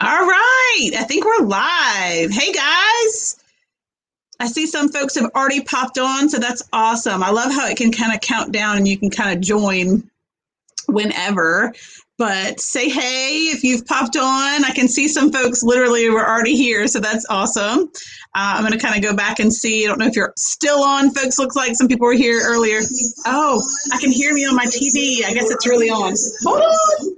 All right, I think we're live. Hey guys. I see some folks have already popped on, so that's awesome. I love how it can kind of count down and you can kind of join whenever. But say hey if you've popped on. I can see some folks literally were already here, so that's awesome. Uh, I'm going to kind of go back and see. I don't know if you're still on, folks. Looks like some people were here earlier. Oh, I can hear me on my TV. I guess it's really on. Hold on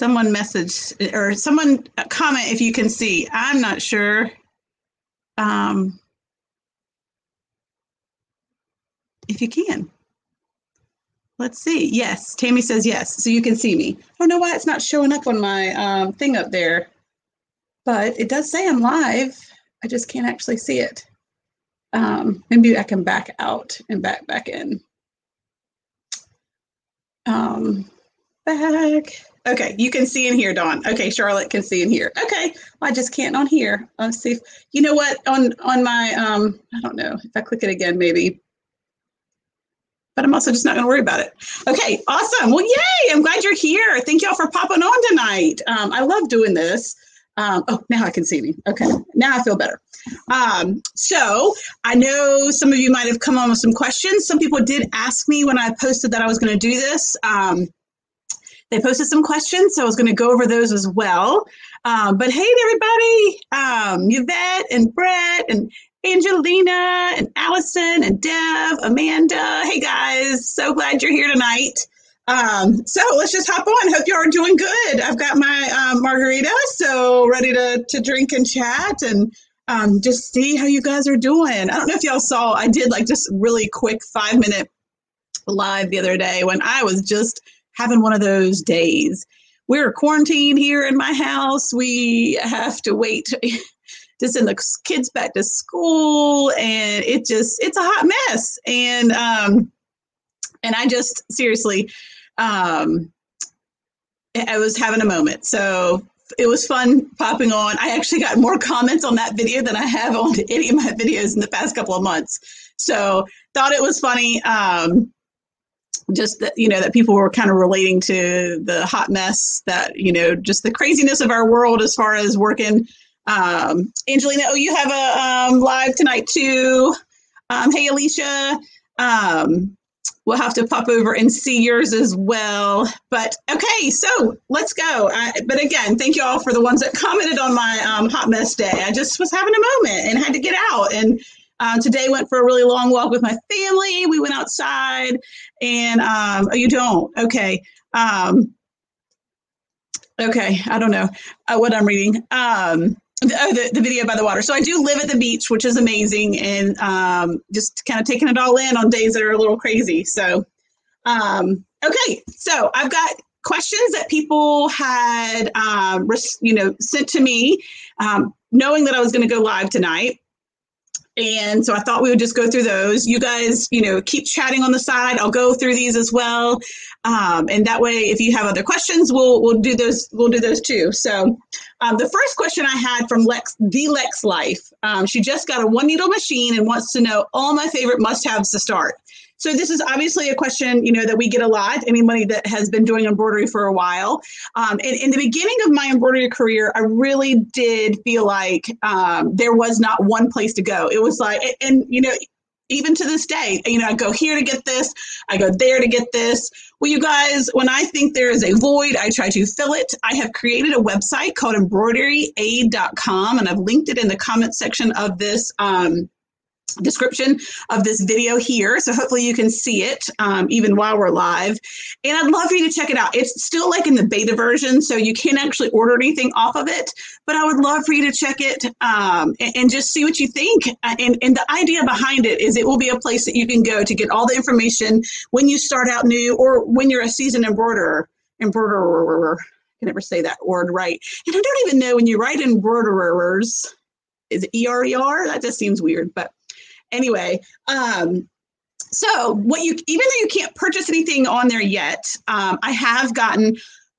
someone message or someone comment if you can see. I'm not sure. Um, if you can. Let's see. Yes, Tammy says yes. So you can see me. I don't know why it's not showing up on my um, thing up there, but it does say I'm live. I just can't actually see it. Um, maybe I can back out and back back in. Um, back. Okay, you can see in here, Dawn. Okay, Charlotte can see in here. Okay, I just can't on here. Let's see. If, you know what? On on my um, I don't know if I click it again, maybe. But I'm also just not going to worry about it. Okay, awesome. Well, yay! I'm glad you're here. Thank y'all for popping on tonight. Um, I love doing this. Um, oh, now I can see me. Okay, now I feel better. Um, so I know some of you might have come on with some questions. Some people did ask me when I posted that I was going to do this. Um, they posted some questions, so I was going to go over those as well. Um, but hey, everybody, um, Yvette and Brett and Angelina and Allison and Dev, Amanda. Hey guys, so glad you're here tonight. Um, so let's just hop on. Hope you are doing good. I've got my um, margarita, so ready to, to drink and chat and um, just see how you guys are doing. I don't know if y'all saw, I did like just really quick five minute live the other day when I was just having one of those days. We're quarantined here in my house. We have to wait to send the kids back to school, and it just it's a hot mess. And um, and I just seriously, um, I was having a moment. So it was fun popping on. I actually got more comments on that video than I have on any of my videos in the past couple of months. So thought it was funny. Um, just that you know that people were kind of relating to the hot mess that you know just the craziness of our world as far as working. Um, angelina oh you have a um, live tonight too. Um, hey alicia. Um, we'll have to pop over and see yours as well. But okay so let's go. I, but again thank you all for the ones that commented on my um, hot mess day. I just was having a moment and had to get out and uh, today went for a really long walk with my family. We went outside, and um, oh, you don't? Okay. Um, okay, I don't know uh, what I'm reading. Um, the, oh, the, the, video by the water. So I do live at the beach, which is amazing, and um, just kind of taking it all in on days that are a little crazy. So, um, okay, so I've got questions that people had, um, you know, sent to me, um, knowing that I was going to go live tonight. And so I thought we would just go through those. You guys, you know, keep chatting on the side. I'll go through these as well. Um, and that way, if you have other questions, we'll we'll do those. We'll do those too. So, um, the first question I had from Lex, the Lex Life, um, she just got a one needle machine and wants to know all my favorite must haves to start. So this is obviously a question, you know, that we get a lot. Anybody that has been doing embroidery for a while. Um, and in the beginning of my embroidery career, I really did feel like um, there was not one place to go. It was like, and, you know, even to this day, you know, I go here to get this, I go there to get this. Well, you guys, when I think there is a void, I try to fill it. I have created a website called embroideryaid.com, and I've linked it in the comment section of this um, description of this video here. So hopefully you can see it um, even while we're live. And I'd love for you to check it out. It's still like in the beta version, so you can't actually order anything off of it. But I would love for you to check it um, and, and, just see what you think. Uh, and, and the idea behind it is it will be a place that you can go to get all the information when you start out new or when you're a seasoned embroiderer. Embroiderer I can never say that word right. And I don't even know when you write embroiderers, is it E-R-E-R? That just seems weird. But anyway, um, so what you even though you can't purchase anything on there yet, um, I have gotten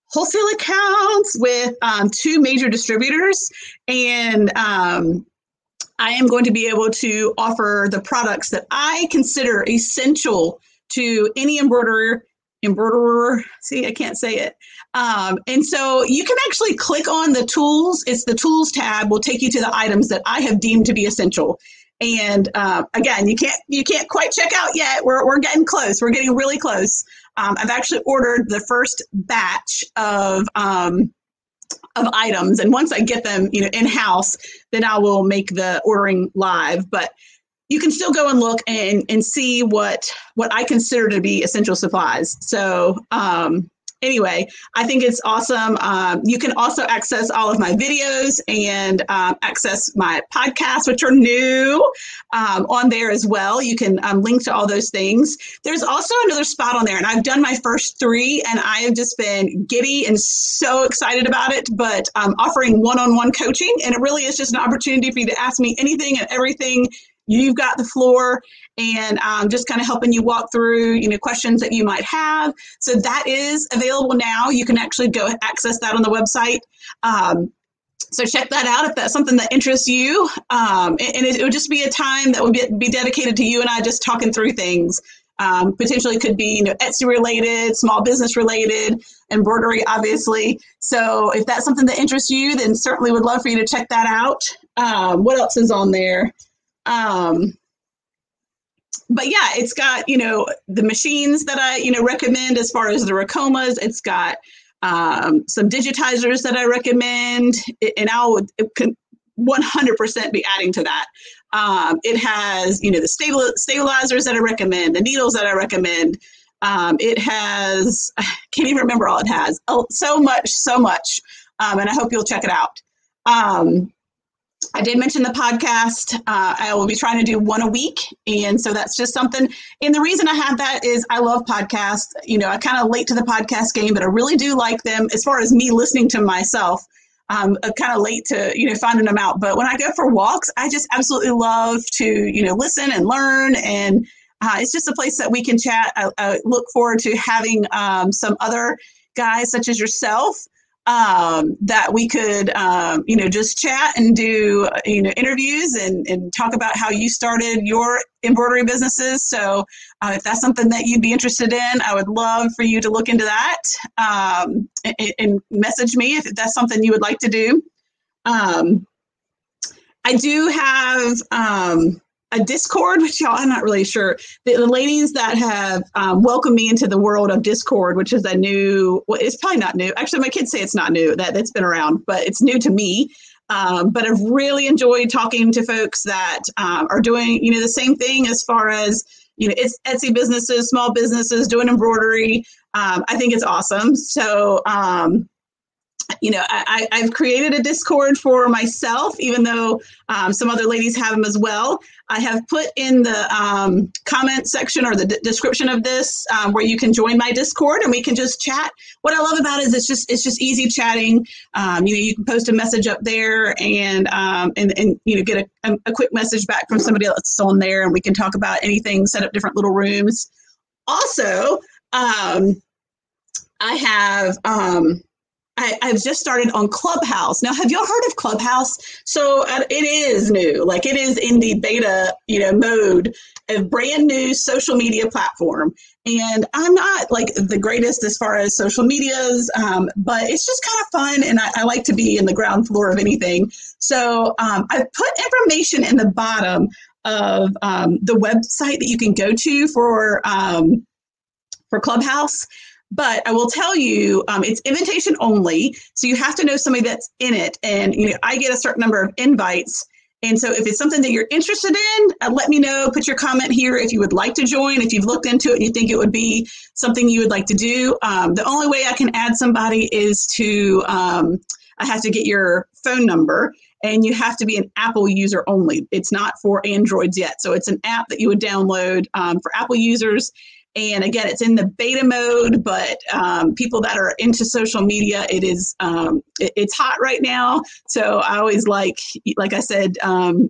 wholesale accounts with um, two major distributors, and um, I am going to be able to offer the products that I consider essential to any embroiderer. Embroiderer, see, I can't say it. Um, and so you can actually click on the tools. It's the tools tab will take you to the items that I have deemed to be essential. And uh, again, you can't you can't quite check out yet. We're we're getting close. We're getting really close. Um, I've actually ordered the first batch of um, of items, and once I get them, you know, in house, then I will make the ordering live. But you can still go and look and and see what what I consider to be essential supplies. So um, anyway, I think it's awesome. Um, you can also access all of my videos and um, access my podcasts, which are new um, on there as well. You can um, link to all those things. There's also another spot on there, and I've done my first three, and I have just been giddy and so excited about it. But um, offering one on one coaching, and it really is just an opportunity for you to ask me anything and everything you've got the floor and um, just kind of helping you walk through you know questions that you might have. So that is available now. You can actually go access that on the website. Um, so check that out if that's something that interests you. Um, and, and, it, would just be a time that would be, be, dedicated to you and i just talking through things. Um, potentially could be you know etsy related small business related embroidery obviously. So if that's something that interests you then certainly would love for you to check that out. Um, what else is on there um, but yeah, it's got, you know, the machines that I, you know, recommend as far as the Ricomas. It's got um, some digitizers that I recommend, and I'll 100% be adding to that. Um, it has, you know, the stabil- stabilizers that I recommend, the needles that I recommend. Um, it has, I can't even remember all it has. Oh, so much, so much. Um, and I hope you'll check it out. Um, I did mention the podcast. Uh, I will be trying to do one a week. And so that's just something. And the reason I have that is I love podcasts. You know, I kind of late to the podcast game, but I really do like them as far as me listening to myself. Um, kind of late to you know finding them out, but when I go for walks, I just absolutely love to you know listen and learn, and uh, it's just a place that we can chat. I, I look forward to having um, some other guys such as yourself um, that we could, um, you know, just chat and do, you know, interviews and, and talk about how you started your embroidery businesses. So uh, if that's something that you'd be interested in, I would love for you to look into that um, and, and, message me if that's something you would like to do. Um, I do have um, a Discord, which y'all, I'm not really sure. The, the ladies that have um, welcomed me into the world of Discord, which is a new, well, it's probably not new. Actually, my kids say it's not new, that it's been around, but it's new to me. Um, but I've really enjoyed talking to folks that um, are doing, you know, the same thing as far as, you know, it's Etsy businesses, small businesses doing embroidery. Um, I think it's awesome. So, um, you know, I, have created a Discord for myself, even though um, some other ladies have them as well. I have put in the um, comment section or the d- description of this um, where you can join my Discord and we can just chat. What I love about it is it's just it's just easy chatting. Um, you know, you can post a message up there and um, and and you know get a, a quick message back from somebody that's on there, and we can talk about anything. Set up different little rooms. Also, um, I have. I, have just started on Clubhouse. Now, have y'all heard of Clubhouse? So uh, it is new, like it is in the beta, you know, mode, a brand new social media platform. And I'm not like the greatest as far as social medias, um, but it's just kind of fun, and I, I, like to be in the ground floor of anything. So um, I've put information in the bottom of um, the website that you can go to for um, for Clubhouse. But I will tell you, um, it's invitation only. So you have to know somebody that's in it. And you know, I get a certain number of invites. And so if it's something that you're interested in, uh, let me know. Put your comment here if you would like to join. If you've looked into it and you think it would be something you would like to do. Um, the only way I can add somebody is to, um, I have to get your phone number and you have to be an Apple user only. It's not for Androids yet. So it's an app that you would download um, for Apple users And again, it's in the beta mode, but um, people that are into social media, it is um, it, it's hot right now. So I always like, like I said, um,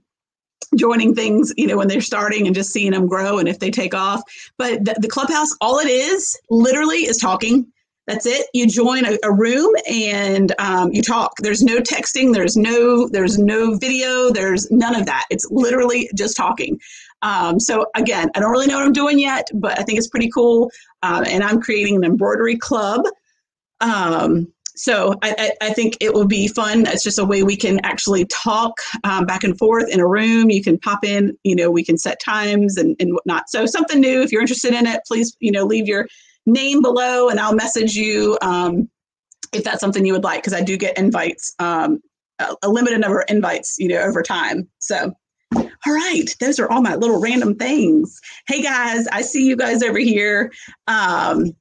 joining things, you know, when they're starting and just seeing them grow and if they take off. But the, the clubhouse, all it is, literally, is talking. That's it. You join a, a room and um, you talk. There's no texting. There's no there's no video. There's none of that. It's literally just talking. Um, so again, I don't really know what I'm doing yet, but I think it's pretty cool. Uh, and I'm creating an embroidery club. Um, so I, I, think it will be fun. It's just a way we can actually talk um, back and forth in a room. You can pop in, you know, we can set times and, and whatnot. So something new. If you're interested in it, please, you know, leave your name below and I'll message you um, if that's something you would like because I do get invites, um, a, a limited number of invites, you know, over time. So all right, those are all my little random things. Hey guys, I see you guys over here. Um,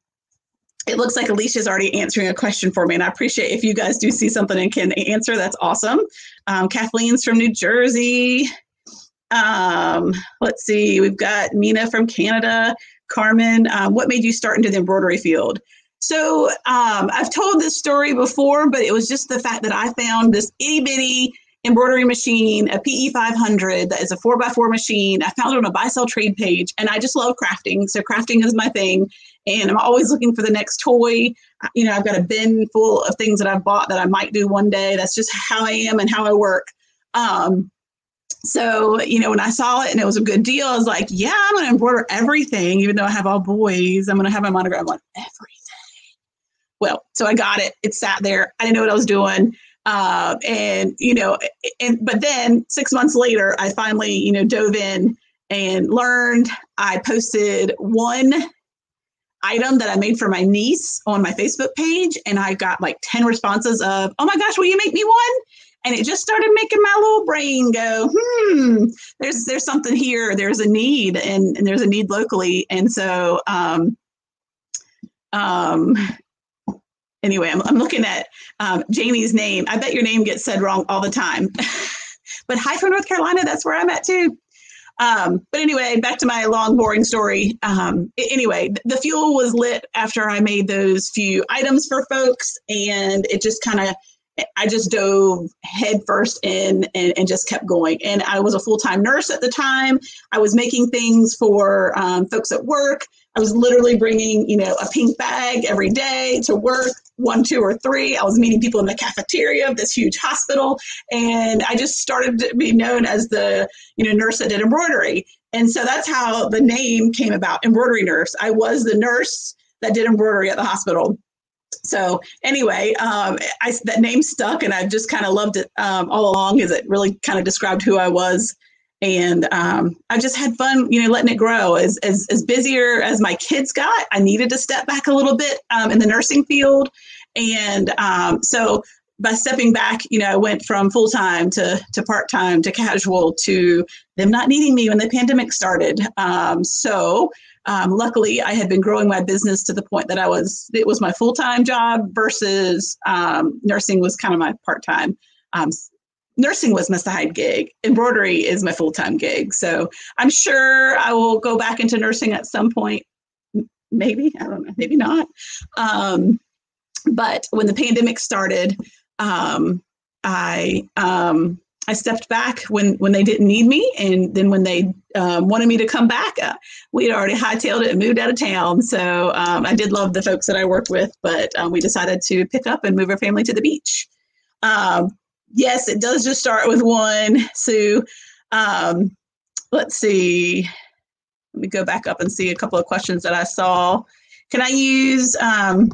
it looks like Alicia's already answering a question for me, and I appreciate if you guys do see something and can answer. That's awesome. Um, Kathleen's from New Jersey. Um, let's see, we've got Mina from Canada. Carmen, um, what made you start into the embroidery field? So um, I've told this story before, but it was just the fact that I found this itty bitty embroidery machine, a PE 500 that is a 4x4 machine. I found it on a buy sell trade page, and I just love crafting. So crafting is my thing, and I'm always looking for the next toy. You know, I've got a bin full of things that I've bought that I might do one day. That's just how I am and how I work. Um, so, you know, when I saw it and it was a good deal, I was like, yeah, I'm going to embroider everything, even though I have all boys. I'm going to have my monogram on everything. Well, so I got it. It sat there. I didn't know what I was doing. Uh, and, you know, and but then six months later, I finally, you know, dove in and learned. I posted one item that I made for my niece on my Facebook page, and I got like 10 responses of, oh my gosh, will you make me one? and it just started making my little brain go hmm there's there's something here there's a need and, and there's a need locally and so um, um, anyway I'm, I'm looking at um, jamie's name i bet your name gets said wrong all the time but hi from north carolina that's where i'm at too um, but anyway, back to my long, boring story. Um, anyway, the fuel was lit after I made those few items for folks, and it just kind of I just dove headfirst in and, and just kept going. And I was a full time nurse at the time. I was making things for um, folks at work. I was literally bringing, you know, a pink bag every day to work, one, two, or three. I was meeting people in the cafeteria of this huge hospital, and I just started to be known as the, you know, nurse that did embroidery. And so that's how the name came about, embroidery nurse. I was the nurse that did embroidery at the hospital so anyway, um, I, that name stuck, and I've just kind of loved it um, all along, as it really kind of described who I was, and um, I just had fun, you know, letting it grow. As, as as busier as my kids got, I needed to step back a little bit um, in the nursing field, and um, so by stepping back, you know, I went from full time to to part time to casual to them not needing me when the pandemic started. Um, so um, luckily, I had been growing my business to the point that I was it was my full time job versus um, nursing was kind of my part time. Um, nursing was my side gig. Embroidery is my full time gig. So I'm sure I will go back into nursing at some point. Maybe I don't know. Maybe not. Um, but when the pandemic started, um, I um, I stepped back when when they didn't need me, and then when they um, wanted me to come back, uh, we had already hightailed it and moved out of town. So um, I did love the folks that I worked with, but um, we decided to pick up and move our family to the beach. Yes, it does just start with one. Sue, um, let's see. Let me go back up and see a couple of questions that I saw. Can I use um,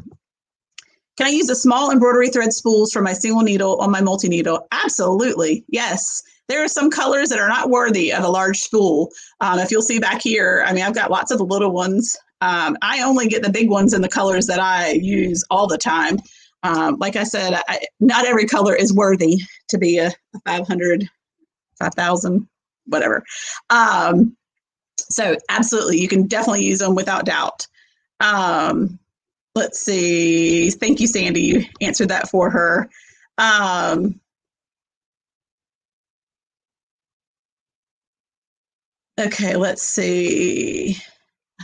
can I use a small embroidery thread spools for my single needle on my multi-needle? Absolutely, yes. There are some colors that are not worthy of a large spool. Um, if you'll see back here, I mean, I've got lots of the little ones. Um, I only get the big ones in the colors that I use all the time. Um, like I said, I, not every color is worthy to be a, a 500, 5,000, whatever. Um, so absolutely, you can definitely use them without doubt. Um, let's see. Thank you, Sandy. You answered that for her. Um, okay, let's see.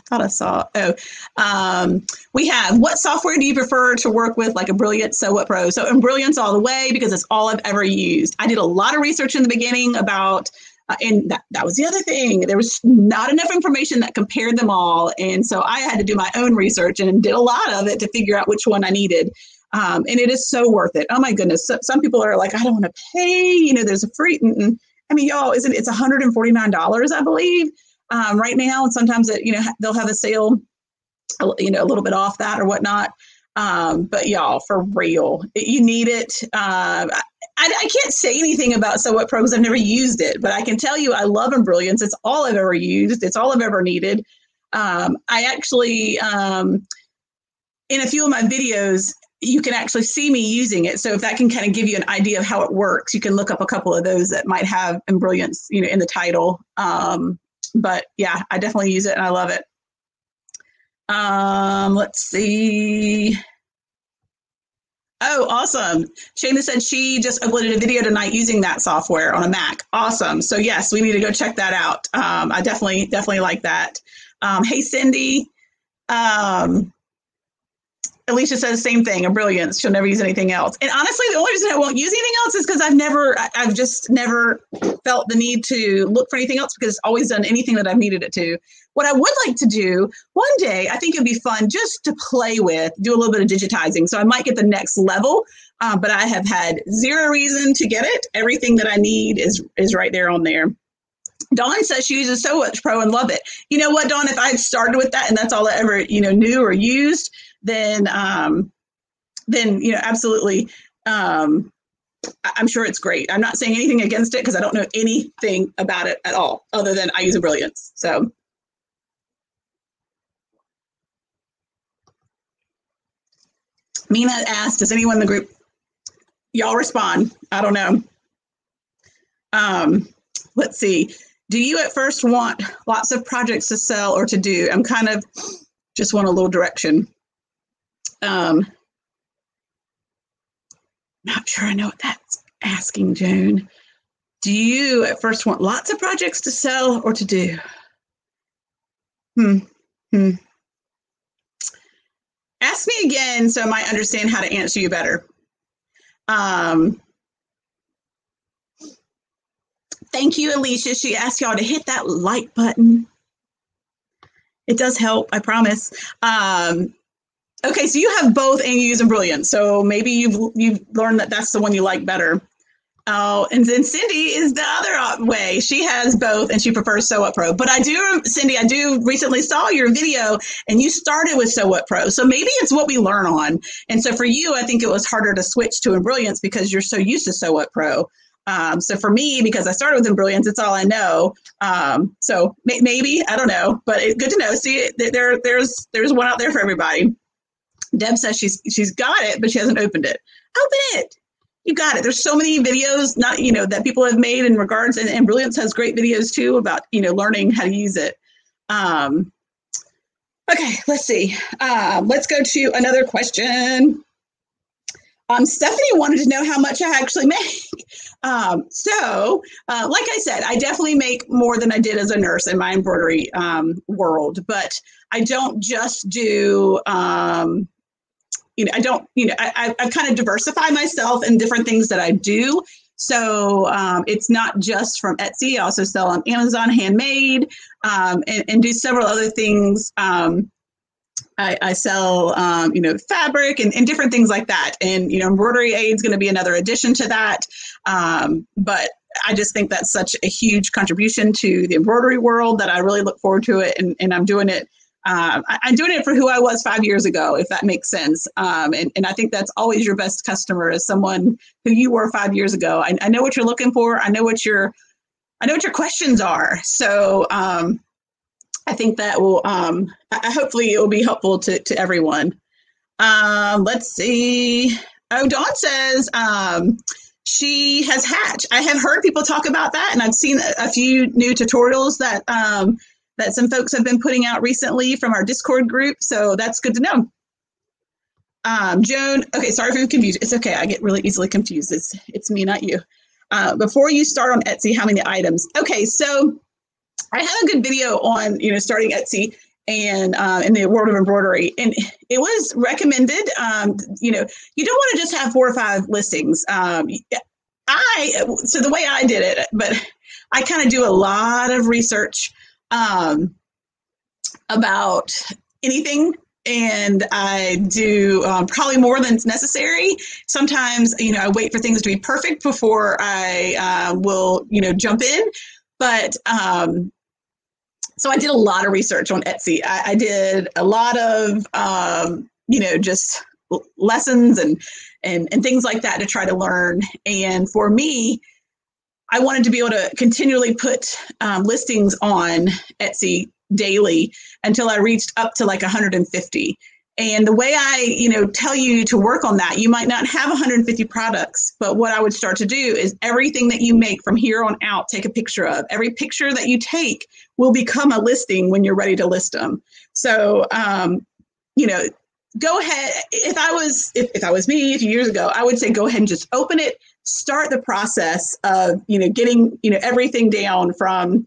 Thought I saw. Oh, um, we have what software do you prefer to work with, like Embrilliance, So What Pro? So, Embrilliance all the way because it's all I've ever used. I did a lot of research in the beginning about, uh, and that, that was the other thing. There was not enough information that compared them all. And so I had to do my own research and did a lot of it to figure out which one I needed. Um, and it is so worth it. Oh my goodness. So, some people are like, I don't want to pay, you know, there's a free, mm-mm. I mean, y'all, isn't it's $149, I believe um, right now. And sometimes it, you know, they'll have a sale, you know, a little bit off that or whatnot. Um, but y'all, for real, you need it. Uh, I, I, can't say anything about SewWhat-Pro I've never used it, but I can tell you I love Embrilliance. It's all I've ever used. It's all I've ever needed. Um, I actually, um, in a few of my videos, you can actually see me using it. So if that can kind of give you an idea of how it works, you can look up a couple of those that might have Embrilliance, you know, in the title. Um, but yeah, I definitely use it and I love it. Um, let's see. Oh, awesome. Shayna said she just uploaded a video tonight using that software on a Mac. Awesome. So yes, we need to go check that out. Um, I definitely, definitely like that. Um, hey, Cindy. Um, Alicia says the same thing, Embrilliance. She'll never use anything else. And honestly, the only reason I won't use anything else is because I've never, I've just never felt the need to look for anything else because it's always done anything that I've needed it to. What I would like to do one day, I think it'd be fun just to play with, do a little bit of digitizing. So I might get the next level, um, but I have had zero reason to get it. Everything that I need is is right there on there. Dawn says she uses SewWhat-Pro and love it. You know what, Dawn? If I had started with that and that's all I ever, you know, knew or used, then um, then you know absolutely um, I'm sure it's great. I'm not saying anything against it because I don't know anything about it at all, other than I use Embrilliance. So. Mina asked, does anyone in the group, y'all respond? I don't know. Um, let's see. Do you at first want lots of projects to sell or to do? I'm kind of just want a little direction. Um, not sure I know what that's asking, Joan. Do you at first want lots of projects to sell or to do? Hmm. Hmm. Ask me again so I might understand how to answer you better. Um, thank you, Alicia. She asked y'all to hit that like button. It does help, I promise. Um, Okay, so you have both and you use Brilliant. So maybe you've you've learned that that's the one you like better. Oh, and then Cindy is the other way. She has both and she prefers SewWhat-Pro. But I do, Cindy, I do recently saw your video and you started with SewWhat-Pro. So maybe it's what we learn on. And so for you, I think it was harder to switch to Embrilliance because you're so used to SewWhat-Pro. Um, so for me, because I started with Embrilliance, it's all I know. Um, so may- maybe I don't know, but it, good to know. See, there, there's there's one out there for everybody. Deb says she's she's got it, but she hasn't opened it. Open it. You got it. There's so many videos, not you know, that people have made in regards, and, and Embrilliance has great videos too about you know learning how to use it. Um, okay, let's see. Um, let's go to another question. Um, Stephanie wanted to know how much I actually make. Um, so, uh, like I said, I definitely make more than I did as a nurse in my embroidery um, world, but I don't just do um, you know, I don't, you know, I, I kind of diversify myself in different things that I do. So um, it's not just from Etsy. I also sell on Amazon handmade um, and, and, do several other things. Um, I, I, sell, um, you know, fabric and, and, different things like that. And, you know, embroidery aid is going to be another addition to that. Um, but I just think that's such a huge contribution to the embroidery world that I really look forward to it. And, and I'm doing it um, I, am doing it for who I was five years ago, if that makes sense. Um, and, and I think that's always your best customer is someone who you were five years ago. I, I know what you're looking for. I know what your, I know what your questions are. So um, I think that will, um, I, hopefully it will be helpful to, to everyone. Um, let's see. Oh, Dawn says, she has Hatch. I have heard people talk about that, and I've seen a, a few new tutorials that um, that some folks have been putting out recently from our Discord group. So that's good to know. Um, Joan, okay, sorry for the confusion. It's okay. I get really easily confused. It's it's me, not you. Uh, before you start on Etsy, how many items? Okay, so I have a good video on you know starting Etsy, and uh, in the world of embroidery. And it was recommended. Um, you know, you don't want to just have four or five listings. Um, I so the way I did it, but I kind of do a lot of research um, about anything and I do um, probably more than necessary. Sometimes, you know, I wait for things to be perfect before I uh, will, you know, jump in. But um, so I did a lot of research on Etsy. I, I did a lot of, um, you know, just lessons and, and and things like that to try to learn. And for me, I wanted to be able to continually put um, listings on Etsy daily until I reached up to like 150. And the way I, you know, tell you to work on that, you might not have 150 products, but what I would start to do is everything that you make from here on out, take a picture of. Every picture that you take will become a listing when you're ready to list them. So, um, you know, go ahead. If I was, if, if I was me a few years ago, I would say go ahead and just open it, start the process of, you know, getting, you know, everything down from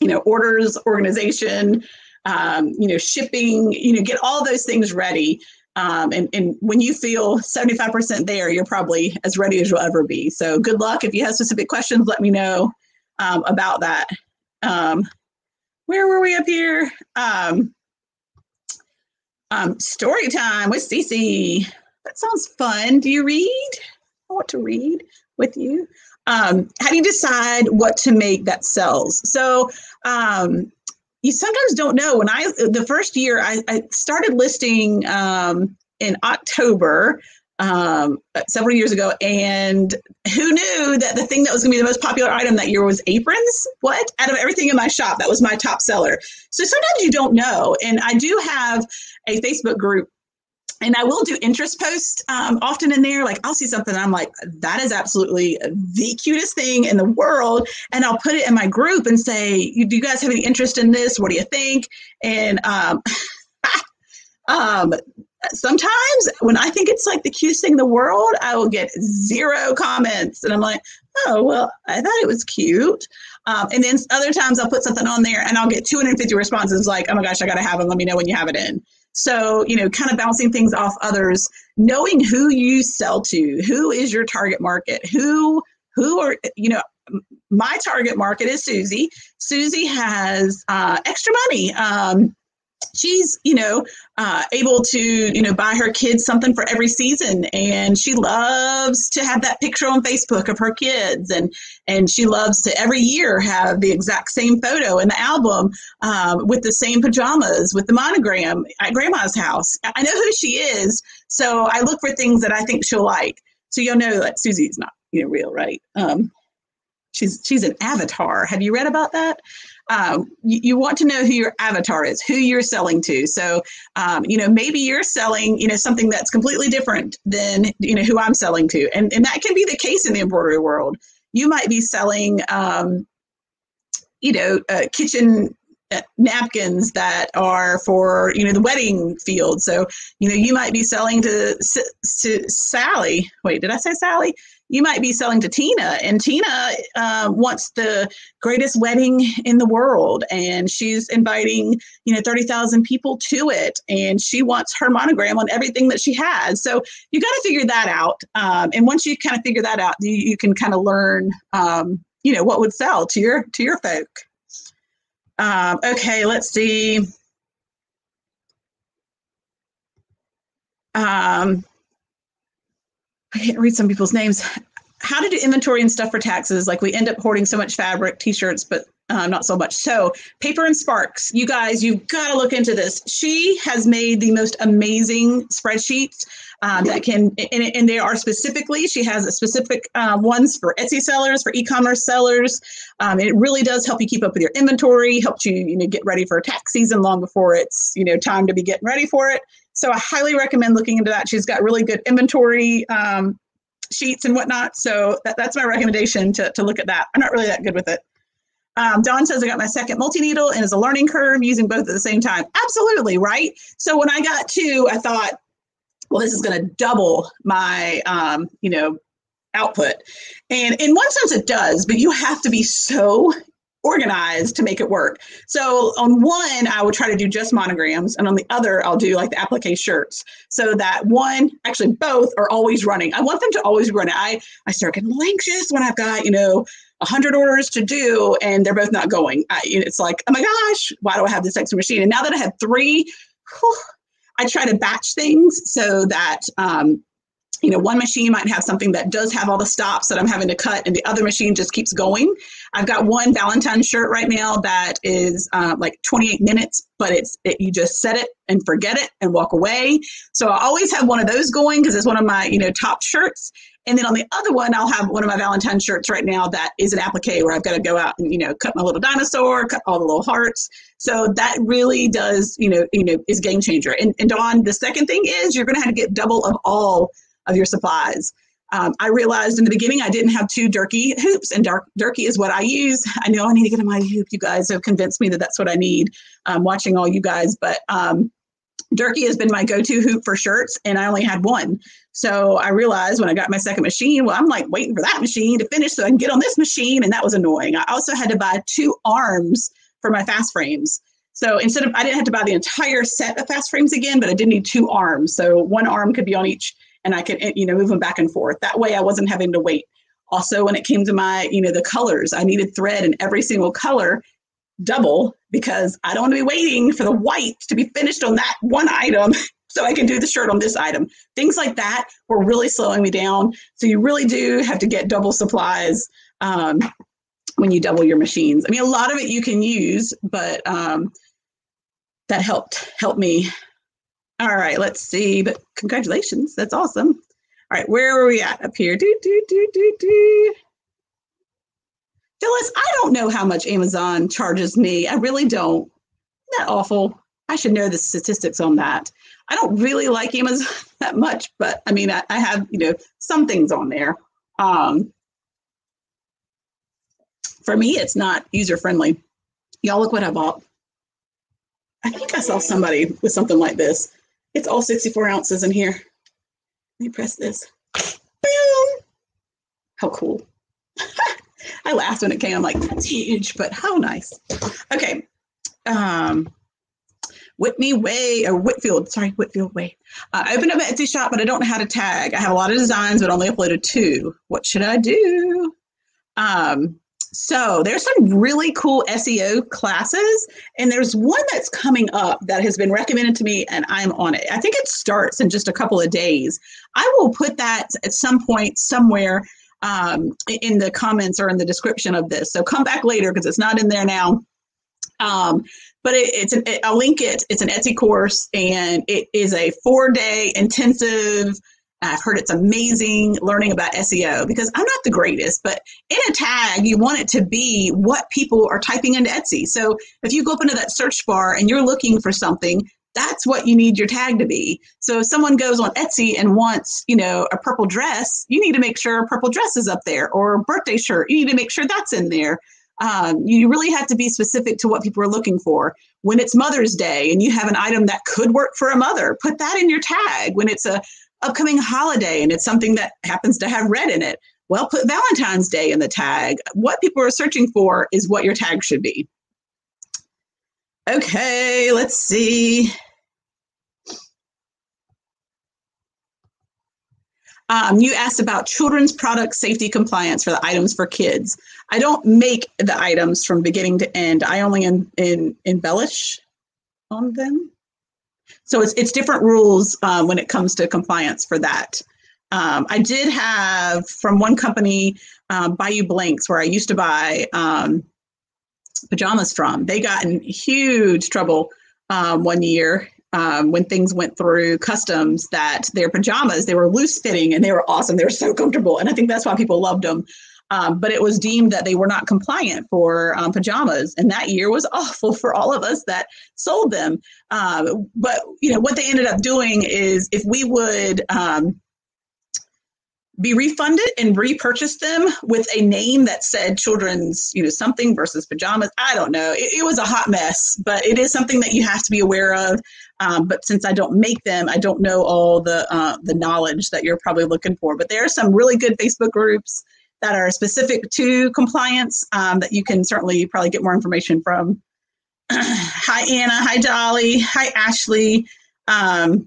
you know, orders, organization, um, you know, shipping, you know, get all those things ready. Um, and, and when you feel 75% there, you're probably as ready as you'll ever be. So good luck. If you have specific questions, let me know um, about that. Um, where were we up here? Um, um, story time with Cece. That sounds fun. Do you read? Want to read with you um, how do you decide what to make that sells? So um, you sometimes don't know. When I the first year I, I started listing um, in October um, several years ago, and who knew that the thing that was going to be the most popular item that year was aprons? What out of everything in my shop, that was my top seller. So sometimes you don't know, and I do have a Facebook group and I will do interest posts um, often in there. Like I'll see something, I'm like, that is absolutely the cutest thing in the world, and I'll put it in my group and say, do you guys have any interest in this? What do you think? And um, um, sometimes when I think it's like the cutest thing in the world, I will get zero comments, and I'm like, oh well, I thought it was cute. Um, and then other times I'll put something on there and I'll get 250 responses like, oh my gosh, I got to have it. Let me know when you have it in. So, you know, kind of bouncing things off others, knowing who you sell to, who is your target market, who, who are, you know, my target market is Susie. Susie has uh, extra money. Um, she's you know uh, able to you know buy her kids something for every season. And she loves to have that picture on facebook of her kids. And and she loves to every year have the exact same photo in the album um, with the same pajamas with the monogram at grandma's house. I know who she is so i look for things that i think she'll like. So you'll know that susie's not you know real right? Um, she's she's an avatar. Have you read about that um, you, you, want to know who your avatar is, who you're selling to. So, um, you know, maybe you're selling, you know, something that's completely different than, you know, who I'm selling to. And, and that can be the case in the embroidery world. You might be selling, um, you know, uh, kitchen uh, napkins that are for you know the wedding field so you know you might be selling to to sally wait did i say sally you might be selling to Tina, and Tina uh, wants the greatest wedding in the world, and she's inviting you know thirty thousand people to it, and she wants her monogram on everything that she has. So you got to figure that out, um, and once you kind of figure that out, you, you can kind of learn um, you know what would sell to your to your folk. Um, okay, let's see. Um, I can't read some people's names. How to do inventory and stuff for taxes. Like we end up hoarding so much fabric, t-shirts, but uh, not so much. So Paper and Sparks, you guys, you've got to look into this. She has made the most amazing spreadsheets um, that can, and, and they are specifically, she has a specific uh, ones for Etsy sellers, for e-commerce sellers. Um, it really does help you keep up with your inventory, helps you, you know, get ready for tax season long before it's, you know, time to be getting ready for it. So I highly recommend looking into that. She's got really good inventory um, sheets and whatnot. So that, that's my recommendation to, to look at that. I'm not really that good with it. Um, Dawn says I got my second multi-needle and it's a learning curve using both at the same time. Absolutely, right? So when I got two, I thought, well, this is going to double my, um, you know, output. And in one sense it does, but you have to be so organized to make it work. So on one, I would try to do just monograms, and on the other, I'll do like the applique shirts. So that one, actually both are always running. I want them to always run. I I start getting anxious when I've got you know. 100 orders to do and they're both not going. I, it's like, oh my gosh, why do I have this extra machine? And now that I have three, whew, I try to batch things so that um, you know, one machine might have something that does have all the stops that I'm having to cut, and the other machine just keeps going. I've got one Valentine shirt right now that is uh, like 28 minutes, but it's it, you just set it and forget it and walk away. So I always have one of those going because it's one of my you know top shirts. And then on the other one, I'll have one of my Valentine shirts right now that is an applique where I've got to go out and you know cut my little dinosaur, cut all the little hearts. So that really does you know you know is game changer. And, and Dawn, the second thing is you're going to have to get double of all of your supplies. Um, I realized in the beginning I didn't have two Durkee hoops, and Dur- Durkee is what I use. I know I need to get a Mighty Hoop. You guys have convinced me that that's what I need. Um, watching all you guys, but um, Durkee has been my go-to hoop for shirts, and I only had one. So I realized when I got my second machine, well, I'm like waiting for that machine to finish so I can get on this machine, and that was annoying. I also had to buy two arms for my fast frames. So instead of, I didn't have to buy the entire set of fast frames again, but I did need two arms. So one arm could be on each and I could, you know, move them back and forth. That way I wasn't having to wait. Also, when it came to my, you know, the colors, I needed thread in every single color double because I don't want to be waiting for the white to be finished on that one item so I can do the shirt on this item. Things like that were really slowing me down. So you really do have to get double supplies um, when you double your machines. I mean, a lot of it you can use, but um, that helped help me all right, let's see. But congratulations. That's awesome. All right, where are we at up here? Do, do, do, do, do. Phyllis, I don't know how much Amazon charges me. I really don't. Isn't that awful? I should know the statistics on that. I don't really like Amazon that much, but I mean, I, I have, you know, some things on there. Um, for me, it's not user friendly. Y'all look what I bought. I think I saw somebody with something like this. It's all 64 ounces in here. Let me press this. Boom! How cool. I laughed when it came. I'm like, that's huge, but how nice. Okay. Um, Whitney Way or Whitfield, sorry, Whitfield Way. Uh, I opened up Etsy shop, but I don't know how to tag. I have a lot of designs, but only uploaded two. What should I do? Um, so there's some really cool SEO classes, and there's one that's coming up that has been recommended to me, and I'm on it. I think it starts in just a couple of days. I will put that at some point somewhere um, in the comments or in the description of this. So come back later because it's not in there now. Um, but it, it's an, it, I'll link it. It's an Etsy course, and it is a four day intensive I've heard it's amazing learning about SEO because I'm not the greatest, but in a tag, you want it to be what people are typing into Etsy. So if you go up into that search bar and you're looking for something, that's what you need your tag to be. So if someone goes on Etsy and wants, you know, a purple dress, you need to make sure purple dress is up there or birthday shirt. You need to make sure that's in there. Um, you really have to be specific to what people are looking for. When it's Mother's Day and you have an item that could work for a mother, put that in your tag. When it's a upcoming holiday and it's something that happens to have red in it, well, put Valentine's Day in the tag. What people are searching for is what your tag should be. Okay, let's see. Um, you asked about children's product safety compliance for the items for kids. I don't make the items from beginning to end. I only in, in, embellish on them. So it's it's different rules uh, when it comes to compliance for that. Um, I did have from one company, um, Bayou Blanks, where I used to buy um, pajamas from. They got in huge trouble um, one year um, when things went through customs that their pajamas they were loose fitting and they were awesome. They were so comfortable, and I think that's why people loved them. Um, but it was deemed that they were not compliant for um, pajamas, and that year was awful for all of us that sold them. Um, but you know what they ended up doing is if we would um, be refunded and repurchase them with a name that said children's, you know, something versus pajamas. I don't know. It, it was a hot mess, but it is something that you have to be aware of. Um, but since I don't make them, I don't know all the uh, the knowledge that you're probably looking for. But there are some really good Facebook groups that are specific to compliance um, that you can certainly probably get more information from. hi, Anna. Hi, Dolly. Hi, Ashley. Um,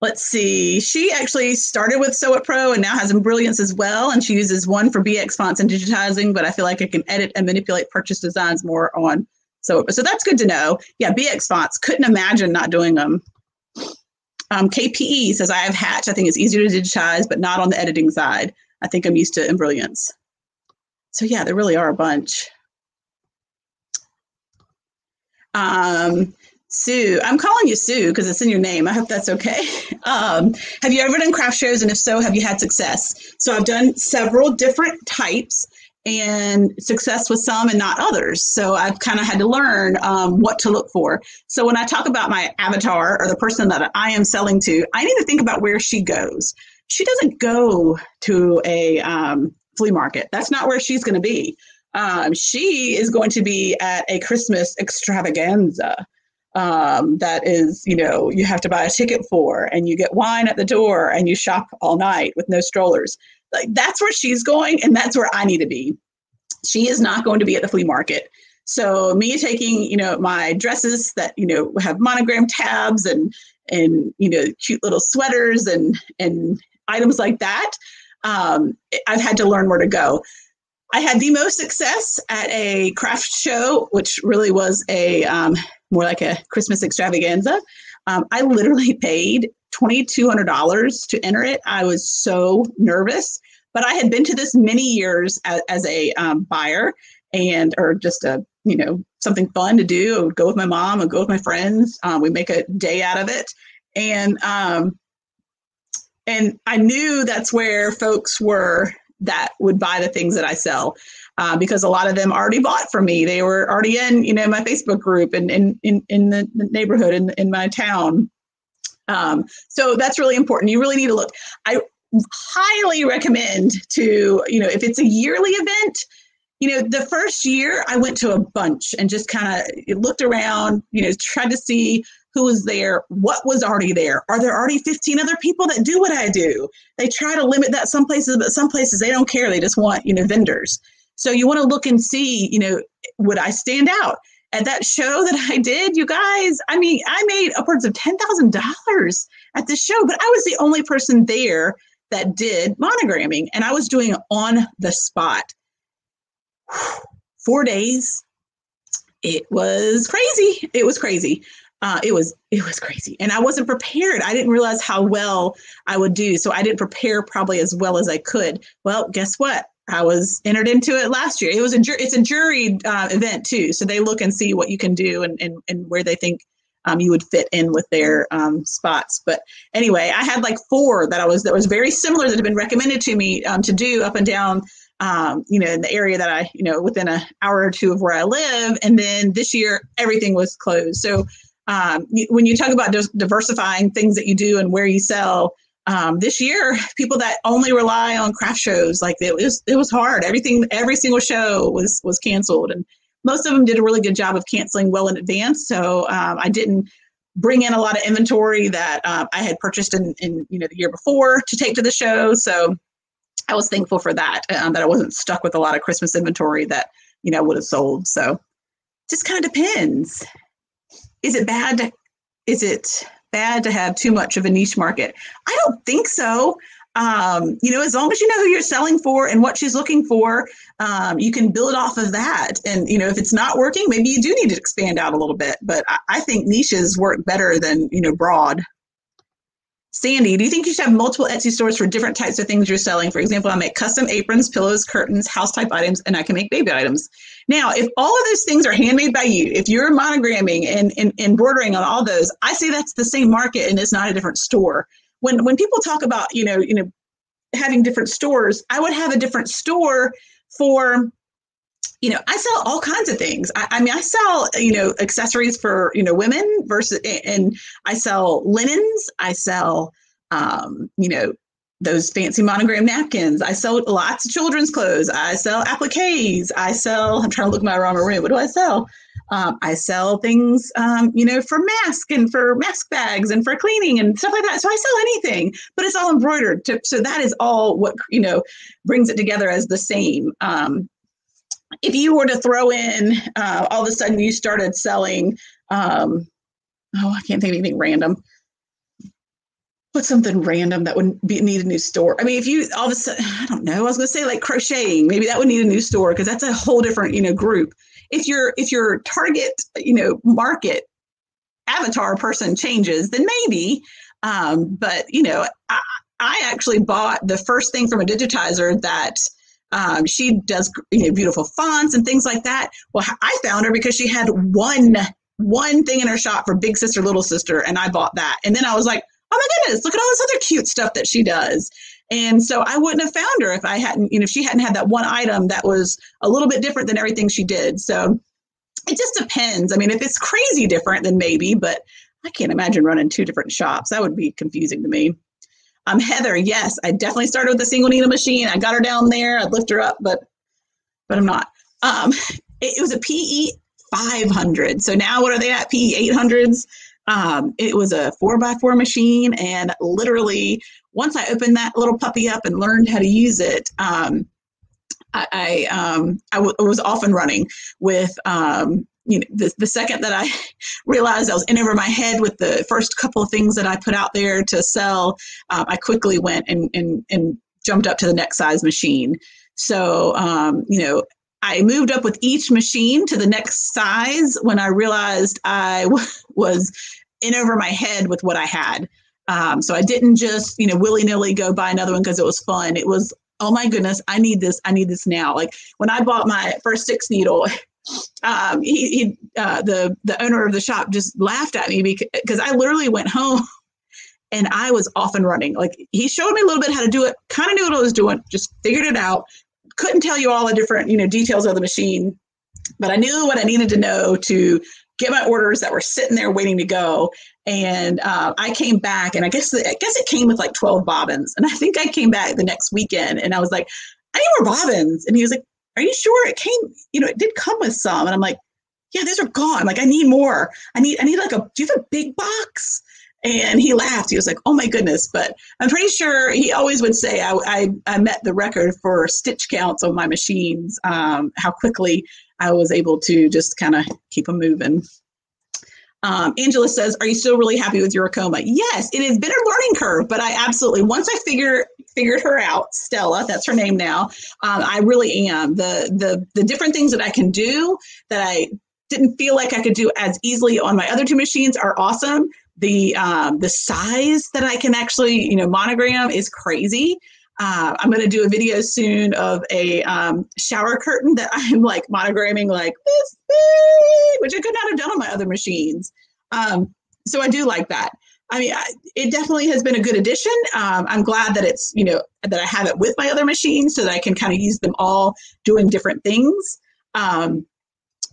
let's see. She actually started with SewWhat-Pro and now has Brilliance as well. And she uses one for BX fonts and digitizing, but I feel like I can edit and manipulate purchase designs more on SewWhat-Pro. So that's good to know. Yeah, BX fonts. Couldn't imagine not doing them. Um, KPE says, I have Hatch. I think it's easier to digitize, but not on the editing side. I think I'm used to Embrilliance. So yeah, there really are a bunch. Um, Sue, I'm calling you Sue because it's in your name. I hope that's okay. Um, have you ever done craft shows? And if so, have you had success? So I've done several different types and success with some and not others. So I've kind of had to learn um, what to look for. So when I talk about my avatar or the person that I am selling to, I need to think about where she goes. She doesn't go to a um, flea market. That's not where she's going to be. Um, she is going to be at a Christmas extravaganza. Um, that is, you know, you have to buy a ticket for, and you get wine at the door, and you shop all night with no strollers. Like that's where she's going, and that's where I need to be. She is not going to be at the flea market. So me taking, you know, my dresses that you know have monogram tabs and and you know cute little sweaters and and items like that. Um, I've had to learn where to go. I had the most success at a craft show, which really was a um, more like a Christmas extravaganza. Um, I literally paid $2,200 to enter it. I was so nervous, but I had been to this many years as, as a um, buyer and, or just a, you know, something fun to do. I would go with my mom and go with my friends. Um, we make a day out of it. And, um, and I knew that's where folks were that would buy the things that I sell. Uh, because a lot of them already bought from me. They were already in, you know, my Facebook group and in in, in the neighborhood in in my town. Um, so that's really important. You really need to look. I highly recommend to, you know, if it's a yearly event, you know, the first year I went to a bunch and just kind of looked around, you know, tried to see who was there, what was already there. Are there already 15 other people that do what I do? They try to limit that some places, but some places they don't care. They just want, you know, vendors. So you want to look and see, you know, would I stand out? at that show that I did, you guys, I mean, I made upwards of $10,000 at this show, but I was the only person there that did monogramming and I was doing it on the spot. Four days. It was crazy. It was crazy. Uh, it was it was crazy and i wasn't prepared i didn't realize how well i would do so i didn't prepare probably as well as i could well guess what I was entered into it last year. It was a ju- it's a jury uh, event too, so they look and see what you can do and and, and where they think um, you would fit in with their um, spots. But anyway, I had like four that I was that was very similar that had been recommended to me um, to do up and down. Um, you know, in the area that I, you know, within an hour or two of where I live, and then this year everything was closed. So um, when you talk about diversifying things that you do and where you sell, um, this year, people that only rely on craft shows, like it was, it was hard. Everything, every single show was was canceled, and most of them did a really good job of canceling well in advance. So um, I didn't bring in a lot of inventory that uh, I had purchased in, in you know the year before to take to the show. So I was thankful for that, um, that I wasn't stuck with a lot of Christmas inventory that you know would have sold. So just kind of depends. Is it bad? To, is it bad to have too much of a niche market? I don't think so. Um, you know, as long as you know who you're selling for and what she's looking for, um, you can build off of that. And, you know, if it's not working, maybe you do need to expand out a little bit. But I, I think niches work better than, you know, broad. Sandy, do you think you should have multiple Etsy stores for different types of things you're selling? For example, I make custom aprons, pillows, curtains, house type items, and I can make baby items. Now, if all of those things are handmade by you, if you're monogramming and, and, embroidering on all those, I say that's the same market and it's not a different store. When when people talk about, you know, you know, having different stores, I would have a different store for you know, I sell all kinds of things. I, I, mean, I sell, you know, accessories for, you know, women versus, and I sell linens. I sell, um, you know, those fancy monogram napkins. I sell lots of children's clothes. I sell appliques. I sell, I'm trying to look my around my room. What do I sell? Um, I sell things, um, you know, for mask and for mask bags and for cleaning and stuff like that. So I sell anything, but it's all embroidered. To, so that is all what you know brings it together as the same. Um, if you were to throw in, uh, all of a sudden you started selling. Um, oh, I can't think of anything random what's something random that would be, need a new store? I mean, if you all of a sudden, I don't know, I was going to say like crocheting, maybe that would need a new store because that's a whole different, you know, group. If your if your target, you know, market avatar person changes, then maybe. Um, but you know, I, I actually bought the first thing from a digitizer that um, she does, you know, beautiful fonts and things like that. Well, I found her because she had one one thing in her shop for big sister, little sister, and I bought that. And then I was like, oh my goodness, look at all this other cute stuff that she does. And so I wouldn't have found her if I hadn't, you know, if she hadn't had that one item that was a little bit different than everything she did. So it just depends. I mean, if it's crazy different, then maybe, but I can't imagine running two different shops. That would be confusing to me. Um, Heather, yes, I definitely started with a single needle machine. I got her down there. I'd lift her up, but but I'm not. Um, it, it was a PE 500. So now what are they at? PE 800s. Um, it was a four by four machine, and literally, once I opened that little puppy up and learned how to use it, um, I, I, um, I w- was off and running with. Um, you know, the, the second that I realized I was in over my head with the first couple of things that I put out there to sell, um, I quickly went and, and, and jumped up to the next size machine. So, um, you know, I moved up with each machine to the next size when I realized I w- was in over my head with what I had. Um, so I didn't just, you know, willy nilly go buy another one because it was fun. It was, oh my goodness, I need this. I need this now. Like when I bought my first six needle, um, he, he uh, the the owner of the shop just laughed at me because I literally went home and I was off and running. Like he showed me a little bit how to do it, kind of knew what I was doing, just figured it out, couldn't tell you all the different you know details of the machine, but I knew what I needed to know to get my orders that were sitting there waiting to go. And uh, I came back, and I guess the, I guess it came with like twelve bobbins. And I think I came back the next weekend, and I was like, I need more bobbins. And he was like, Are you sure it came? You know, it did come with some. And I'm like, Yeah, these are gone. Like I need more. I need I need like a. Do you have a big box? And he laughed. He was like, "Oh my goodness!" But I'm pretty sure he always would say, "I I, I met the record for stitch counts on my machines. Um, how quickly I was able to just kind of keep them moving." Um, Angela says, "Are you still really happy with your Ricoma?" Yes, it has been a learning curve, but I absolutely once I figure figured her out, Stella, that's her name now. Um, I really am the the the different things that I can do that I didn't feel like I could do as easily on my other two machines are awesome the um, the size that I can actually you know monogram is crazy. Uh, I'm going to do a video soon of a um, shower curtain that I'm like monogramming like this which I could not have done on my other machines. Um, so I do like that. I mean, I, it definitely has been a good addition. Um, I'm glad that it's you know that I have it with my other machines so that I can kind of use them all doing different things. Um,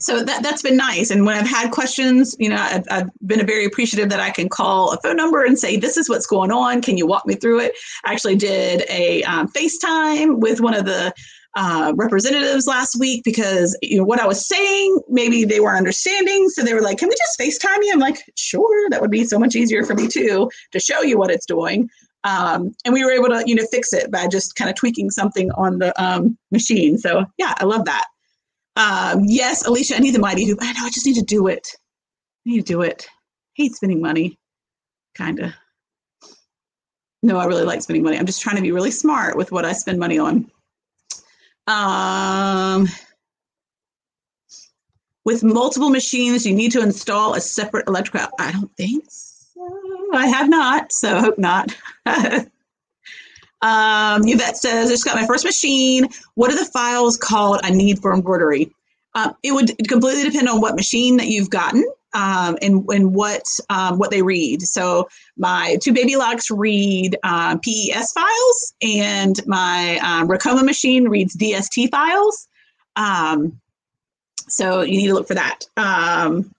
so that that's been nice. And when I've had questions, you know, I've, I've been very appreciative that I can call a phone number and say, "This is what's going on. Can you walk me through it?" I actually did a um, FaceTime with one of the uh, representatives last week because you know what I was saying, maybe they weren't understanding. So they were like, "Can we just FaceTime you?" I'm like, "Sure, that would be so much easier for me too to show you what it's doing." Um, and we were able to, you know, fix it by just kind of tweaking something on the um, machine. So yeah, I love that. Um, yes, Alicia, I need the mighty hoop. I know, I just need to do it. I need to do it. hate spending money, kind of. No, I really like spending money. I'm just trying to be really smart with what I spend money on. Um, with multiple machines, you need to install a separate electrical. I don't think so. I have not, so hope not. Um, Yvette says, I just got my first machine. What are the files called I need for embroidery? Um, it would completely depend on what machine that you've gotten um, and, and what um, what they read. So my two baby locks read um, PES files, and my um, Ricoma machine reads DST files. Um, so you need to look for that. Um,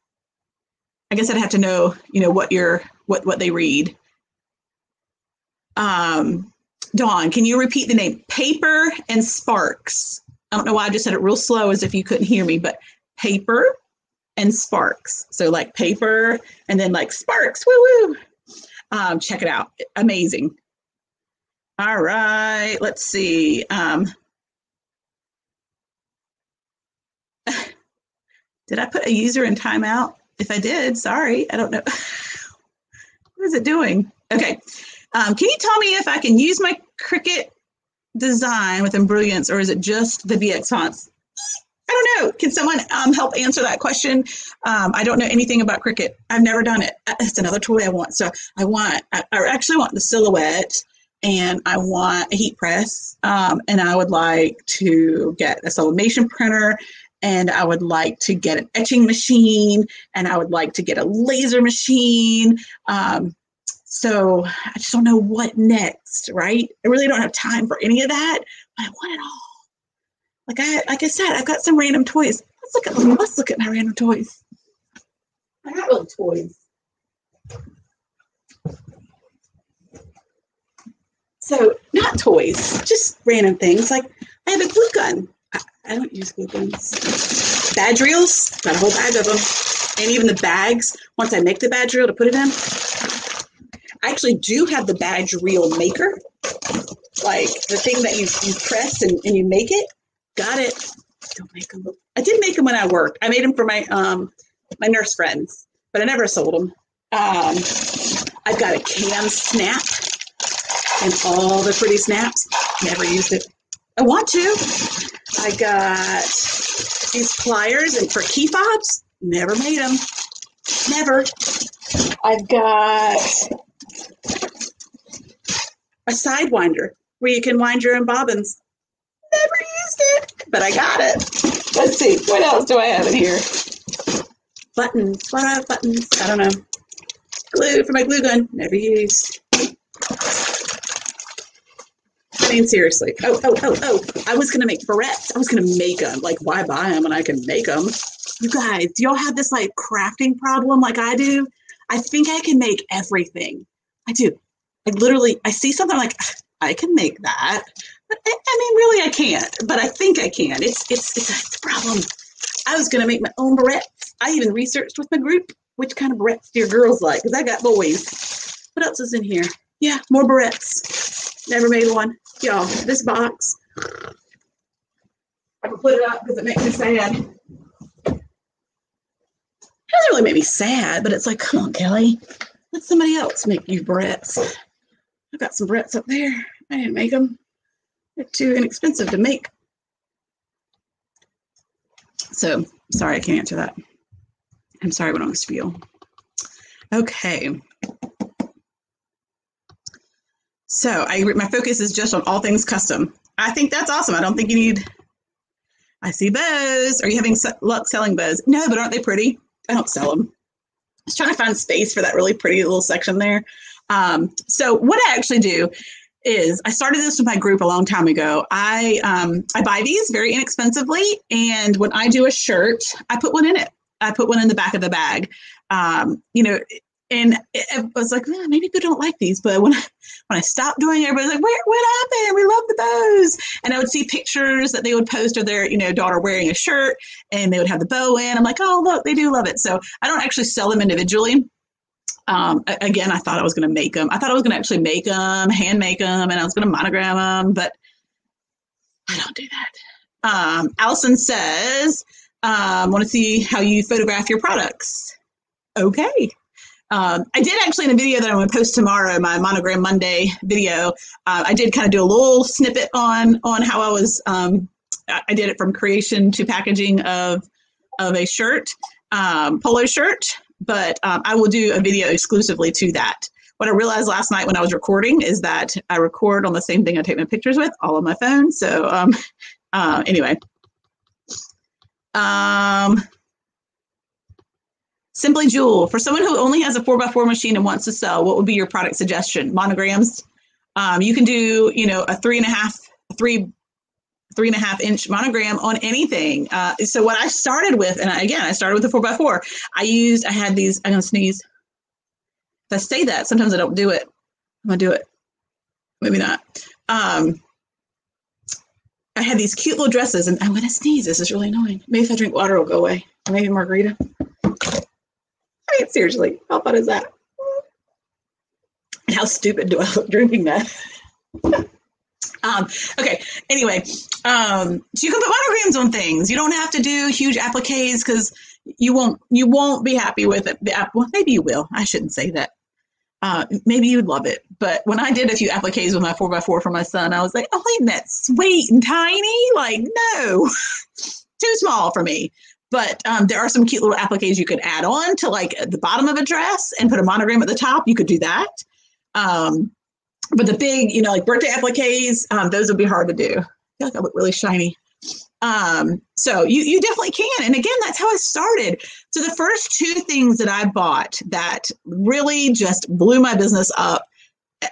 I guess I'd have to know, you know, what your what what they read. Um, Dawn, can you repeat the name? Paper and Sparks. I don't know why I just said it real slow as if you couldn't hear me, but paper and sparks. So like paper and then like sparks. Woo woo. Um, check it out. Amazing. All right. Let's see. Um, did I put a user in timeout? If I did, sorry. I don't know. what is it doing? Okay. Um, can you tell me if I can use my Cricut design with Embrilliance or is it just the BX fonts? I don't know. Can someone um, help answer that question? Um, I don't know anything about Cricut. I've never done it. Uh, it's another toy I want. So I want, I, I actually want the silhouette and I want a heat press. Um, and I would like to get a sublimation printer and I would like to get an etching machine and I would like to get a laser machine. Um, so I just don't know what next, right? I really don't have time for any of that, but I want it all. Like I like I said, I've got some random toys. Let's look at. Let's look at my random toys. I got little toys. So not toys, just random things. Like I have a glue gun. I, I don't use glue guns. Badge reels, got a whole bag of them. And even the bags, once I make the badge reel to put it in, I actually do have the badge reel maker. Like the thing that you, you press and, and you make it. Got it. Don't make them. I did make them when I worked. I made them for my um my nurse friends, but I never sold them. Um, I've got a KAM snap and all the pretty snaps. Never used it. I want to. I got these pliers and for key fobs. Never made them. Never. I've got a sidewinder where you can wind your own bobbins. Never used it, but I got it. Let's see, what else do I have in here? Buttons. What have buttons? I don't know. Glue for my glue gun. Never used. I mean, seriously. Oh, oh, oh, oh. I was going to make barrettes. I was going to make them. Like, why buy them when I can make them? You guys, do y'all have this like crafting problem like I do? I think I can make everything. I do. I literally, I see something like, I can make that. I, I mean, really, I can't. But I think I can. It's it's it's a, it's a problem. I was gonna make my own barrettes. I even researched with my group which kind of barrettes do your girls like, because I got boys. What else is in here? Yeah, more barrettes. Never made one. Y'all, this box. I can put it up because it makes me sad. It doesn't really make me sad, but it's like, come on, Kelly. Let somebody else make you barrettes. I've got some barrettes up there. I didn't make them. They're too inexpensive to make. So sorry, I can't answer that. I'm sorry, I went on the spiel. Okay. So I my focus is just on all things custom. I think that's awesome. I don't think you need. I see bows. Are you having luck selling bows? No, but aren't they pretty? I don't sell them. I was trying to find space for that really pretty little section there. Um, so what I actually do is I started this with my group a long time ago. I um, I buy these very inexpensively, and when I do a shirt, I put one in it. I put one in the back of the bag. Um, you know, and it, it was like, maybe people don't like these, but when I, when I stopped doing it, everybody's like, Where, what happened? We love the bows. And I would see pictures that they would post of their, you know, daughter wearing a shirt and they would have the bow in. I'm like, oh, look, they do love it. So I don't actually sell them individually. Um, again, I thought I was going to make them. I thought I was going to actually make them, hand make them, and I was going to monogram them, but I don't do that. Um, Allison says, um, want to see how you photograph your products. Okay. Um, I did actually in a video that I'm going to post tomorrow, my Monogram Monday video. Uh, I did kind of do a little snippet on on how I was. Um, I did it from creation to packaging of of a shirt, um, polo shirt. But um, I will do a video exclusively to that. What I realized last night when I was recording is that I record on the same thing I take my pictures with, all on my phone. So um, uh, anyway, um, Simply Jewel, for someone who only has a 4x4 machine and wants to sell, what would be your product suggestion? Monograms. Um, you can do, you know, a three and a half, three, three and a half inch monogram on anything. Uh, so what I started with, and I, again, I started with the 4x4. I used, I had these, I'm to sneeze. If I say that, sometimes I don't do it. I'm to do it. Maybe not. Um, I had these cute little dresses, and I'm to sneeze. This is really annoying. Maybe if I drink water, it'll go away. Maybe margarita. mean, seriously, how fun is that? How stupid do I look drinking that? um, okay, anyway, um, so you can put monograms on things. You don't have to do huge appliques because you won't you won't be happy with it. Well, maybe you will. I shouldn't say that. Uh, maybe you'd love it. But when I did a few appliques with my 4x4 for my son, I was like, oh, ain't that sweet and tiny? Like, no, too small for me. But um, there are some cute little appliques you could add on to like the bottom of a dress and put a monogram at the top. You could do that. Um, but the big, you know, like birthday appliques, um, those would be hard to do. I feel like I look really shiny. Um, so you you definitely can. And again, that's how I started. So the first two things that I bought that really just blew my business up.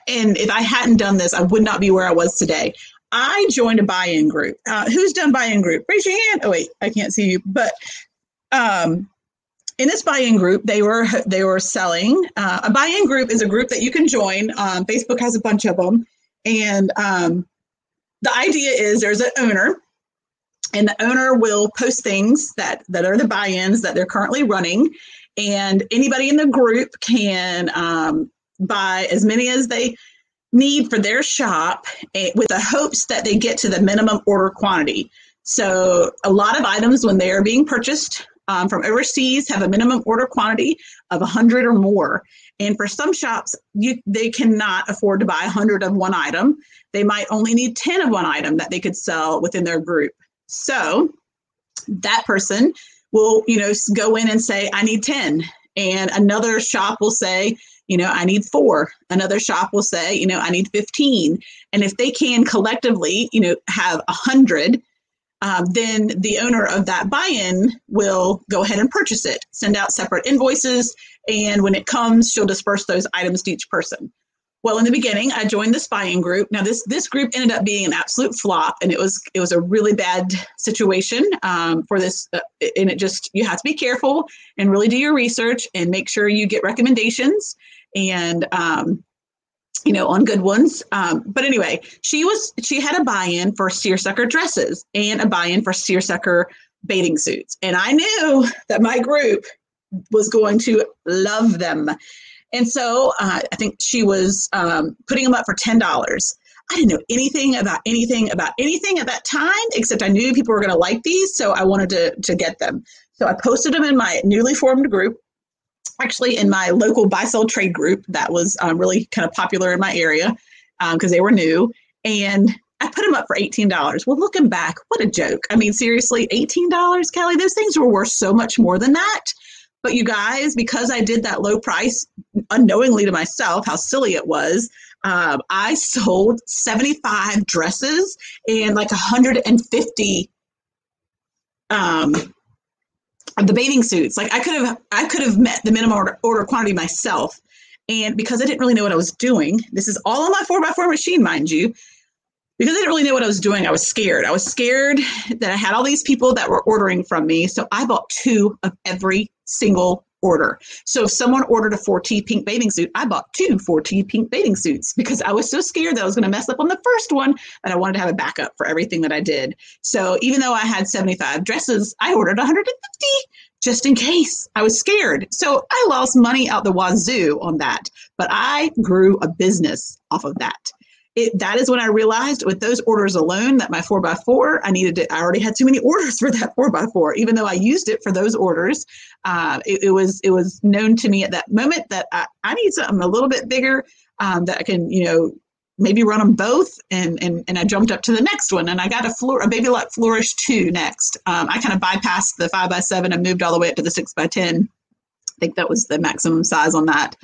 And if I hadn't done this, I would not be where I was today. I joined a buy-in group. Uh, who's done buy-in group? Raise your hand. Oh wait, I can't see you. But um, in this buy-in group, they were they were selling. Uh, a buy-in group is a group that you can join. Um, Facebook has a bunch of them, and um, the idea is there's an owner and the owner will post things that that are the buy-ins that they're currently running and anybody in the group can um, buy as many as they need for their shop eh, with the hopes that they get to the minimum order quantity so a lot of items when they are being purchased um, from overseas have a minimum order quantity of 100 or more and for some shops you, they cannot afford to buy 100 of one item they might only need 10 of one item that they could sell within their group so that person will, you know, go in and say, I need 10. And another shop will say, you know, I need four. Another shop will say, you know, I need 15. And if they can collectively, you know, have a hundred, um, then the owner of that buy-in will go ahead and purchase it, send out separate invoices, and when it comes, she'll disperse those items to each person. Well, in the beginning, I joined the buy-in group. Now, this this group ended up being an absolute flop, and it was it was a really bad situation um, for this. Uh, and it just you have to be careful and really do your research and make sure you get recommendations and um, you know on good ones. Um, but anyway, she was she had a buy-in for seersucker dresses and a buy-in for seersucker bathing suits, and I knew that my group was going to love them and so uh, I think she was um, putting them up for $10. I didn't know anything about anything about anything at that time, except I knew people were going to like these. So I wanted to, to get them. So I posted them in my newly formed group, actually in my local buy sell trade group that was um, really kind of popular in my area because um, they were new. And I put them up for $18. Well, looking back, what a joke. I mean, seriously, $18, Kelly, those things were worth so much more than that. But you guys, because I did that low price unknowingly to myself, how silly it was, um, I sold 75 dresses and like 150 um, the bathing suits. Like I could have, I could have met the minimum order, order quantity myself. And because I didn't really know what I was doing, this is all on my 4x4 machine, mind you because I didn't really know what I was doing, I was scared. I was scared that I had all these people that were ordering from me. So I bought two of every single order. So if someone ordered a 4T pink bathing suit, I bought two 4T pink bathing suits because I was so scared that I was going to mess up on the first one that I wanted to have a backup for everything that I did. So even though I had 75 dresses, I ordered 150 just in case. I was scared. So I lost money out the wazoo on that, but I grew a business off of that it, that is when I realized with those orders alone that my four by four, I needed to, I already had too many orders for that four by four, even though I used it for those orders. Uh, it, it, was, it was known to me at that moment that I, I need something a little bit bigger um, that I can, you know, maybe run them both. And, and, and I jumped up to the next one and I got a floor, a baby lock flourish two next. Um, I kind of bypassed the five by seven and moved all the way up to the six by 10. I think that was the maximum size on that.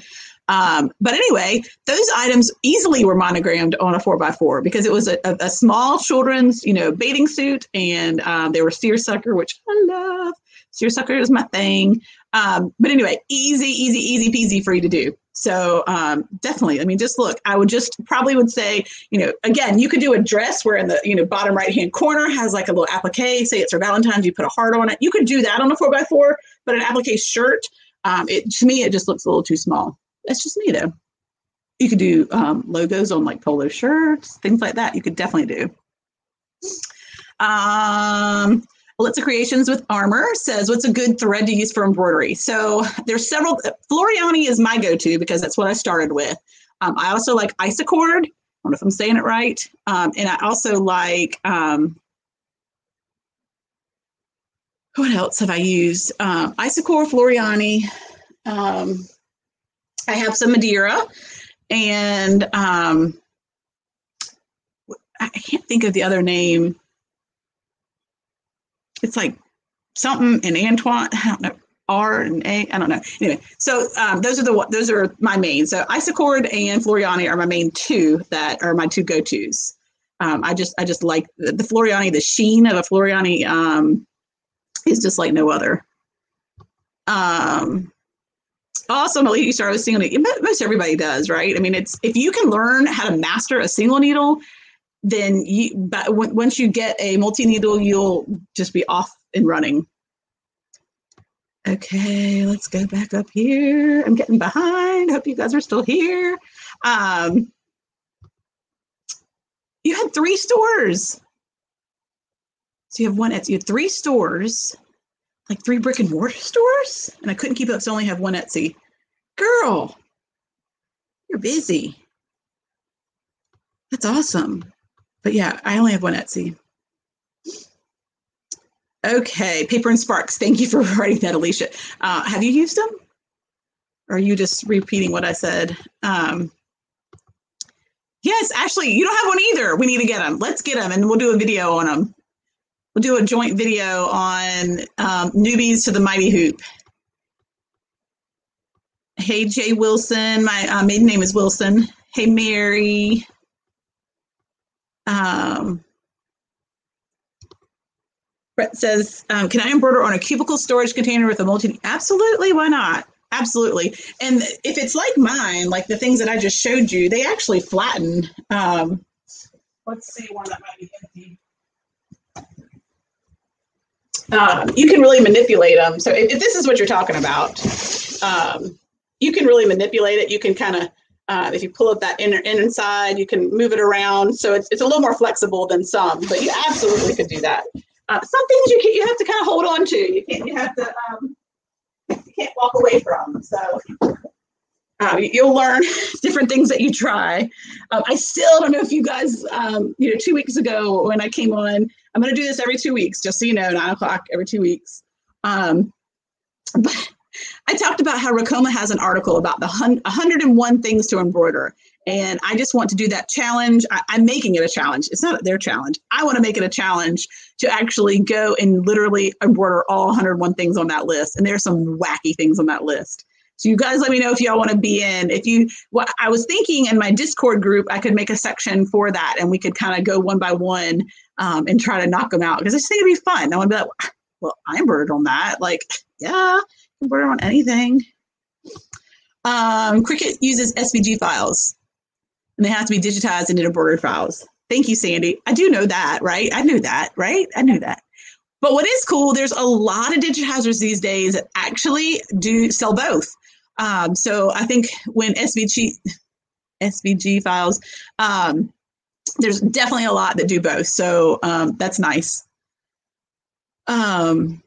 Um, but anyway, those items easily were monogrammed on a four by four because it was a, a, a small children's, you know, bathing suit, and um, they were seersucker, which I love. Seersucker is my thing. Um, but anyway, easy, easy, easy peasy for you to do. So um, definitely, I mean, just look. I would just probably would say, you know, again, you could do a dress where in the you know bottom right hand corner has like a little applique. Say it's for Valentine's, you put a heart on it. You could do that on a four by four, but an applique shirt, um, it to me, it just looks a little too small. That's just me though. You could do um, logos on like polo shirts, things like that. You could definitely do. Um, Alyssa Creations with Armor says, what's a good thread to use for embroidery? So there's several, Floriani is my go-to because that's what I started with. Um, I also like Isacord. I don't know if I'm saying it right. Um, and I also like, um, what else have I used? Um, Floriani. Um, I have some Madeira and um, I can't think of the other name. It's like something and Antoine. I don't know. R and A. I don't know. Anyway, so um, those are the those are my main. So Isacord and Floriani are my main two that are my two go tos. Um, I just I just like the, the Floriani. The sheen of a Floriani um, is just like no other. Um, awesome. You start with single needle. Most everybody does, right? I mean, it's if you can learn how to master a single needle, then you. But once you get a multi needle, you'll just be off and running. Okay, let's go back up here. I'm getting behind. Hope you guys are still here. Um, you had three stores. So you have one. You three stores like three brick and mortar stores and I couldn't keep up, so I only have one Etsy. Girl, you're busy. That's awesome. But yeah, I only have one Etsy. Okay, Paper and Sparks. Thank you for writing that, Alicia. Uh, have you used them? Or are you just repeating what I said? Um, yes, Ashley, you don't have one either. We need to get them. Let's get them and we'll do a video on them we'll do a joint video on um, newbies to the mighty hoop. Hey, Jay Wilson. My uh, maiden name is Wilson. Hey, Mary. Um, Brett says, um, can I embroider on a cubicle storage container with a multi? Absolutely, why not? Absolutely. And if it's like mine, like the things that I just showed you, they actually flatten. Um, let's see one that might be empty um, you can really manipulate them. So if, if, this is what you're talking about, um, you can really manipulate it. You can kind of, uh, if you pull up that inner, inside, you can move it around. So it's, it's a little more flexible than some, but you absolutely could do that. Uh, some things you can, you have to kind of hold on to. You can't, you have to, um, you can't walk away from. So uh, you'll learn different things that you try. Um, I still don't know if you guys, um, you know, two weeks ago when I came on, I'm going to do this every two weeks, just so you know, nine o'clock every two weeks. Um, but I talked about how Ricoma has an article about the 101 things to embroider. And I just want to do that challenge. I, am making it a challenge. It's not their challenge. I want to make it a challenge to actually go and literally embroider all 101 things on that list. And there's some wacky things on that list. So you guys let me know if y'all want to be in. If you, what I was thinking in my Discord group, I could make a section for that, and we could kind of go one by one um, and try to knock them out because I just think it'd be fun. I want to be like, well, I'm bird on that. Like, yeah, I'm bird on anything. Um, Cricut uses SVG files, and they have to be digitized into embroidered files. Thank you, Sandy. I do know that, right? I knew that, right? I knew that. But what is cool, there's a lot of digitizers these days that actually do sell both. Um, so I think when SVG SVG files, um, there's definitely a lot that do both. So um, that's nice. Um,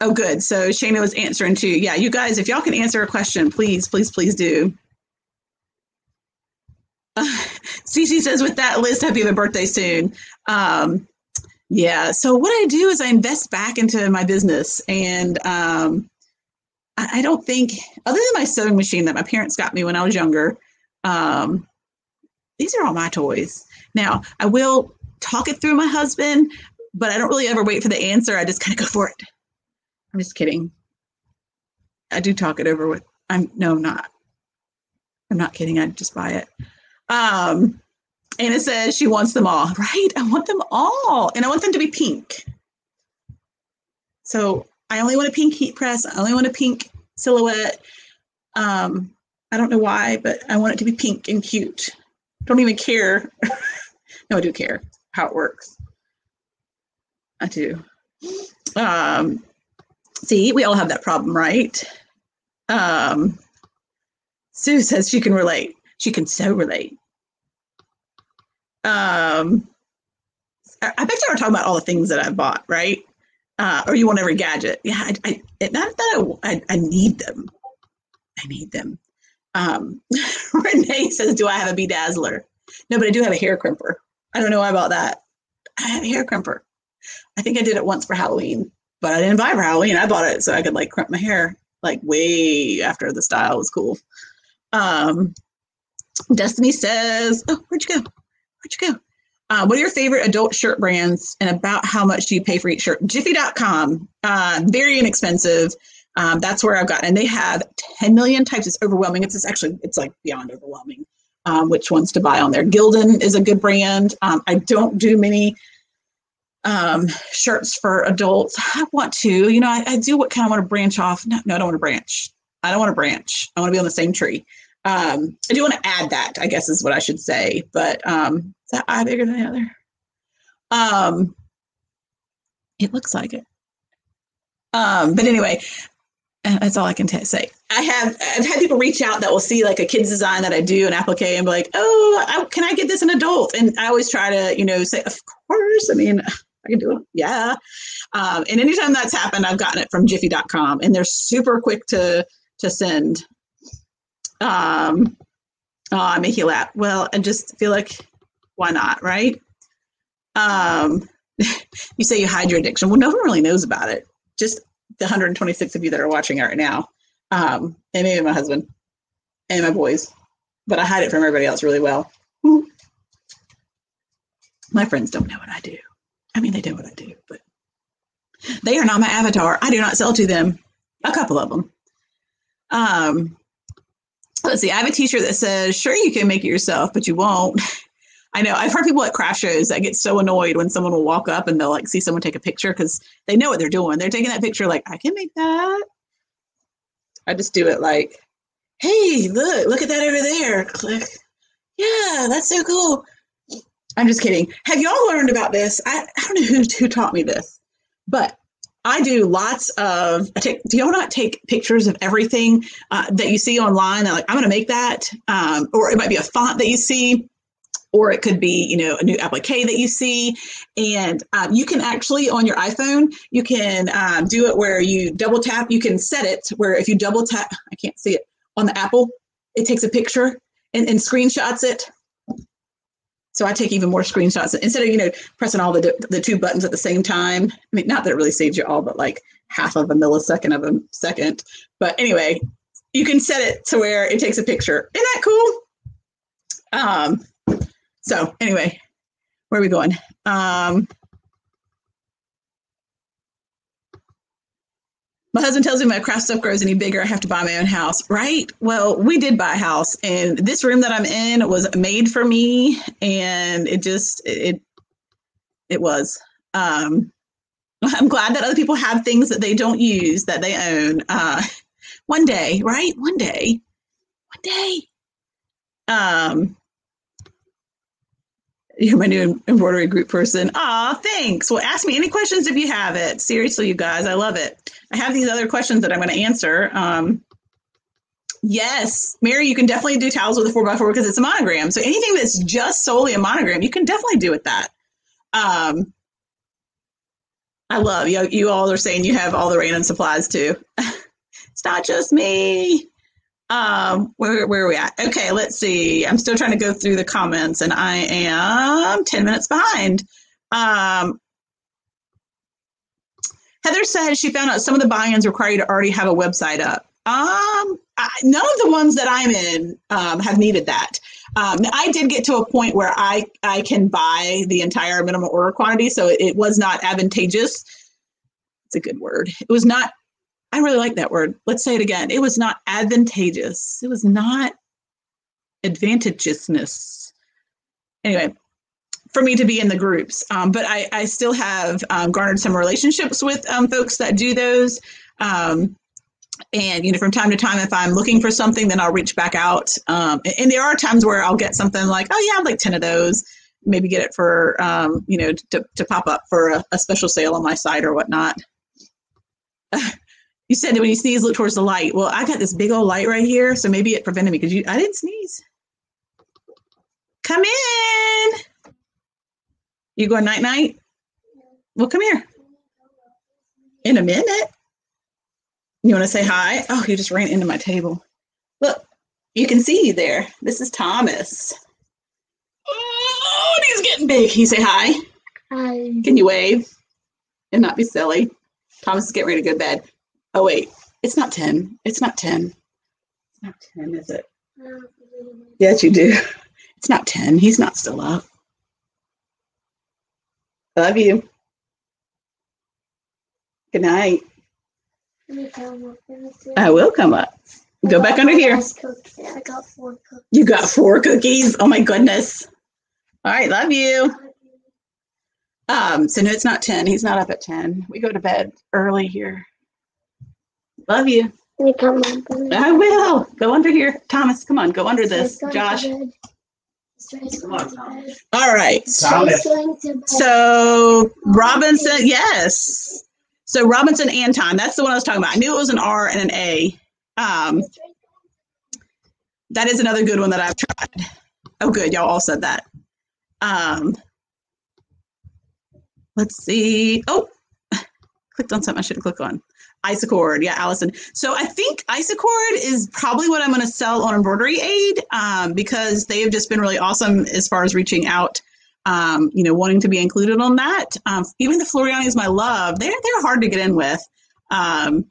oh, good. So Shana was answering too. Yeah, you guys, if y'all can answer a question, please, please, please do. Uh, Cece says, with that list, have a birthday soon. Um, yeah. So what I do is I invest back into my business, and um, I, don't think, other than my sewing machine that my parents got me when I was younger, um, these are all my toys. Now, I will talk it through my husband, but I don't really ever wait for the answer. I just kind of go for it. I'm just kidding. I do talk it over with, I'm, no, not. I'm not kidding. I just buy it. Um, Anna says she wants them all. Right? I want them all. And I want them to be pink. So I only want a pink heat press. I only want a pink silhouette. Um, I don't know why, but I want it to be pink and cute don't even care. no, I do care how it works. I do. Um, see, we all have that problem, right? Um, Sue says she can relate. She can so relate. Um, I bet you are talking about all the things that I bought, right? Uh, or you want every gadget. Yeah, I, I not that I, I, I need them. I need them. Um, Renee says, "Do I have a bedazzler?" No, but I do have a hair crimper. I don't know why about that. I have a hair crimper. I think I did it once for Halloween, but I didn't buy it for Halloween. I bought it so I could like crimp my hair like way after the style was cool. Um, Destiny says, "Oh, where'd you go? Where'd you go?" Uh, what are your favorite adult shirt brands and about how much do you pay for each shirt? Jiffy.com, uh, very inexpensive. Um, that's where I've gotten, and they have 10 million types. It's overwhelming. It's, actually, it's like beyond overwhelming. Um, which ones to buy on there? Gildan is a good brand. Um, I don't do many um, shirts for adults. I want to, you know, I, I do what kind of want to branch off. No, no, I don't want to branch. I don't want to branch. I want to be on the same tree. Um, I do want to add that, I guess is what I should say. But um, that eye bigger than the other? Um, it looks like it. Um, but anyway, uh, that's all I can t- say. I have I've had people reach out that will see like a kid's design that I do an applique and be like, oh, I, can I get this an adult? And I always try to you know say, of course. I mean, I can do it. Yeah. Um, and anytime that's happened, I've gotten it from Jiffy.com, and they're super quick to to send. Um, oh, I make you laugh. Well, I just feel like, why not, right? Um, you say you hide your addiction. Well, no one really knows about it. Just the 126 of you that are watching right now, um, and maybe my husband and my boys, but I hide it from everybody else really well. My friends don't know what I do. I mean, they know what I do, but they are not my avatar. I do not sell to them. A couple of them. Um, let's see. I have a T-shirt that says, "Sure, you can make it yourself, but you won't." I know I've heard people at craft shows that get so annoyed when someone will walk up and they'll like see someone take a picture because they know what they're doing. They're taking that picture like, I can make that. I just do it like, hey, look, look at that over there. Click. Yeah, that's so cool. I'm just kidding. Have y'all learned about this? I, I don't know who, who taught me this, but I do lots of. I take. Do y'all not take pictures of everything uh, that you see online? like, I'm going to make that, um, or it might be a font that you see or it could be you know a new applique that you see. And um, you can actually on your iphone you can um, do it where you double tap you can set it where if you double tap i can't see it on the apple it takes a picture and, and screenshots it. So i take even more screenshots instead of you know pressing all the the two buttons at the same time. I mean not that it really saves you all but like half of a millisecond of a second. But anyway you can set it to where it takes a picture. Isn't that cool? Um, so anyway, where are we going? Um, my husband tells me my craft stuff grows any bigger, I have to buy my own house. Right? Well, we did buy a house, and this room that I'm in was made for me, and it just it it was. Um, I'm glad that other people have things that they don't use that they own. Uh, one day, right? One day, one day. Um, you're my new embroidery group person. Ah, thanks. Well, ask me any questions if you have it. Seriously, you guys, I love it. I have these other questions that I'm going to answer. Um, yes, Mary, you can definitely do towels with a 4x4 because it's a monogram. So anything that's just solely a monogram, you can definitely do with that. Um, I love you. You all are saying you have all the and supplies too. it's not just me. Um, where, where are we at? Okay, let's see. I'm still trying to go through the comments and I am 10 minutes behind. Um, Heather said she found out some of the buy-ins require you to already have a website up. Um, I, none of the ones that I'm in um, have needed that. Um, I did get to a point where I I can buy the entire minimum order quantity, so it, it was not advantageous. It's a good word. It was not I really like that word. Let's say it again. It was not advantageous. It was not advantageousness. Anyway, for me to be in the groups. Um, but I, I still have um, garnered some relationships with um, folks that do those. Um, and you know, from time to time, if I'm looking for something, then I'll reach back out. Um, and, and, there are times where I'll get something like, oh yeah, I'd like ten of those. Maybe get it for um, you know to, to pop up for a, a special sale on my site or whatnot. You said that when you sneeze, look towards the light. Well, I got this big old light right here, so maybe it prevented me because you I didn't sneeze. Come in. You going night night? Well, come here. In a minute. You want to say hi? Oh, you just ran into my table. Look, you can see you there. This is Thomas. Oh, he's getting big. Can you say hi? Hi. Can you wave and not be silly? Thomas is getting ready to go to bed. Oh, wait. It's not 10. It's not 10. It's not 10, is it? Yes, you do. It's not 10. He's not still up. I love you. Good night. I will come up. Go back under here. Got. You got four cookies. Oh my goodness. All right, love you. Um, so no, it's not 10. He's not up at 10. We go to bed early here. Love you. You come on. I will. Go under here. Thomas, come on, go under this. Josh. Come on, All right. Thomas. So Robinson, yes. So Robinson Anton, that's the one I was talking about. I knew it was an R and an A. Um, that is another good one that I've tried. Oh, good. Y'all all said that. Um, let's see. Oh, clicked on something I should have clicked on. Isacord. Yeah, Allison. So I think Isacord is probably what I'm going to sell on Embroidery Aid um, because they have just been really awesome as far as reaching out, um, you know, wanting to be included on that. Um, even the Floriani is my love. They're, they're hard to get in with. Um,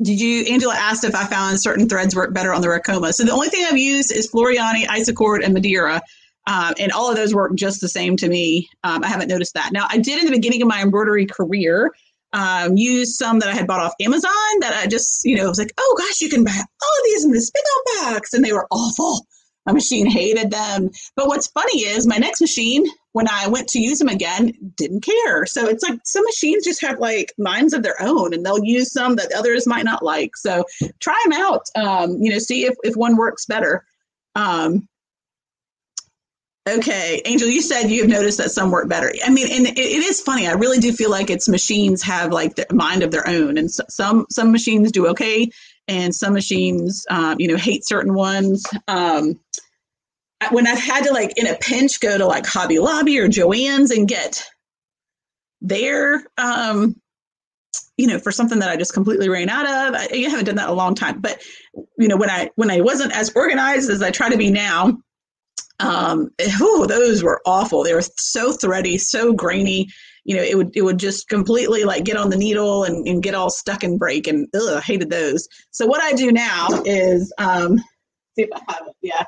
did you, Angela asked if I found certain threads work better on the Ricoma. So the only thing I've used is Floriani, Isacord, and Madeira. Um, and all of those work just the same to me. Um, I haven't noticed that. Now, I did in the beginning of my embroidery career um, use some that I had bought off Amazon that I just, you know, was like, oh gosh, you can buy all of these in this big old box. And they were awful. My machine hated them. But what's funny is my next machine, when I went to use them again, didn't care. So it's like some machines just have like minds of their own and they'll use some that others might not like. So try them out, um, you know, see if, if one works better. Um, Okay, Angel, you said you have noticed that some work better. I mean, and it, it is funny. I really do feel like it's machines have like the mind of their own, and so, some some machines do okay, and some machines, um, you know, hate certain ones. Um, when I've had to like in a pinch go to like Hobby Lobby or Joann's and get their, um, you know, for something that I just completely ran out of. I, I haven't done that a long time, but you know, when I when I wasn't as organized as I try to be now um, oh, those were awful. They were so thready, so grainy. You know, it would it would just completely like get on the needle and, and get all stuck and break. And ugh, I hated those. So what I do now is um, see if I have it. Yeah,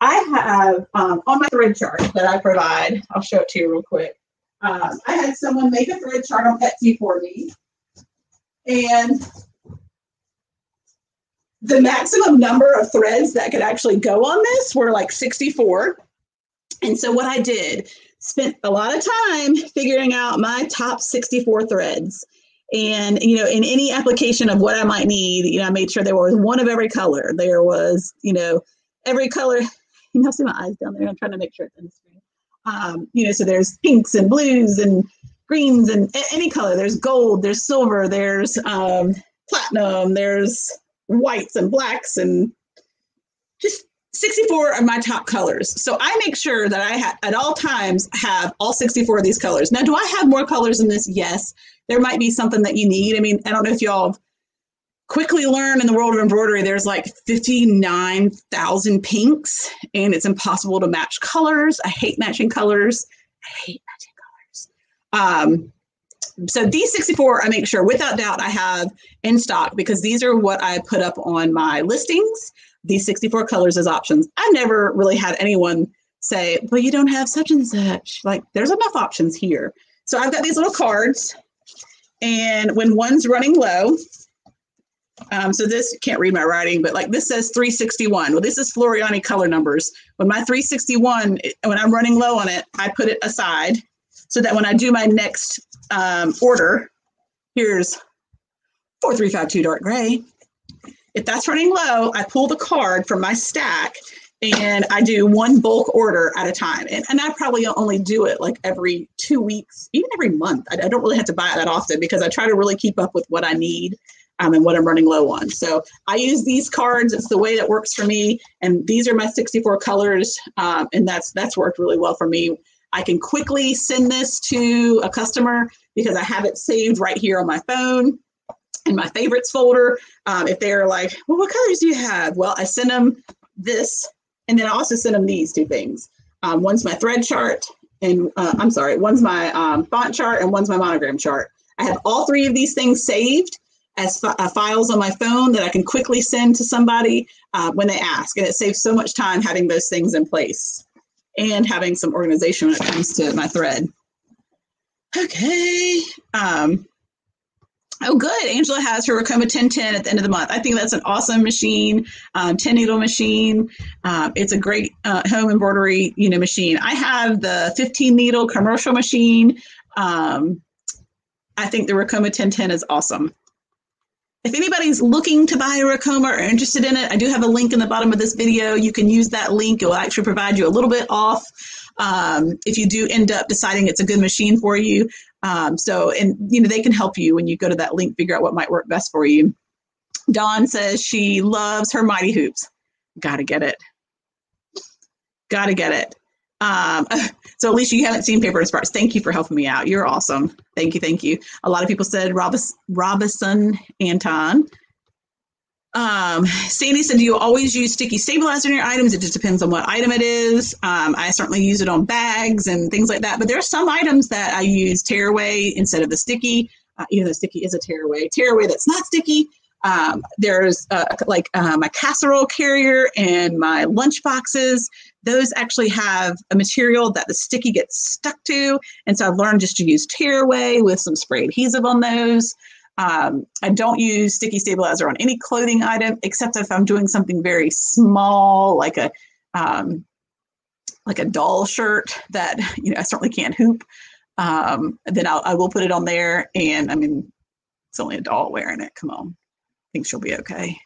I have um, on my thread chart that I provide. I'll show it to you real quick. Um, I had someone make a thread chart on Etsy for me, and the maximum number of threads that could actually go on this were like 64. And so what I did, spent a lot of time figuring out my top 64 threads. And, you know, in any application of what I might need, you know, I made sure there was one of every color. There was, you know, every color. You know, see my eyes down there. I'm trying to make sure it's in the screen. Um, you know, so there's pinks and blues and greens and any color. There's gold, there's silver, there's um, platinum, there's whites and blacks and just 64 of my top colors. So I make sure that I ha- at all times have all 64 of these colors. Now, do I have more colors in this? Yes. There might be something that you need. I mean, I don't know if y'all quickly learn in the world of embroidery, there's like 59,000 pinks and it's impossible to match colors. I hate matching colors. I hate matching colors. Um, so these 64 i make sure without doubt i have in stock because these are what i put up on my listings these 64 colors as options i've never really had anyone say well you don't have such and such like there's enough options here so i've got these little cards and when one's running low um, so this can't read my writing, but like this says 361. Well, this is Floriani color numbers. When my 361, when I'm running low on it, I put it aside so that when I do my next um, order, here's 4352 dark gray. If that's running low, I pull the card from my stack and I do one bulk order at a time. And, and I probably only do it like every two weeks, even every month. I, I don't really have to buy it that often because I try to really keep up with what I need um, and what I'm running low on. So I use these cards. It's the way that works for me. And these are my 64 colors. Um, and that's that's worked really well for me. I can quickly send this to a customer because I have it saved right here on my phone in my favorites folder. Um, if they're like, well, what colors do you have? Well, I send them this, and then I also send them these two things. Um, one's my thread chart, and uh, I'm sorry, one's my um, font chart, and one's my monogram chart. I have all three of these things saved as fi- uh, files on my phone that I can quickly send to somebody uh, when they ask. And it saves so much time having those things in place and having some organization when it comes to my thread. Okay. Um, Oh, good. Angela has her Ricoma 1010 at the end of the month. I think that's an awesome machine, um, 10 needle machine. Um, it's a great uh, home embroidery, you know, machine. I have the 15 needle commercial machine. Um, I think the Ricoma 1010 is awesome. If anybody's looking to buy a Ricoma or interested in it, I do have a link in the bottom of this video. You can use that link. It will actually provide you a little bit off um, if you do end up deciding it's a good machine for you. Um, so, and you know, they can help you when you go to that link, figure out what might work best for you. Dawn says she loves her Mighty Hoops. Gotta get it. Gotta get it. Um, so, Alicia, you haven't seen Paper and Sparks. Thank you for helping me out. You're awesome. Thank you. Thank you. A lot of people said Robis, Robison Anton. Um, Sandy said, do you always use sticky stabilizer in your items? It just depends on what item it is. Um, I certainly use it on bags and things like that, but there are some items that I use tearaway instead of the sticky, uh, even though sticky is a tearaway. Tearaway that's not sticky. Um, there's uh, like uh, my casserole carrier and my lunch boxes. Those actually have a material that the sticky gets stuck to. And so I've learned just to use tearaway with some spray adhesive on those. Um, I don't use sticky stabilizer on any clothing item except if I'm doing something very small, like a um, like a doll shirt that you know I certainly can't hoop. Um, then I'll, I will put it on there, and I mean it's only a doll wearing it. Come on, I think she'll be okay.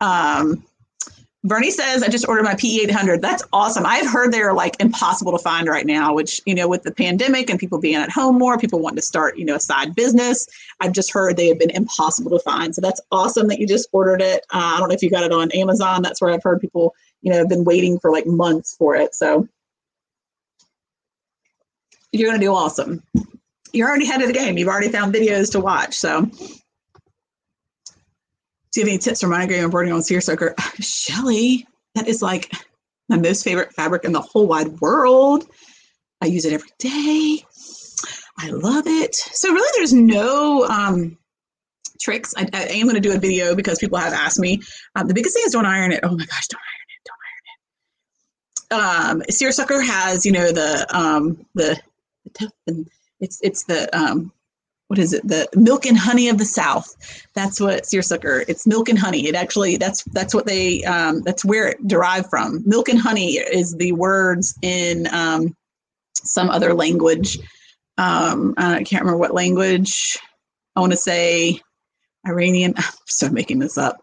Um, Bernie says, I just ordered my P800. That's awesome. I've heard they're like impossible to find right now, which, you know, with the pandemic and people being at home more, people wanting to start, you know, a side business. I've just heard they have been impossible to find. So that's awesome that you just ordered it. Uh, I don't know if you got it on Amazon. That's where I've heard people, you know, have been waiting for like months for it. So you're going to do awesome. You're already ahead of the game. You've already found videos to watch. So do you have any tips for monogram embroidering on seersucker? Shelly, that is like my most favorite fabric in the whole wide world. I use it every day. I love it. So really, there's no um, tricks. I, I am going to do a video because people have asked me. Um, the biggest thing is don't iron it. Oh my gosh, don't iron it. Don't iron it. Um, seersucker has, you know, the um, the, the and it's it's the um, what is it? The milk and honey of the south. That's what seersucker it's milk and honey. It actually that's that's what they um, that's where it derived from. Milk and honey is the words in um, some other language. Um, i can't remember what language. I want to say iranian i'm so making this up.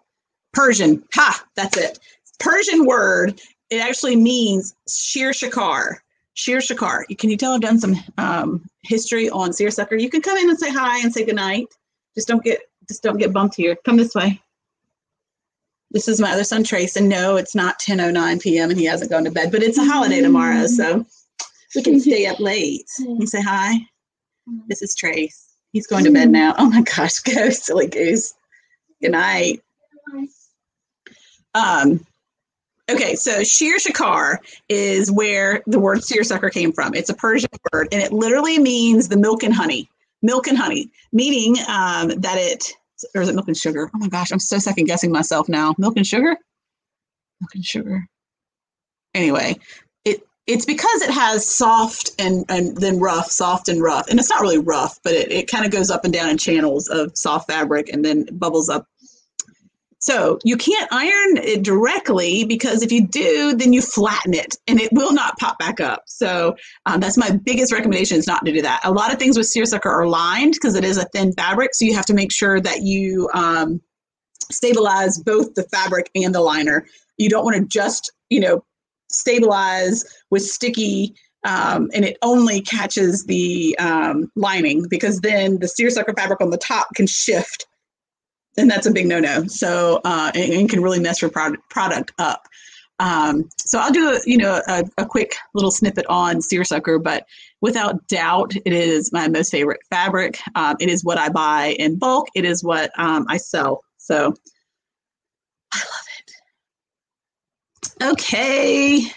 Persian. Ha! That's it. Persian word it actually means sheer shakar Sheer Shakar. Can you tell I've done some um, history on seersucker? You can come in and say hi and say goodnight. Just don't get just don't get bumped here. Come this way. This is my other son Trace, and no, it's not 10:09 p.m. and he hasn't gone to bed, but it's a holiday tomorrow, so we can stay up late. You say hi. This is Trace. He's going to bed now. Oh my gosh, go silly goose. Good night. Um, Okay, so sheer shakar is where the word seersucker came from. It's a Persian word, and it literally means the milk and honey. Milk and honey, meaning um, that it, or is it milk and sugar? Oh my gosh, I'm so second guessing myself now. Milk and sugar? Milk and sugar. Anyway, it it's because it has soft and, and then rough, soft and rough. And it's not really rough, but it, it kind of goes up and down in channels of soft fabric and then bubbles up so you can't iron it directly because if you do, then you flatten it and it will not pop back up. So um, that's my biggest recommendation is not to do that. A lot of things with seersucker are lined because it is a thin fabric. So you have to make sure that you um, stabilize both the fabric and the liner. You don't want to just, you know, stabilize with sticky um, and it only catches the um, lining because then the seersucker fabric on the top can shift and that's a big no-no. So uh, and, and, can really mess your product product up. Um, so I'll do a, you know a, a quick little snippet on seersucker, but without doubt, it is my most favorite fabric. Um, it is what I buy in bulk. It is what um, I sell. So I love it. Okay.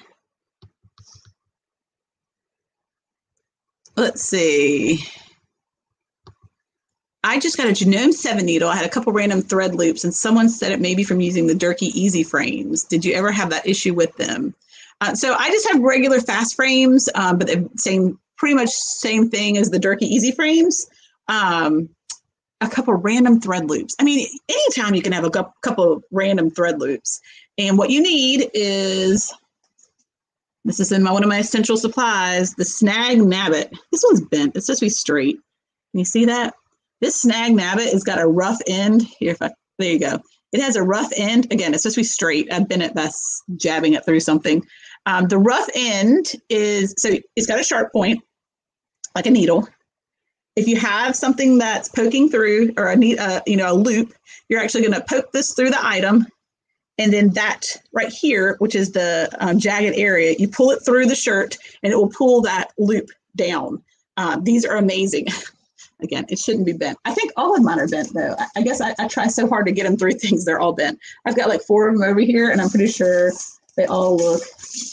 Let's see. I just got a Janome 7 needle. I had a couple random thread loops, and someone said it maybe from using the Durkee Easy frames. Did you ever have that issue with them? Uh, so I just have regular fast frames, um, but the same, pretty much same thing as the Durkee Easy frames. Um, a couple random thread loops. I mean, anytime you can have a couple random thread loops. And what you need is this is in my one of my essential supplies, the Snag Nabbit. This one's bent. It's supposed to be straight. Can you see that? This Snag Nabbit has got a rough end. Here, if I, there you go. It has a rough end. Again, it's supposed to be straight. I've been at best jabbing it through something. Um, the rough end is, so it's got a sharp point, like a needle. If you have something that's poking through or a, uh, you know, a loop, you're actually going to poke this through the item and then that right here, which is the um, jagged area, you pull it through the shirt and it will pull that loop down. Uh, these are amazing. Again, it shouldn't be bent. I think all of mine are bent though. I, I guess I, I, try so hard to get them through things, they're all bent. I've got like four of them over here and I'm pretty sure they all look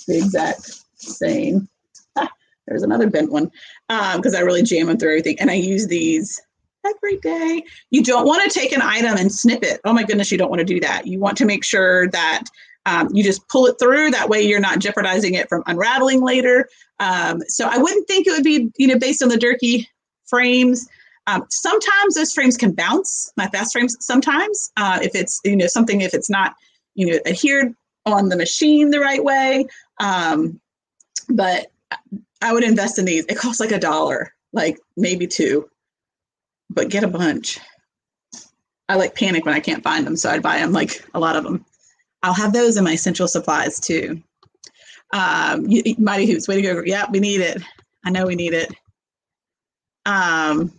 the exact same. Ah, there's another bent one because um, I really jam them through everything. And I use these every day. You don't want to take an item and snip it. Oh my goodness, you don't want to do that. You want to make sure that um, you just pull it through. That way, you're not jeopardizing it from unraveling later. Um, so I wouldn't think it would be, you know, based on the Durkee frames. Um, sometimes those frames can bounce. My fast frames sometimes, uh, if it's you know something, if it's not you know adhered on the machine the right way. Um, but I would invest in these. It costs like a dollar, like maybe two but get a bunch. I like panic when I can't find them, so I'd buy them like a lot of them. I'll have those in my essential supplies too. Um, Mighty Hoops, way to go! Yeah, we need it. I know we need it. Um,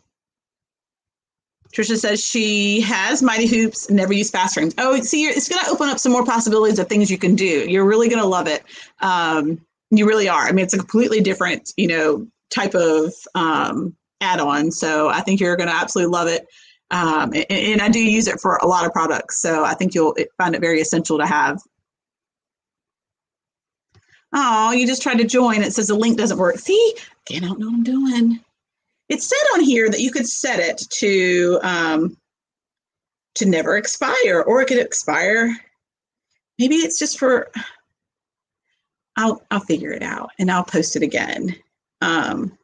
Trisha says she has Mighty Hoops, never use fast frames. Oh, see, it's going to open up some more possibilities of things you can do. You're really going to love it. Um, you really are. I mean, it's a completely different, you know, type of um, add-on. So I think you're going to absolutely love it. Um, and, and, I do use it for a lot of products. So I think you'll find it very essential to have. Oh, you just tried to join. It says the link doesn't work. See, again, I don't know what I'm doing. It said on here that you could set it to um, to never expire, or it could expire. Maybe it's just for. I'll I'll figure it out and I'll post it again. Um,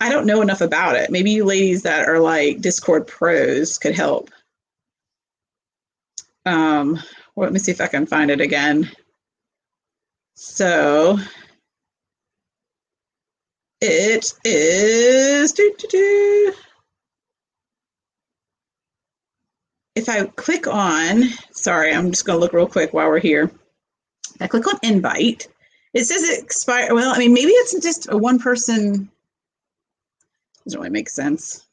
I don't know enough about it. Maybe you ladies that are like Discord pros could help. Um, well, let me see if I can find it again. So it is. Doo, doo, doo. If I click on, sorry, I'm just going to look real quick while we're here. I click on invite. It says it expire. Well, I mean, maybe it's just a one person doesn't really make sense.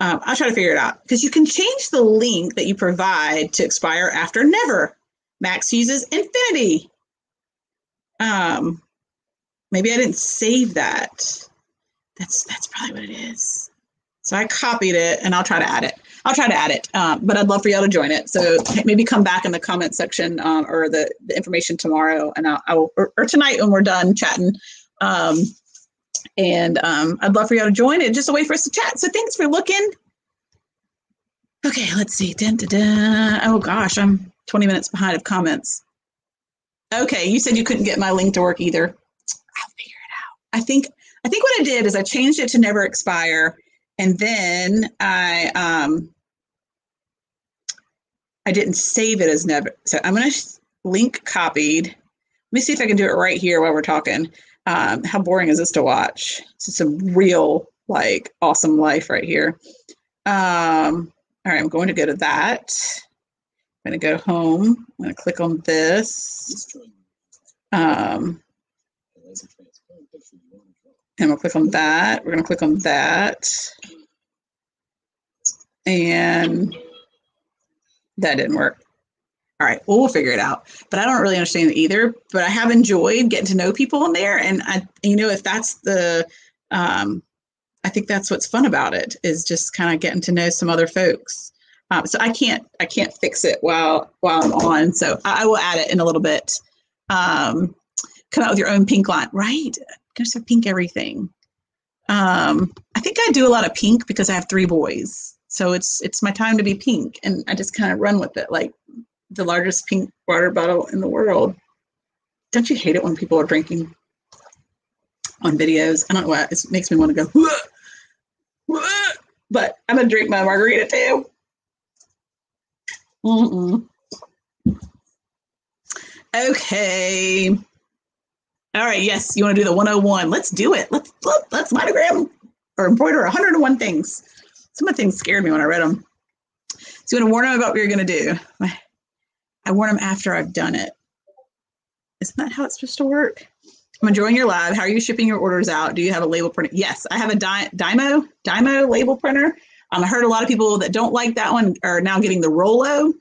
Um, I'll try to figure it out because you can change the link that you provide to expire after never. Max uses infinity. Um, maybe I didn't save that. That's that's probably what it is. So I copied it and I'll try to add it. I'll try to add it, um, but I'd love for y'all to join it. So maybe come back in the comment section um, or the, the information tomorrow, and I'll, I'll or, or, tonight when we're done chatting. Um, and um, I'd love for y'all to join it. Just a way for us to chat. So thanks for looking. Okay, let's see. Dun, dun, dun. Oh gosh, I'm 20 minutes behind of comments. Okay, you said you couldn't get my link to work either. I'll figure it out. I think I think what I did is I changed it to never expire, and then I um I didn't save it as never. So I'm gonna link copied. Let me see if I can do it right here while we're talking. Um, how boring is this to watch? This is some real, like, awesome life right here. Um, all right, I'm going to go to that. I'm going to go home. I'm going to click on this. Um, and we'll click on that. We're going to click on that. And that didn't work. all right, well, we'll figure it out. But I don't really understand it either. But I have enjoyed getting to know people in there, and I, you know, if that's the, um, I think that's what's fun about it is just kind of getting to know some other folks. Um, so I can't, I can't fix it while while I'm on. So I, I will add it in a little bit. Um, come out with your own pink line, right? Just have pink everything. Um, I think I do a lot of pink because I have three boys. So it's it's my time to be pink, and I just kind of run with it. Like the largest pink water bottle in the world. Don't you hate it when people are drinking on videos? I don't know why it makes me want to go. "Whoa, whoa," But I'm gonna drink my margarita too. Mm-mm. Okay. All right. Yes, you want to do the 101? Let's do it. Let's let, let's monogram or embroider 101 things. Some of the things scared me when I read them. So you want to warn them about what you're going to do. I warn them after I've done it. Isn't that how it's supposed to work? I'm enjoying your live. How are you shipping your orders out? Do you have a label printer? Yes, I have a Dy- Dymo Dymo label printer. Um, I heard a lot of people that don't like that one are now getting the Rollo.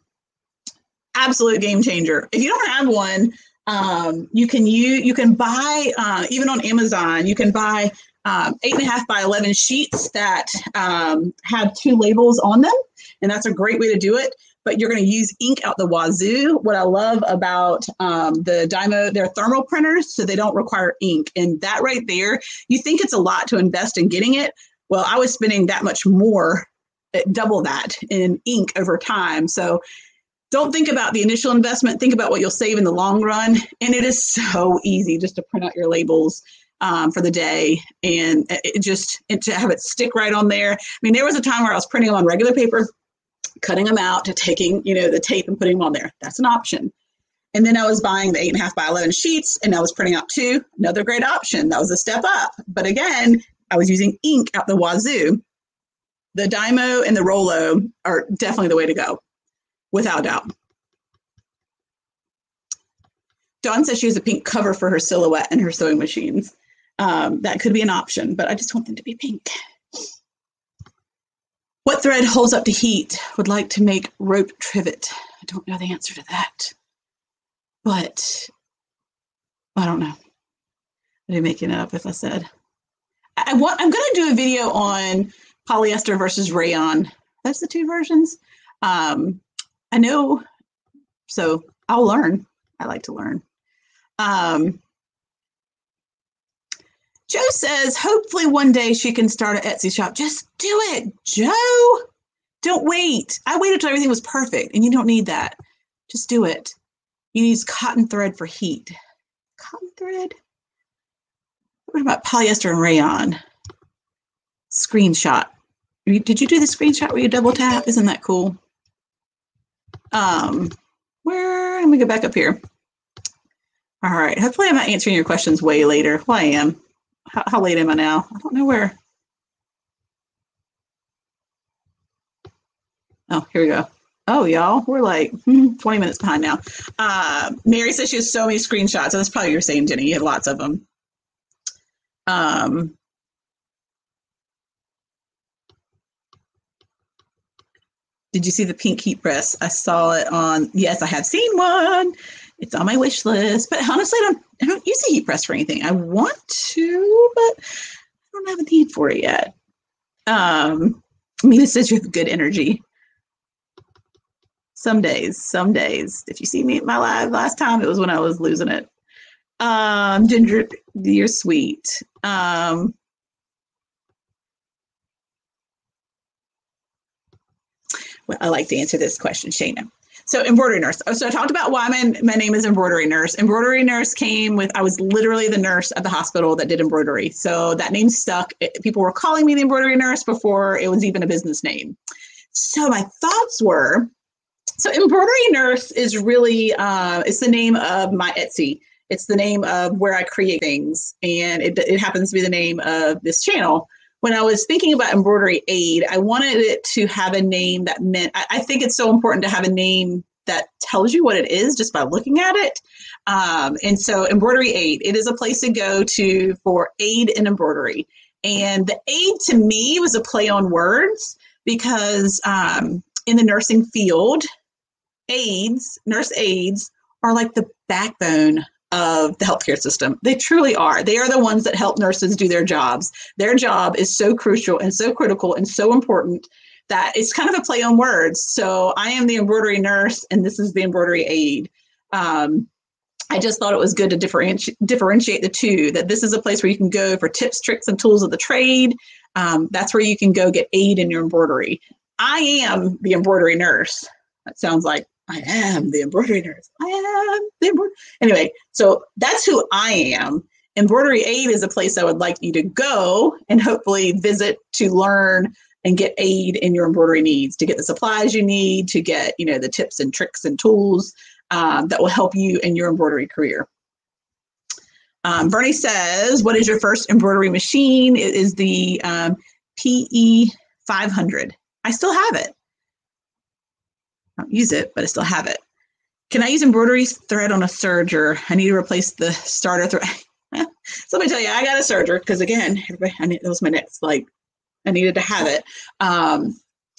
Absolute game changer. If you don't have one, um, you can you you can buy uh, even on Amazon. You can buy um, eight and a half by eleven sheets that um, have two labels on them, and that's a great way to do it. But you're going to use ink out the wazoo. What I love about um, the Dymo, they're thermal printers, so they don't require ink. And that right there, you think it's a lot to invest in getting it. Well, I was spending that much more, eh, double that in ink over time. So don't think about the initial investment. Think about what you'll save in the long run. And it is so easy just to print out your labels um, for the day and it just and to have it stick right on there. I mean, there was a time where I was printing them on regular paper, cutting them out to taking, you know, the tape and putting them on there. That's an option. And then I was buying the eight and a half by 11 sheets and I was printing out two, another great option. That was a step up. But again, I was using ink out the wazoo. The Dymo and the Rollo are definitely the way to go, without doubt. Dawn says she has a pink cover for her silhouette and her sewing machines. Um, that could be an option, but I just want them to be pink. What thread holds up to heat? Would like to make rope trivet. I don't know the answer to that, but I don't know. I'd be making it up if I said. I want. I'm going to do a video on polyester versus rayon. That's the two versions. Um, I know, so I'll learn. I like to learn. Um, Joe says, hopefully one day she can start an Etsy shop. Just do it, Joe. Don't wait. I waited until everything was perfect, and you don't need that. Just do it. You need cotton thread for heat. Cotton thread? What about polyester and rayon? Screenshot. Did you do the screenshot where you double tap? Isn't that cool? Um, where, let me go back up here. All right. Hopefully, I'm not answering your questions way later. Well, I am. How, how late am I now? I don't know where. Oh, here we go. Oh, y'all, we're like hmm, 20 minutes behind now. Uh, Mary says she has so many screenshots. That's probably your saying, Jenny. You have lots of them. Um, did you see the pink heat press? I saw it on, yes, I have seen one it's on my wish list. But honestly, I don't I don't use a heat press for anything. I want to, but I don't have a need for it yet. Um, Mina says you have good energy. Some days, some days. If you see me at my live last time, it was when I was losing it. Um, Ginger, you're sweet. Um, well, I like to answer this question, Shayna. So embroidery nurse. Oh, so I talked about why my, my name is embroidery nurse. Embroidery nurse came with, I was literally the nurse at the hospital that did embroidery. So that name stuck. It, people were calling me the embroidery nurse before it was even a business name. So my thoughts were, so embroidery nurse is really, uh, it's the name of my Etsy. It's the name of where I create things. And it, it happens to be the name of this channel when I was thinking about embroidery aid, I wanted it to have a name that meant, I, I, think it's so important to have a name that tells you what it is just by looking at it. Um, and so, embroidery aid, it is a place to go to for aid in embroidery. And the aid to me was a play on words because um, in the nursing field, aides, nurse aides, are like the backbone of the healthcare system. They truly are. They are the ones that help nurses do their jobs. Their job is so crucial and so critical and so important that it's kind of a play on words. So I am the embroidery nurse, and this is the embroidery aide. Um, I just thought it was good to differentiate differentiate the two. That this is a place where you can go for tips, tricks, and tools of the trade. Um, that's where you can go get aid in your embroidery. I am the embroidery nurse. That sounds like I am the embroidery nurse. I am the embroidery. Anyway, so that's who I am. Embroidery Aid is a place I would like you to go and hopefully visit to learn and get aid in your embroidery needs, to get the supplies you need, to get you know the tips and tricks and tools um, that will help you in your embroidery career. Um, Bernie says, "What is your first embroidery machine?" It is the um, PE 500. I still have it. I don't use it, but I still have it. Can I use embroidery thread on a serger? I need to replace the starter thread. so let me tell you, I got a serger because again, everybody, I need, that was my next like I needed to have it. Um,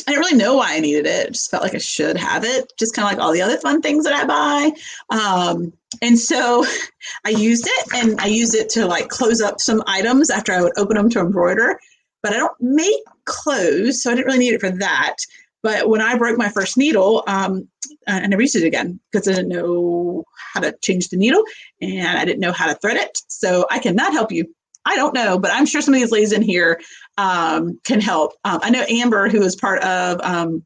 I didn't really know why I needed it. it just felt like I should have it, just kind of like all the other fun things that I buy. Um, and so I used it and I used it to like close up some items after I would open them to embroider. But I don't make clothes, so I didn't really need it for that. But when I broke my first needle, um, I never used it again because I didn't know how to change the needle and I didn't know how to thread it. So I cannot help you. I don't know, but I'm sure some of these ladies in here um, can help. Um, I know Amber, who is part of um,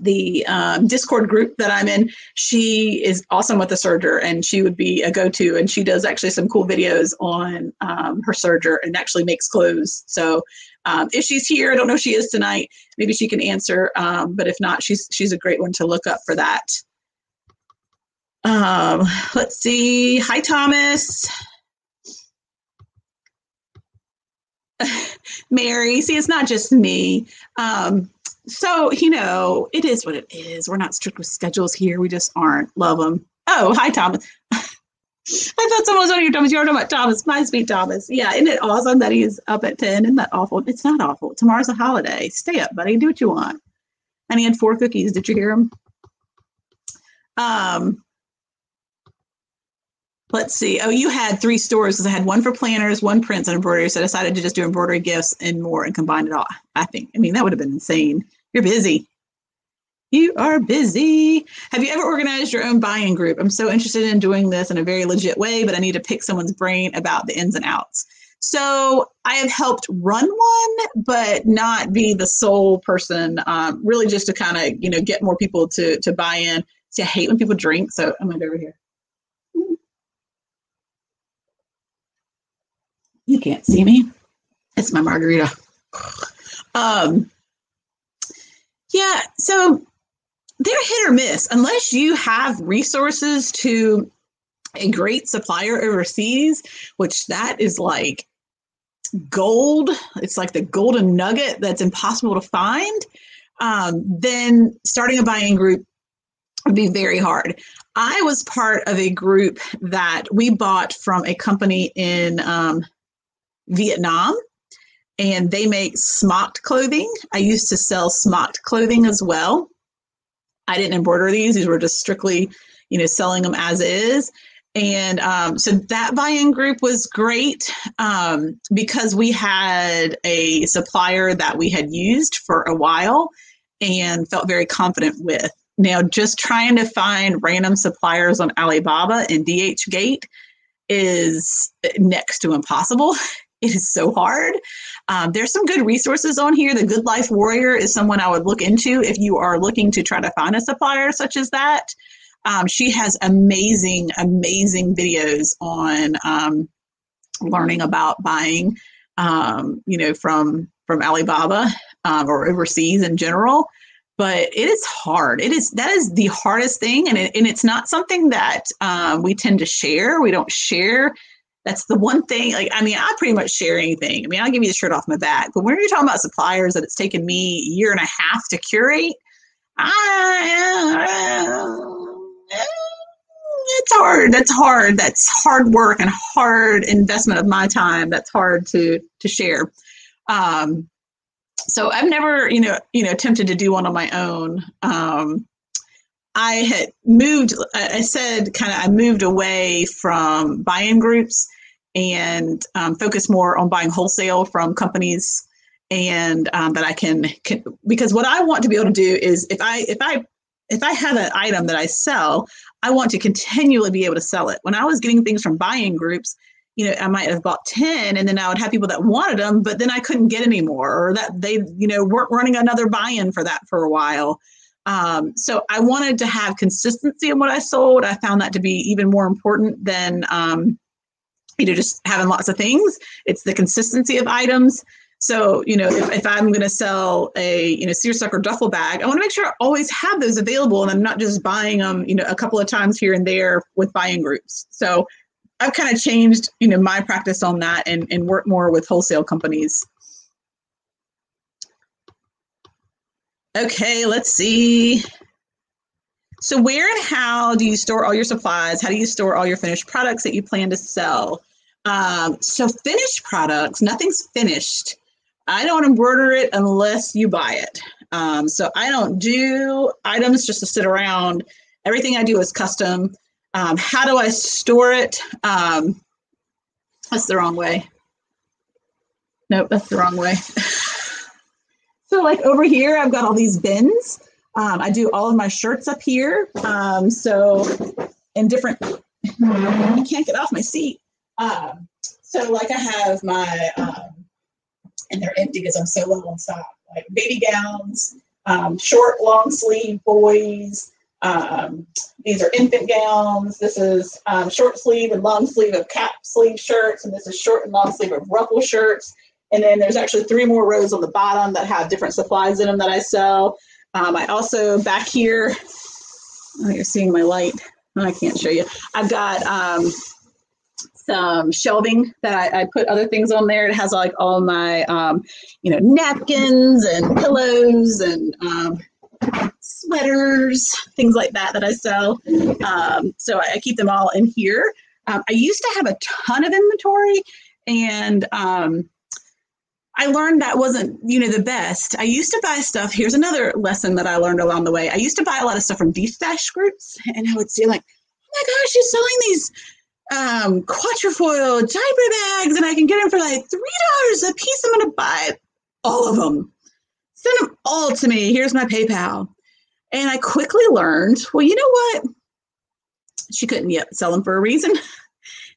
the um, Discord group that I'm in, she is awesome with the serger and she would be a go to. And she does actually some cool videos on um, her serger and actually makes clothes. So um, if she's here, I don't know if she is tonight, maybe she can answer. Um, but if not, she's she's a great one to look up for that. Um, let's see. Hi, Thomas. Mary, see, it's not just me. Um, so, you know, it is what it is. We're not strict with schedules here. We just aren't. Love them. Oh, hi, Thomas. I thought someone was on your Thomas. You were talking about Thomas, my sweet Thomas. Yeah, isn't it awesome that he's up at 10? Isn't that awful? It's not awful. Tomorrow's a holiday. Stay up, buddy. Do what you want. And he had four cookies. Did you hear him? Um, let's see. Oh, you had three stores because I had one for planners, one prints, and embroidery. So I decided to just do embroidery gifts and more and combine it all. I think. I mean, that would have been insane. You're busy. You are busy. Have you ever organized your own buying group? I'm so interested in doing this in a very legit way, but I need to pick someone's brain about the ins and outs. So I have helped run one, but not be the sole person. Um, really, just to kind of you know get more people to to buy in. See, I hate when people drink, so I'm gonna go over here. You can't see me. It's my margarita. Um, yeah, so they're hit or miss unless you have resources to a great supplier overseas, which that is like gold. It's like the golden nugget that's impossible to find. Um, then starting a buying group would be very hard. I was part of a group that we bought from a company in um, Vietnam and they make smocked clothing. I used to sell smocked clothing as well. I didn't embroider these; these were just strictly, you know, selling them as is. And um, so that buy-in group was great um, because we had a supplier that we had used for a while and felt very confident with. Now, just trying to find random suppliers on Alibaba and DHgate is next to impossible. It is so hard. Um, there's some good resources on here. The Good Life Warrior is someone I would look into if you are looking to try to find a supplier such as that. Um, she has amazing, amazing videos on um, learning about buying, um, you know, from from Alibaba um, or overseas in general. But it is hard. It is that is the hardest thing, and it, and it's not something that um, we tend to share. We don't share that's the one thing. Like, I mean, I pretty much share anything. I mean, I'll give you the shirt off my back. But when you're talking about suppliers that it's taken me a year and a half to curate, I, it's hard. That's hard. That's hard work and hard investment of my time. That's hard to to share. Um, so I've never, you know, you know, attempted to do one on my own. Um, I had moved, I said kind of, I moved away from buy-in groups and um, focus more on buying wholesale from companies and um, that I can, can, because what I want to be able to do is if I, if I, if I have an item that I sell, I want to continually be able to sell it. When I was getting things from buy-in groups, you know, I might have bought 10 and then I would have people that wanted them, but then I couldn't get any more or that they, you know, weren't running another buy-in for that for a while. Um, so I wanted to have consistency in what I sold. I found that to be even more important than, um, you know, just having lots of things. It's the consistency of items. So, you know, if, if I'm going to sell a, you know, seersucker duffel bag, I want to make sure I always have those available and I'm not just buying them, you know, a couple of times here and there with buy-in groups. So I've kind of changed, you know, my practice on that and, and work more with wholesale companies. Okay, let's see. So where and how do you store all your supplies? How do you store all your finished products that you plan to sell? Um, so finished products, nothing's finished. I don't embroider it unless you buy it. Um, so I don't do items just to sit around. Everything I do is custom. Um, how do I store it? Um, that's the wrong way. Nope, that's the wrong way. so like over here, I've got all these bins. Um, I do all of my shirts up here. Um, so in different, I can't get off my seat. Um, so like I have my, um, and they're empty because I'm so low on stock, like baby gowns, um, short, long sleeve boys, um, these are infant gowns. This is short sleeve and long sleeve of cap sleeve shirts, and this is short and long sleeve of ruffle shirts. And then there's actually three more rows on the bottom that have different supplies in them that I sell. Um, I also back here, oh, you're seeing my light. Oh, I can't show you. I've got um, some shelving that I, I, put other things on there. It has like all my, um, you know, napkins and pillows and um, sweaters, things like that that I sell. Um, so I, I, keep them all in here. Um, I used to have a ton of inventory, and I learned that wasn't you know the best. I used to buy stuff. Here's another lesson that I learned along the way. I used to buy a lot of stuff from destash groups, and I would see like, oh my gosh, you're selling these um, quatrefoil diaper bags, and I can get them for like three dollars a piece. I'm gonna buy all of them. Send them all to me. Here's my PayPal. And I quickly learned, well, you know what? She couldn't yet sell them for a reason.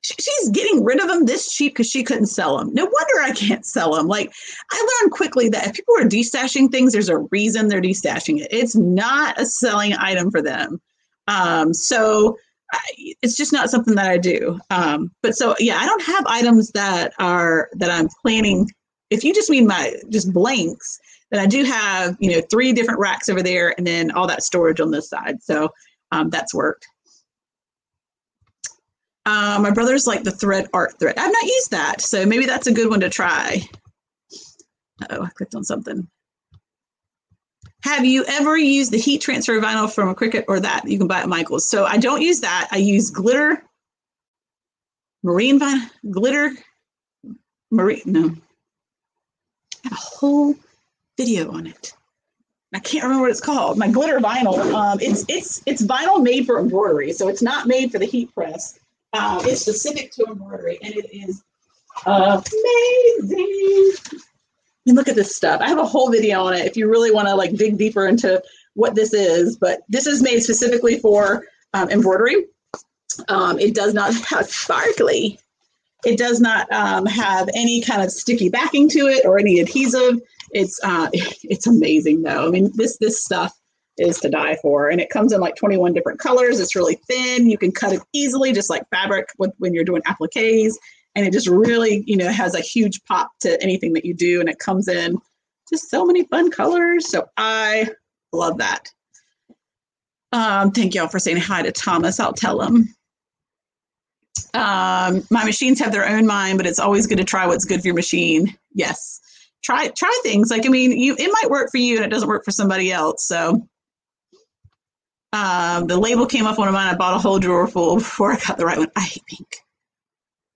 She's getting rid of them this cheap because she couldn't sell them. No wonder I can't sell them. Like, I learned quickly that if people are destashing things, there's a reason they're destashing it. It's not a selling item for them. Um, so I, it's just not something that I do. Um, but so, yeah, I don't have items that are that I'm planning. If you just mean my just blanks, then I do have, you know, three different racks over there and then all that storage on this side. So um, that's worked. Uh, my brother's like the thread art thread. I've not used that, so maybe that's a good one to try. Oh I clicked on something. Have you ever used the heat transfer vinyl from a Cricut or that you can buy at Michael's? So I don't use that. I use glitter, marine vinyl, glitter, marine, no. I have a whole video on it. I can't remember what it's called. My glitter vinyl. Um, it's it's it's vinyl made for embroidery, so it's not made for the heat press. It's specific to embroidery, and it is amazing. And look at this stuff. I have a whole video on it if you really want to like dig deeper into what this is. But this is made specifically for um, embroidery. Um, it does not have sparkly. It does not um, have any kind of sticky backing to it or any adhesive. It's uh, it's amazing though. I mean, this this stuff is to die for, and it comes in like 21 different colors. It's really thin. You can cut it easily, just like fabric with, when you're doing appliques, and it just really you know has a huge pop to anything that you do, and it comes in just so many fun colors. So I love that. Um, thank y'all for saying hi to Thomas. I'll tell him. Um, my machines have their own mind, but it's always good to try what's good for your machine. Yes try try things like i mean you it might work for you and it doesn't work for somebody else so um, the label came up on mine. I bought a whole drawer full before i got the right one. I hate pink.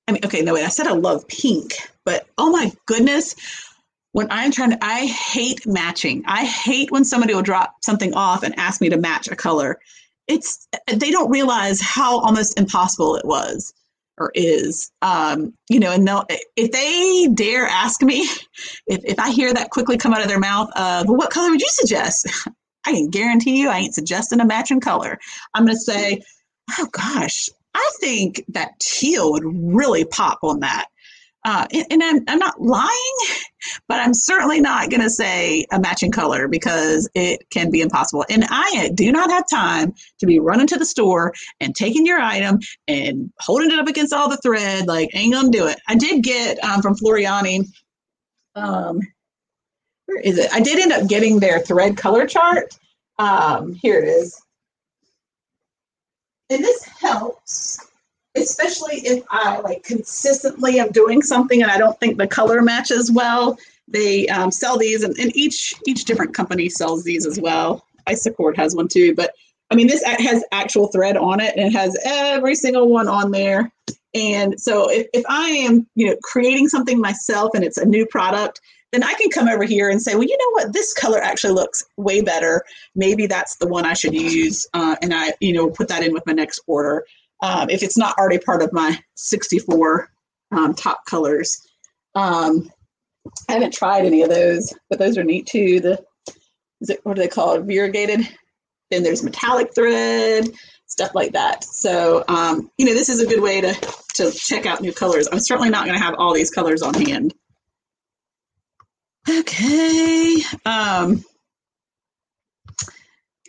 I mean okay no wait i said i love pink but oh my goodness. When i'm trying to i hate matching. I hate when somebody will drop something off and ask me to match a color. It's they don't realize how almost impossible it was or is. Um, you know and they'll if they dare ask me if, if i hear that quickly come out of their mouth of what color would you suggest i can guarantee you i ain't suggesting a matching color i'm going to say oh gosh i think that teal would really pop on that uh, and, and I'm, I'm not lying, but I'm certainly not going to say a matching color because it can be impossible. And I do not have time to be running to the store and taking your item and holding it up against all the thread. Like, ain't going to do it. I did get um, from Floriani, um, where is it? I did end up getting their thread color chart. Um, here it is. And this helps especially if I like consistently am doing something and I don't think the color matches well. They um, sell these, and, and each each different company sells these as well. Isacord has one too, but I mean this has actual thread on it, and it has every single one on there. And so if, if I am you know creating something myself and it's a new product, then I can come over here and say, well, you know what, this color actually looks way better. Maybe that's the one I should use, uh, and I you know put that in with my next order um, if it's not already part of my 64 um, top colors. Um, I haven't tried any of those, but those are neat too. The is it what do they call it? Variegated. Then there's metallic thread, stuff like that. So um, you know, this is a good way to to check out new colors. I'm certainly not going to have all these colors on hand. Okay. Um,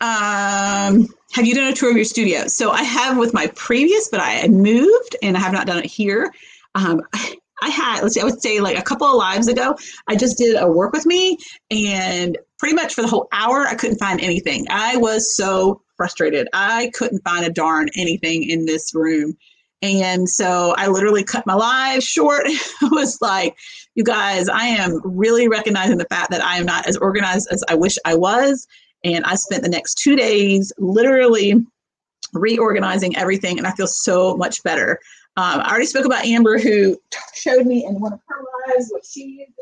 um, have you done a tour of your studio? So I have with my previous, but I moved and I have not done it here. Um, I had, let's see, I would say like a couple of lives ago, I just did a work with me and pretty much for the whole hour, I couldn't find anything. I was so frustrated. I couldn't find a darn anything in this room. And so I literally cut my live short. I was like, you guys, I am really recognizing the fact that I am not as organized as I wish I was. And I spent the next two days literally reorganizing everything, and I feel so much better. Um, I already spoke about Amber, who showed me in one of her lives what she uses,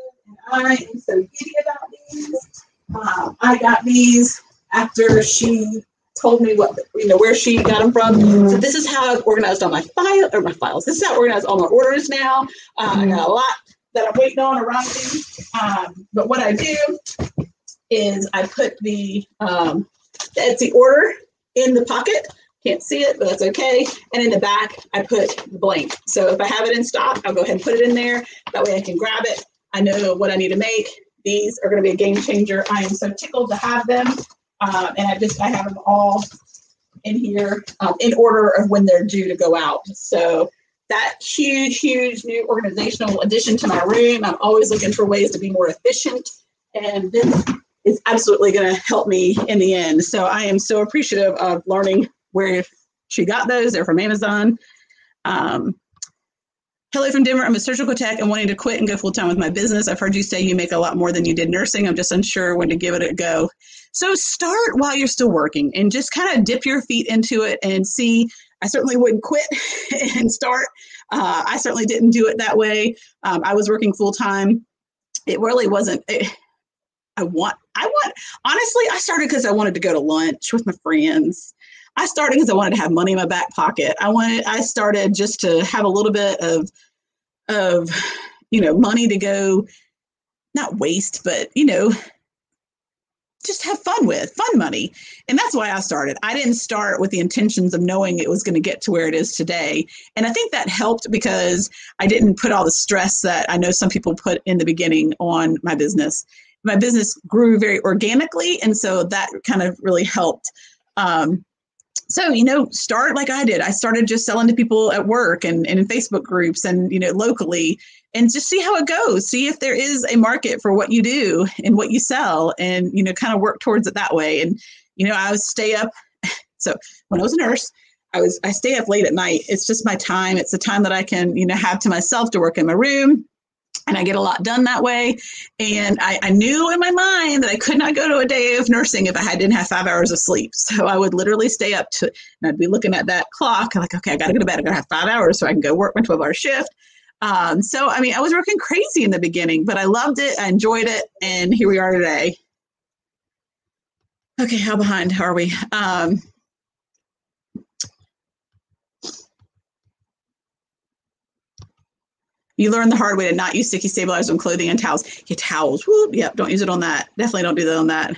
and I am so giddy about these. Um, I got these after she told me what you know where she got them from. So this is how I've organized all my file or my files. This is how I organize all my orders now. Uh, I got a lot that I'm waiting on arriving. Um, but what I do is I put the, um, the Etsy order in the pocket. Can't see it, but that's okay. And in the back, I put the blank. So if I have it in stock, I'll go ahead and put it in there. That way I can grab it. I know what I need to make. These are going to be a game changer. I am so tickled to have them. Um, and I just, I have them all in here um, in order of when they're due to go out. So that huge, huge new organizational addition to my room. I'm always looking for ways to be more efficient. And this is absolutely going to help me in the end. So I am so appreciative of learning where she got those. They're from Amazon. Um, hello from Denver. I'm a surgical tech and wanting to quit and go full time with my business. I've heard you say you make a lot more than you did nursing. I'm just unsure when to give it a go. So start while you're still working and just kind of dip your feet into it and see. I certainly wouldn't quit and start. Uh, I certainly didn't do it that way. Um, I was working full time. It really wasn't. It, I want, I want, honestly, I started because I wanted to go to lunch with my friends. I started because I wanted to have money in my back pocket. I wanted, I started just to have a little bit of, of, you know, money to go, not waste, but, you know, just have fun with fun money and that's why i started i didn't start with the intentions of knowing it was going to get to where it is today and i think that helped because i didn't put all the stress that i know some people put in the beginning on my business my business grew very organically, and so that kind of really helped. Um, so you know, start like I did. I started just selling to people at work and, and in Facebook groups and you know locally, and just see how it goes. See if there is a market for what you do and what you sell, and you know, kind of work towards it that way. And you know, I would stay up. So when I was a nurse, I was I stay up late at night. It's just my time. It's the time that I can you know have to myself to work in my room and I get a lot done that way. And I, I, knew in my mind that I could not go to a day of nursing if I had, didn't have five hours of sleep. So I would literally stay up to, and I'd be looking at that clock. Like, okay, I got to go to bed. I got to have five hours so I can go work my 12 hour shift. Um, so, I mean, I was working crazy in the beginning, but I loved it. I enjoyed it. And here we are today. Okay, how behind are we? Um, You learn the hard way to not use sticky stabilizers on clothing and towels. Your towels, whoop, yep, don't use it on that. Definitely don't do that on that.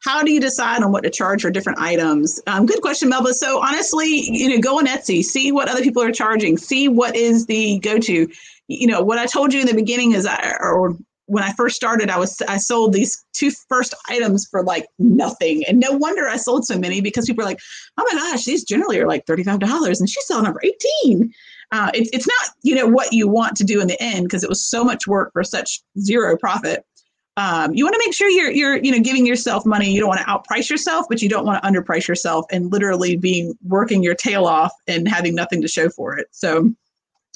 How do you decide on what to charge for different items? Um, good question, Melba. So honestly, you know, go on Etsy, see what other people are charging, see what is the go-to. You know, what I told you in the beginning is, I, or when I first started, I was I sold these two first items for like nothing, and no wonder I sold so many because people are like, "Oh my gosh, these generally are like thirty-five dollars, and she's selling them for 18 uh, it, it's not you know what you want to do in the end because it was so much work for such zero profit. Um, you want to make sure you're you're you know giving yourself money. You don't want to outprice yourself but you don't want to underprice yourself and literally being working your tail off and having nothing to show for it. So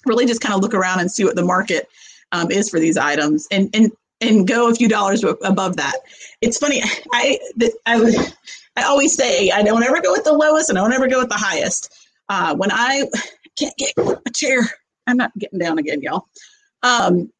really just kind of look around and see what the market um, is for these items and and and go a few dollars above that. It's funny i i, I always say i don't ever go with the lowest and i don't ever go with the highest. Uh, when i can't get a chair. I'm not getting down again, y'all. Um,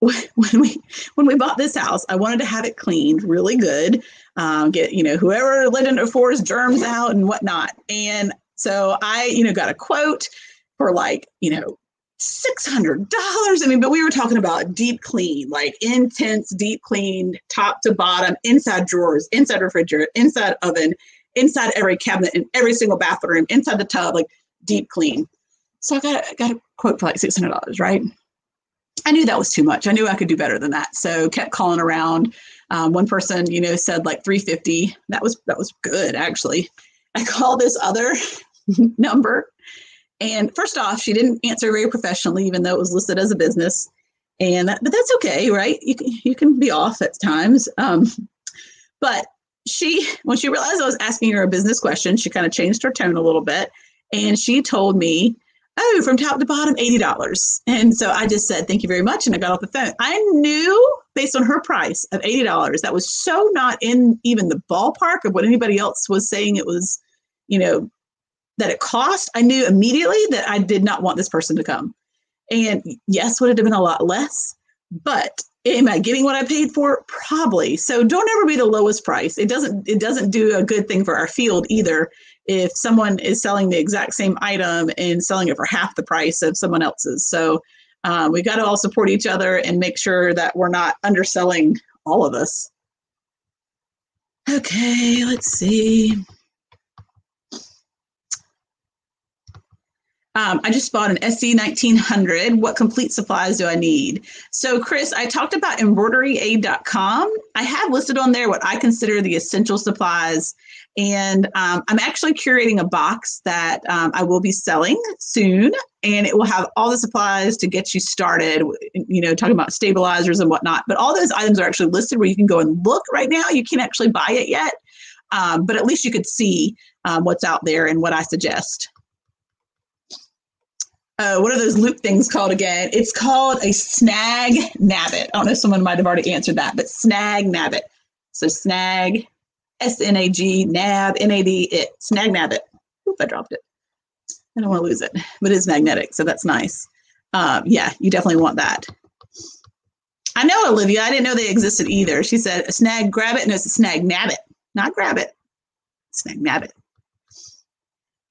when we when we bought this house, I wanted to have it cleaned really good. Um, get you know whoever lived in it before germs out and whatnot. And so I you know got a quote for like you know six hundred dollars. I mean, but we were talking about deep clean, like intense deep clean, top to bottom, inside drawers, inside refrigerator, inside oven, inside every cabinet, in every single bathroom, inside the tub, like deep clean. So I got, got a quote for like $600, right? I knew that was too much. I knew I could do better than that. So kept calling around. Um, one person, you know, said like 350. That was that was good actually. I called this other number, and first off, she didn't answer very professionally, even though it was listed as a business. And that, but that's okay, right? You can you can be off at times. Um, but she, when she realized I was asking her a business question, she kind of changed her tone a little bit and she told me, oh, from top to bottom, $80. And so I just said, thank you very much. And I got off the phone. I knew based on her price of $80, that was so not in even the ballpark of what anybody else was saying it was, you know, that it cost. I knew immediately that I did not want this person to come. And yes, would it have been a lot less? But am I getting what I paid for? Probably. So don't ever be the lowest price. It doesn't it doesn't do a good thing for our field either if someone is selling the exact same item and selling it for half the price of someone else's. So um, we got to all support each other and make sure that we're not underselling all of us. Okay, let's see. Um, I just bought an SE 1900. What complete supplies do I need? So, Chris, I talked about embroideryaid.com. I have listed on there what I consider the essential supplies and um, I'm actually curating a box that um, I will be selling soon, and it will have all the supplies to get you started. You know, talking about stabilizers and whatnot. But all those items are actually listed where you can go and look right now. You can't actually buy it yet, um, but at least you could see um, what's out there and what I suggest. Uh, what are those loop things called again? It's called a snag nabbit. I don't know if someone might have already answered that, but snag nabbit. So snag S N A G, NAB, N A B, it, snag nab it. Oop, I dropped it. I don't want to lose it, but it is magnetic, so that's nice. Um, yeah, you definitely want that. I know, Olivia, I didn't know they existed either. She said, snag, grab it. No, it's a snag, nab it, not grab it. Snag, nab it.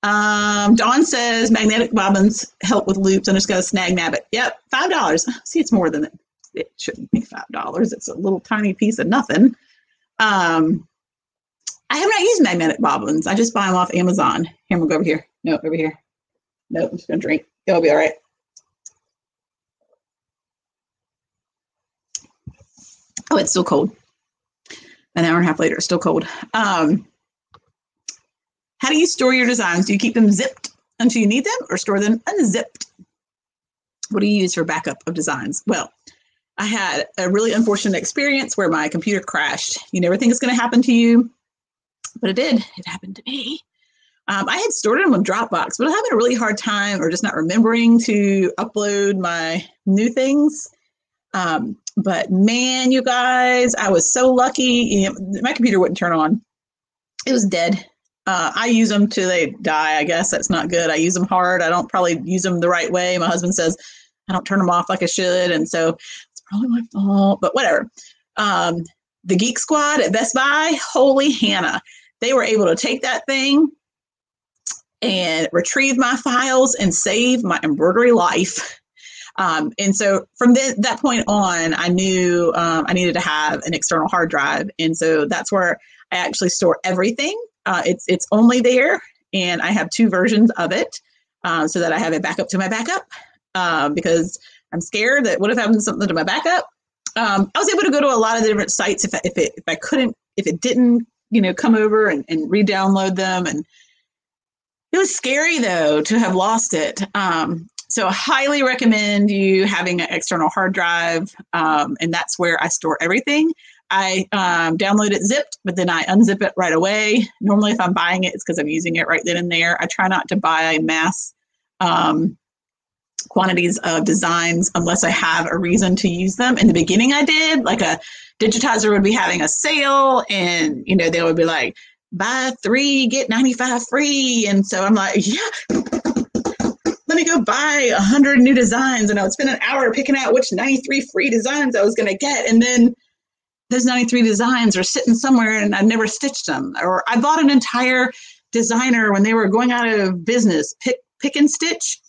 Um, Dawn says magnetic bobbins help with loops. I'm just going to snag nab it. Yep, $5. See, it's more than it. It shouldn't be $5. It's a little tiny piece of nothing. Um, I have not used magnetic bobbins. I just buy them off Amazon. Here, we'll go over here. No, over here. Nope, I'm just gonna drink. It'll be all right. Oh, it's still cold. An hour and a half later, it's still cold. Um, how do you store your designs? Do you keep them zipped until you need them or store them unzipped? What do you use for backup of designs? Well, I had a really unfortunate experience where my computer crashed. You never think it's going to happen to you but it did. It happened to me. Um, I had stored them on Dropbox, but I'm having a really hard time or just not remembering to upload my new things. Um, but man, you guys, I was so lucky. My computer wouldn't turn on. It was dead. Uh, I use them till they die. I guess that's not good. I use them hard. I don't probably use them the right way. My husband says I don't turn them off like I should, and so it's probably my fault. But whatever. Um, the Geek Squad at Best Buy, holy Hannah! They were able to take that thing and retrieve my files and save my embroidery life. Um, and so from the, that point on, I knew um, I needed to have an external hard drive. And so that's where I actually store everything. Uh, it's, it's only there, and I have two versions of it uh, so that I have a backup to my backup um, because I'm scared that what if happens something to my backup? Um, I was able to go to a lot of the different sites if I, if it if I couldn't if it didn't you know come over and, and re-download them and it was scary though to have lost it. Um, so I highly recommend you having an external hard drive, um, and that's where I store everything. I um, download it zipped, but then I unzip it right away. Normally, if I'm buying it, it's because I'm using it right then and there. I try not to buy mass um, quantities of designs unless I have a reason to use them. In the beginning, I did like a digitizer would be having a sale, and you know they would be like buy three get 95 free. And so i'm like yeah let me go buy a 100 new designs. And i would spend an hour picking out which 93 free designs i was going to get. And then those 93 designs are sitting somewhere and i've never stitched them. Or i bought an entire designer when they were going out of business pick pick and stitch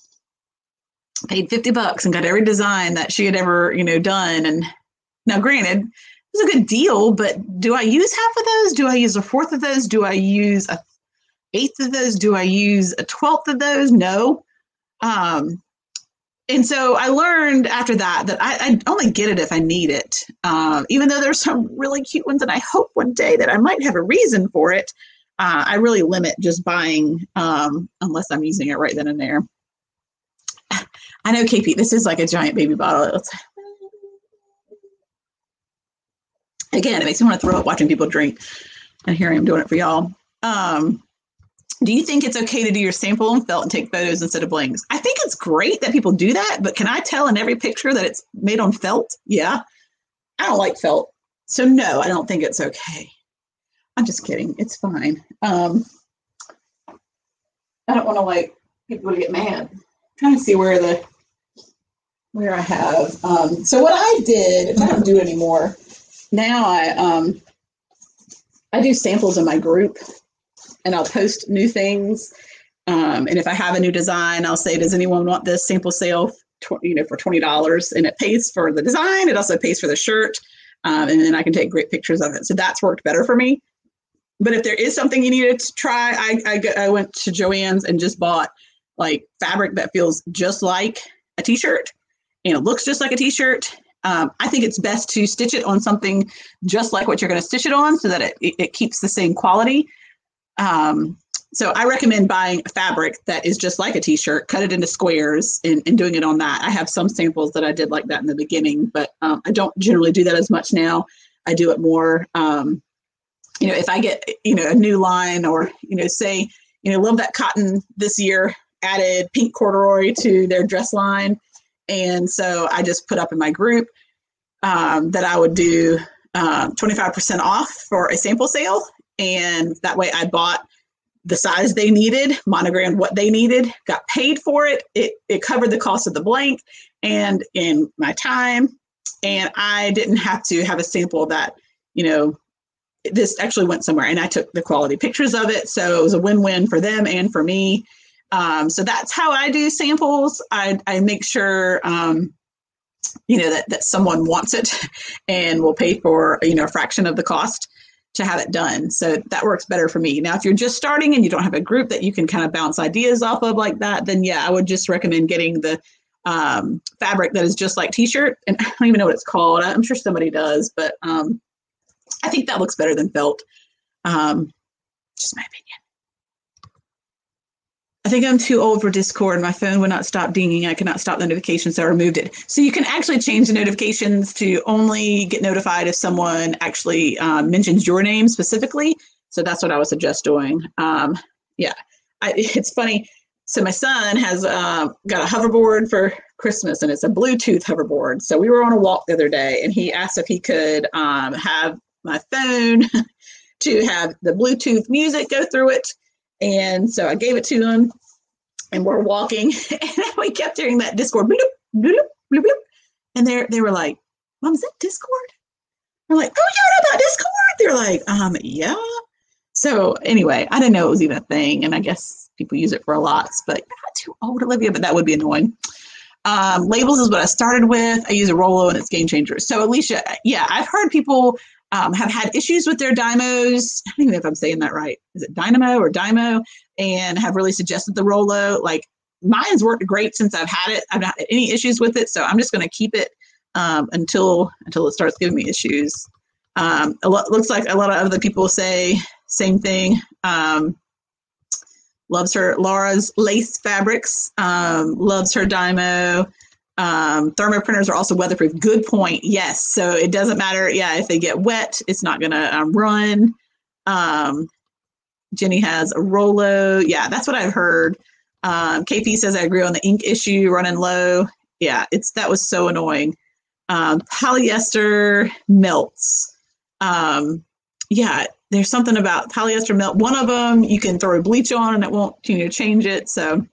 paid 50 bucks and got every design that she had ever you know done and now granted it was a good deal, but do I use half of those? Do I use a fourth of those? Do I use a eighth of those? Do I use a twelfth of those? No. Um, and so I learned after that that I, I only get it if I need it. Um, even though there's some really cute ones, and I hope one day that I might have a reason for it. Uh, I really limit just buying um, unless I'm using it right then and there. I know, KP, this is like a giant baby bottle. It's, again, it makes me want to throw up watching people drink. And here I am doing it for y'all. Um, do you think it's okay to do your sample on felt and take photos instead of blings? I think it's great that people do that, but can I tell in every picture that it's made on felt? Yeah. I don't like felt. So no, I don't think it's okay. I'm just kidding. It's fine. Um, I don't want to like people to get mad. I'm trying to see where the where I have. Um, so what I did, I don't do anymore, now I um I do samples in my group and I'll post new things. Um, and if I have a new design, I'll say, does anyone want this sample sale, tw- you know, for $20? And it pays for the design. It also pays for the shirt. Um, and then I can take great pictures of it. So that's worked better for me. But if there is something you needed to try, I, I, I went to Joann's and just bought like fabric that feels just like a t-shirt and it looks just like a t-shirt um, I think it's best to stitch it on something just like what you're going to stitch it on so that it, it, it keeps the same quality. Um, so I recommend buying a fabric that is just like a t-shirt, cut it into squares and, and doing it on that. I have some samples that I did like that in the beginning, but um, I don't generally do that as much now. I do it more, um, you know, if I get, you know, a new line or, you know, say, you know, love that cotton this year, added pink corduroy to their dress line and so I just put up in my group um, that I would do uh, 25% off for a sample sale. And that way I bought the size they needed, monogrammed what they needed, got paid for it. It, it covered the cost of the blank and in my time. And I didn't have to have a sample that, you know, this actually went somewhere and I took the quality pictures of it. So it was a win win for them and for me. Um, so that's how I do samples. I, I make sure, um, you know, that, that someone wants it and will pay for, you know, a fraction of the cost to have it done. So that works better for me. Now, if you're just starting and you don't have a group that you can kind of bounce ideas off of like that, then yeah, I would just recommend getting the um, fabric that is just like t-shirt. And I don't even know what it's called. I'm sure somebody does, but um, I think that looks better than felt. Um, just my opinion. I think I'm too old for Discord. My phone would not stop dinging. I cannot stop the notifications, so I removed it. So you can actually change the notifications to only get notified if someone actually uh, mentions your name specifically. So that's what I would suggest doing. Um, yeah, I, it's funny. So my son has uh, got a hoverboard for Christmas, and it's a Bluetooth hoverboard. So we were on a walk the other day, and he asked if he could um, have my phone to have the Bluetooth music go through it and so I gave it to them and we're walking and we kept hearing that Discord bloop, bloop, bloop, bloop. And they they were like, Mom, is that Discord? We're like, Oh, you know about Discord? They're like, um, yeah. so anyway, I didn't know it was even a thing, and I guess people use it for a lot. But not too old, Olivia, but that would be annoying. Um, labels is what I started with. I use a Rollo and it's game changer. So Alicia, yeah, I've heard people um, have had issues with their dymos. I don't even know if I'm saying that right. Is it Dynamo or Dymo? And have really suggested the Rollo. Like mine's worked great since I've had it. I've not had any issues with it, so I'm just going to keep it um, until until it starts giving me issues. Um, a lot, looks like a lot of other people say same thing. Um, loves her Laura's lace fabrics. Um, loves her Dymo. Um, thermo printers are also weatherproof. Good point. Yes. So it doesn't matter. Yeah, if they get wet, it's not going to um, run. Um, Jenny has a Rollo. Yeah, that's what I've heard. Um, KP says I agree on the ink issue running low. Yeah, it's that was so annoying. Um, polyester melts. Um, yeah, there's something about polyester melt. One of them you can throw a bleach on and it won't you know change it. So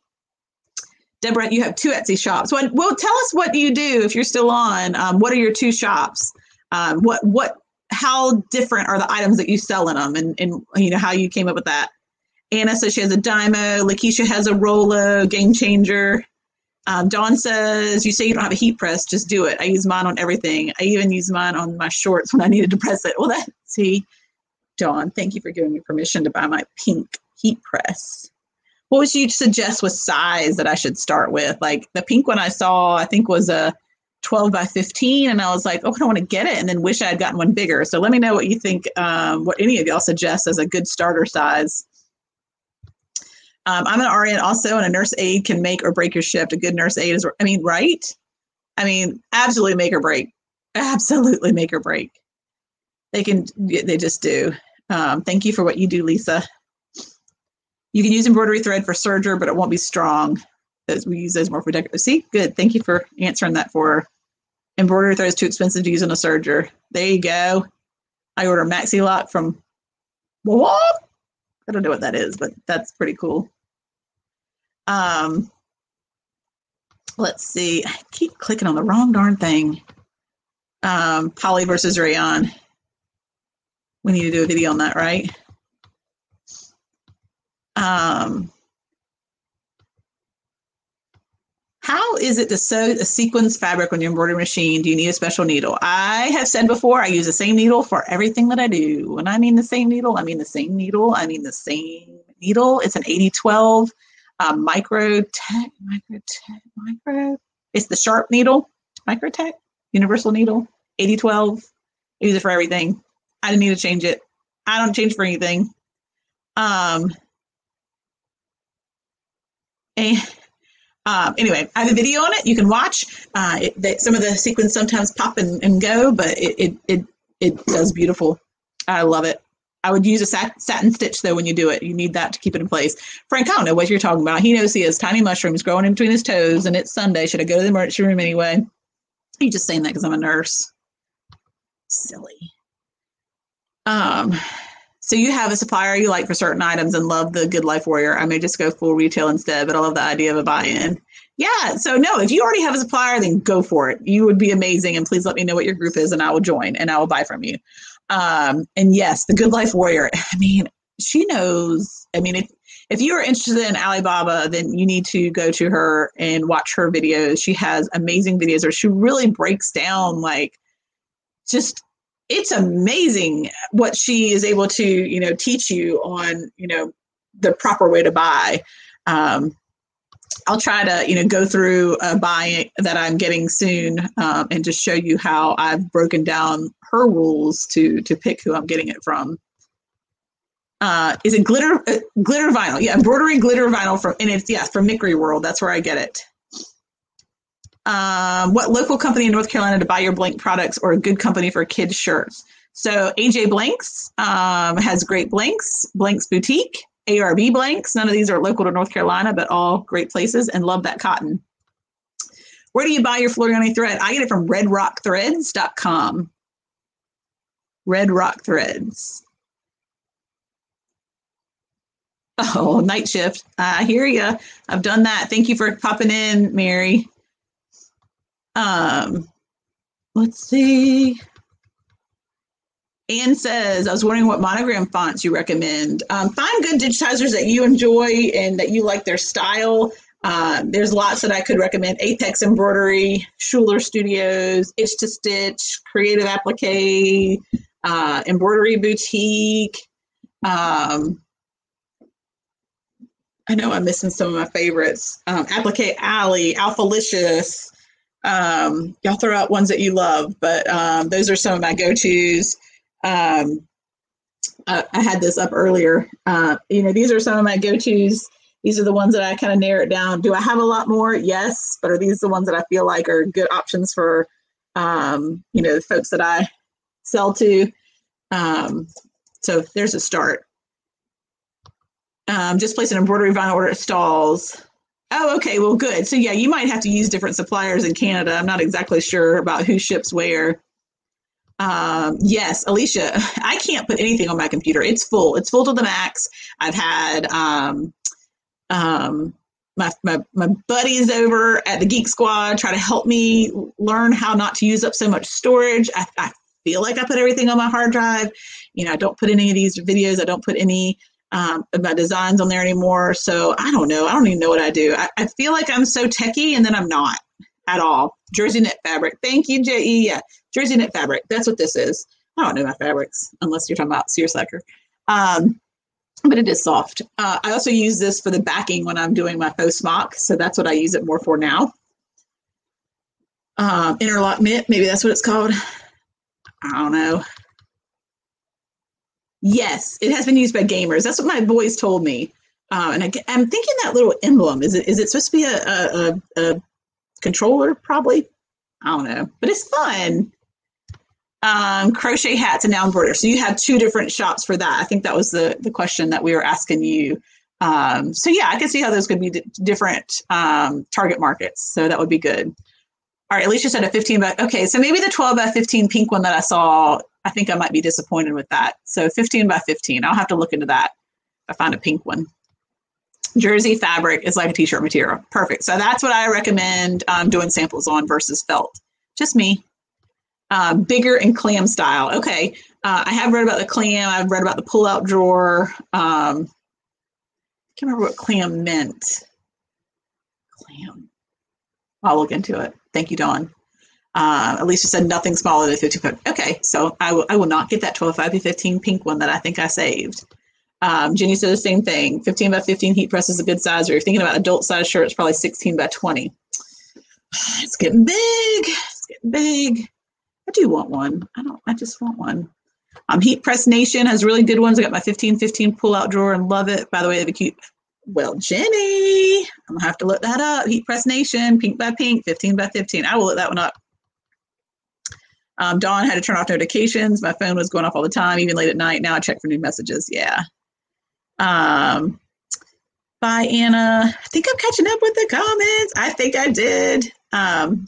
Deborah, you have two Etsy shops. Well, well tell us what you do if you're still on. Um, what are your two shops? Um, what what how different are the items that you sell in them, and and you know how you came up with that. Anna says she has a Dymo. Lakeisha has a Rollo Game Changer. Um, Dawn says you say you don't have a heat press, just do it. I use mine on everything. I even use mine on my shorts when I needed to press it. Well, that see, Dawn, thank you for giving me permission to buy my pink heat press what would you suggest with size that I should start with? Like the pink one I saw, I think was a 12 by 15, and I was like, oh, I don't want to get it, and then wish I had gotten one bigger. So let me know what you think, um, what any of y'all suggest as a good starter size. Um, I'm an RN also, and a nurse aide can make or break your shift. A good nurse aide is, I mean, right? I mean, absolutely make or break. Absolutely make or break. They can, they just do. Um, thank you for what you do, Lisa. You can use embroidery thread for serger, but it won't be strong as we use those more for decorative. See, good. Thank you for answering that for embroidery thread is too expensive to use on a serger. There you go. I order Maxi Lock from what? I don't know what that is, but that's pretty cool. Um, let's see. I keep clicking on the wrong darn thing. Um, poly versus rayon. We need to do a video on that, right? Um, how is it to sew a sequins fabric on your embroidery machine? Do you need a special needle? I have said before, I use the same needle for everything that I do. When I mean the same needle, I mean the same needle. I mean the same needle. It's an 8012 uh, micro tech, micro tech, micro. It's the sharp needle, micro tech, universal needle, 8012. I use it for everything. I didn't need to change it. I don't change for anything. Um, um, anyway, I have a video on it. You can watch. Uh, it, they, some of the sequins sometimes pop and, and go, but it, it, it it does beautiful. I love it. I would use a sat, satin stitch though when you do it. You need that to keep it in place. Frank, I don't know what you're talking about. He knows he has tiny mushrooms growing in between his toes, and it's Sunday. Should I go to the emergency room anyway? He's just saying that because I'm a nurse. Silly. Um, so you have a supplier you like for certain items and love the Good Life Warrior. I may just go full retail instead, but I love the idea of a buy-in. Yeah. So no, if you already have a supplier, then go for it. You would be amazing, and please let me know what your group is, and I will join and I will buy from you. Um, and yes, the Good Life Warrior. I mean, she knows. I mean, if if you are interested in Alibaba, then you need to go to her and watch her videos. She has amazing videos, where she really breaks down like just it's amazing what she is able to you know teach you on you know the proper way to buy. Um, i'll try to you know go through a buy that i'm getting soon um, and just show you how i've broken down her rules to to pick who i'm getting it from. Uh, is it glitter uh, glitter vinyl? Yeah embroidery glitter vinyl from and it's yeah from Mickery World. That's where i get it um, what local company in North Carolina to buy your blank products or a good company for kids shirts. So AJ Blanks um, has great blanks, Blanks Boutique, ARB Blanks. None of these are local to North Carolina, but all great places and love that cotton. Where do you buy your Floriani thread? I get it from redrockthreads.com. Red Rock Threads. Oh, night shift. I hear you. I've done that. Thank you for popping in, Mary. Um, let's see. Anne says, I was wondering what monogram fonts you recommend. Um, find good digitizers that you enjoy and that you like their style. Uh, there's lots that I could recommend Apex Embroidery, Shuler Studios, Itch to Stitch, Creative Applique, uh, Embroidery Boutique. Um, I know I'm missing some of my favorites. Um, Applique Alley, Alphalicious. Um, y'all throw out ones that you love, but um, those are some of my go-tos. Um, I, I had this up earlier. Uh, you know, these are some of my go-tos. These are the ones that I kind of narrow it down. Do I have a lot more? Yes, but are these the ones that I feel like are good options for, um, you know, the folks that I sell to? Um, so there's a start. Um, just place an embroidery vinyl order at Stahls. Oh, okay. Well, good. So yeah, you might have to use different suppliers in Canada. I'm not exactly sure about who ships where. Um, yes, Alicia, I can't put anything on my computer. It's full. It's full to the max. I've had um, um, my, my, my buddies over at the Geek Squad try to help me learn how not to use up so much storage. I, I feel like I put everything on my hard drive. You know, I don't put any of these videos. I don't put any um, my designs on there anymore. So I don't know. I don't even know what I do. I, I feel like I'm so techie and then I'm not at all. Jersey knit fabric. Thank you, J.E. Yeah, Jersey knit fabric. That's what this is. I don't know my fabrics unless you're talking about seersucker. Um, but it is soft. Uh, I also use this for the backing when I'm doing my faux smock. So that's what I use it more for now. Um, interlock knit, maybe that's what it's called. I don't know. Yes, it has been used by gamers. That's what my boys told me. Uh, and I, am thinking that little emblem is it is it supposed to be a, a, a controller? Probably. I don't know, but it's fun. Um, crochet hats and now embroider. So you have two different shops for that. I think that was the the question that we were asking you. Um, so yeah, I can see how those could be d- different um, target markets. So that would be good. All right, Alicia said a 15 by, okay, so maybe the 12 by 15 pink one that I saw, I think I might be disappointed with that. So 15 by 15, I'll have to look into that if I find a pink one. Jersey fabric is like a t-shirt material. Perfect. So that's what I recommend um, doing samples on versus felt. Just me. Uh, bigger and clam style. Okay. Uh, I have read about the clam. I've read about the pull-out drawer. Um, I can't remember what clam meant. Clam. I'll look into it. Thank you, Dawn. Uh, Alicia said nothing smaller than 55. Okay, so I will, I will not get that 12 5 to 15 pink one that I think I saved. Um, Jenny said the same thing. 15 by 15 heat press is a good size. Or you're thinking about adult size shirts, probably 16 by 20. It's getting big. It's getting big. I do want one. I don't. I just want one. Um, Heat Press Nation has really good ones. I got my 15 15 pull out drawer and love it. By the way, they have a cute well, Jenny, I'm gonna have to look that up. Heat Press Nation, pink by pink, 15 by 15. I will look that one up. Um, Dawn had to turn off notifications. My phone was going off all the time, even late at night. Now I check for new messages. Yeah. Um, bye, Anna. I think I'm catching up with the comments. I think I did. Um,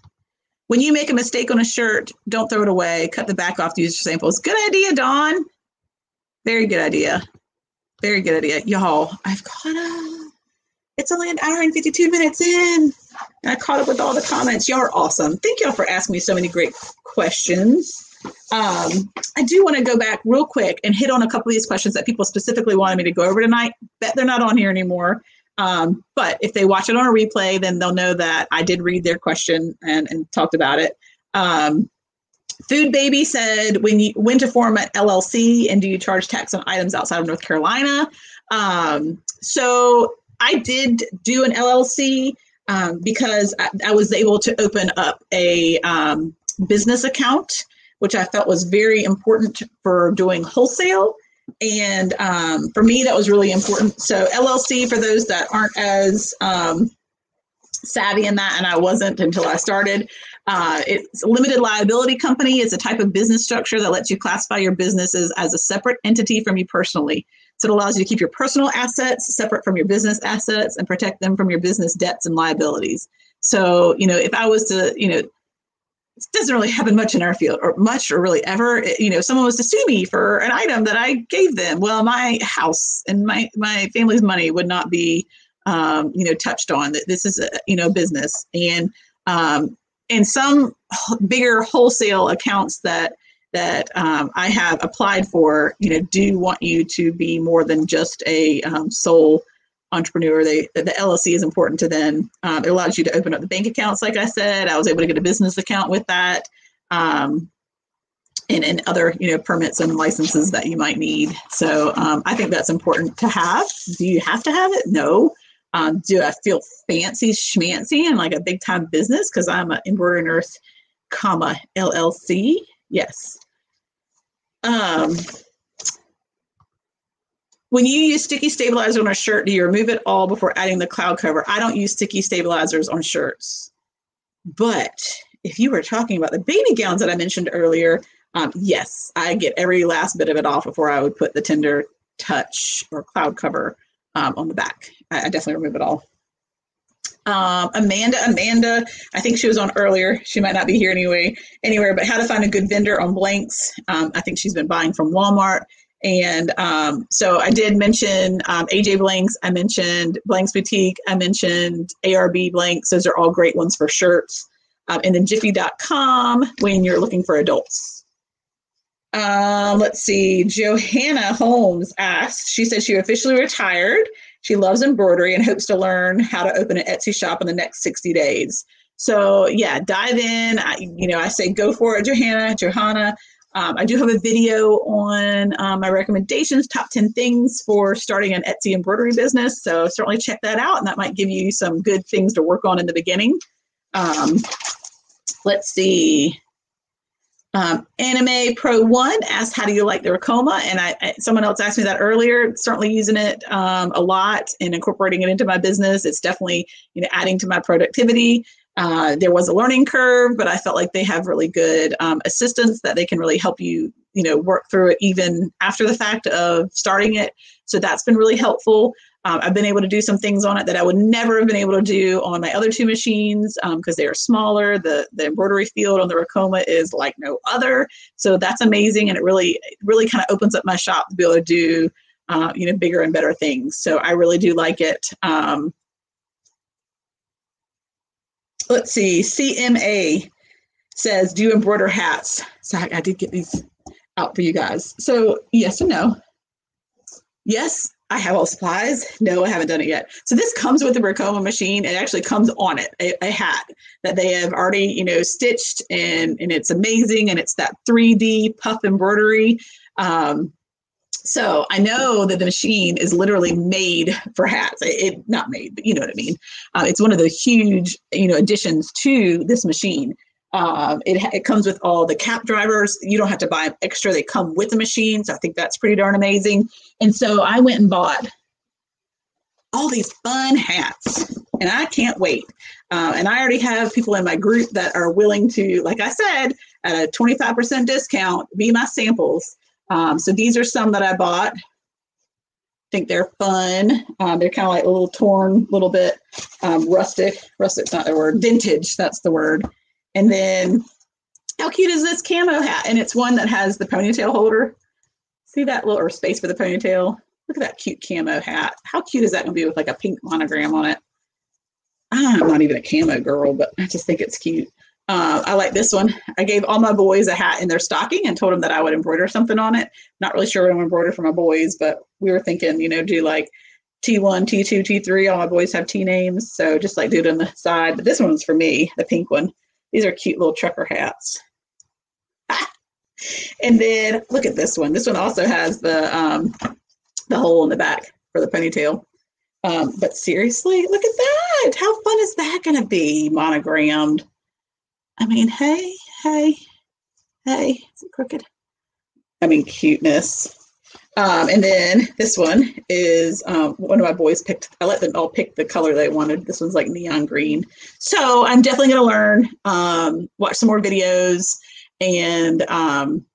when you make a mistake on a shirt, don't throw it away. Cut the back off to use your samples. Good idea, Dawn. Very good idea. Very good idea. Y'all, I've caught up. It's only an hour and 52 minutes in. And I caught up with all the comments. Y'all are awesome. Thank y'all for asking me so many great questions. Um, I do want to go back real quick and hit on a couple of these questions that people specifically wanted me to go over tonight. Bet they're not on here anymore. Um, but if they watch it on a replay, then they'll know that I did read their question and, and talked about it. Um, Food Baby said, when you when to form an LLC and do you charge tax on items outside of North Carolina? Um, so I did do an LLC um, because I, I, was able to open up a um, business account, which I felt was very important for doing wholesale. And um, for me, that was really important. So LLC, for those that aren't as um, savvy in that, and I wasn't until I started. Uh, it's a limited liability company. It's a type of business structure that lets you classify your businesses as a separate entity from you personally. So it allows you to keep your personal assets separate from your business assets and protect them from your business debts and liabilities. So, you know, if I was to, you know, it doesn't really happen much in our field or much or really ever you know someone was to sue me for an item that i gave them well my house and my my family's money would not be um, you know touched on that this is a you know business and um, and some bigger wholesale accounts that that um, I have applied for, you know, do want you to be more than just a um, sole entrepreneur. They the LLC is important to them. Um, it allows you to open up the bank accounts, like I said. I was able to get a business account with that, um, and and other you know permits and licenses that you might need. So um, I think that's important to have. Do you have to have it? No. Um, do I feel fancy schmancy and like a big time business because I'm an embroidery nurse, comma LLC? Yes. Um, when you use sticky stabilizer on a shirt, do you remove it all before adding the cloud cover? I don't use sticky stabilizers on shirts. But if you were talking about the baby gowns that I mentioned earlier, um, yes, I get every last bit of it off before I would put the tender touch or cloud cover um, on the back. I, I, definitely remove it all. Um, Amanda, Amanda, I think she was on earlier. She might not be here anyway, anywhere, but how to find a good vendor on blanks. Um, I think she's been buying from Walmart. And um, so I did mention um, AJ Blanks. I mentioned Blanks Boutique. I mentioned ARB Blanks. Those are all great ones for shirts. Um, and then Jiffy.com when you're looking for adults. Um, let's see. Johanna Holmes asked, she said she officially retired. She loves embroidery and hopes to learn how to open an Etsy shop in the next 60 days. So yeah, dive in. I, you know, I say go for it, Johanna, Johanna. Um, I do have a video on um, my recommendations, top 10 things for starting an Etsy embroidery business. So certainly check that out, and that might give you some good things to work on in the beginning. Um, let's see. Um, Anime Pro One asked, "How do you like the Ricoma?" And I, I someone else asked me that earlier. Certainly using it um, a lot and incorporating it into my business. It's definitely you know adding to my productivity. Uh, there was a learning curve, but I felt like they have really good um, assistance that they can really help you, you know, work through it even after the fact of starting it. So that's been really helpful. Um, I've been able to do some things on it that I would never have been able to do on my other two machines because um, they are smaller. The the embroidery field on the Ricoma is like no other. So that's amazing, and it really really kind of opens up my shop to be able to do uh, you know bigger and better things. So I really do like it. Um, let's see, CMA says, do you embroider hats? So I, I did get these out for you guys. So yes and no. Yes, I have all supplies. No, I haven't done it yet. So this comes with the Ricoma machine. It actually comes on it, a, a, hat that they have already, you know, stitched and, and it's amazing. And it's that 3D puff embroidery. Um, so I know that the machine is literally made for hats. It, it not made, but you know what I mean. Uh, it's one of the huge, you know, additions to this machine. Um, it, it comes with all the cap drivers. You don't have to buy them extra. They come with the machine. So I think that's pretty darn amazing. And so I went and bought all these fun hats and I can't wait. Uh, and I already have people in my group that are willing to, like I said, at a 25% discount, be my samples um, so these are some that I bought. I think they're fun. Um, they're kind of like a little torn, a little bit um, rustic. Rustic's not the word. Vintage, that's the word. And then how cute is this camo hat? And it's one that has the ponytail holder. See that little space for the ponytail? Look at that cute camo hat. How cute is that going to be with like a pink monogram on it? I'm not even a camo girl, but I just think it's cute. Uh, I like this one. I gave all my boys a hat in their stocking and told them that I would embroider something on it. Not really sure what I'm embroider for my boys, but we were thinking, you know, do like T1, T2, T3. All my boys have T names, so just like do it on the side. But this one's for me, the pink one. These are cute little trucker hats. and then look at this one. This one also has the um, the hole in the back for the ponytail. Um, but seriously, look at that. How fun is that going to be monogrammed? I mean, hey, hey, hey, is it crooked? I mean, cuteness. Um, and then this one is um, one of my boys picked. I let them all pick the color they wanted. This one's like neon green. So I'm definitely going to learn, um, watch some more videos, and um,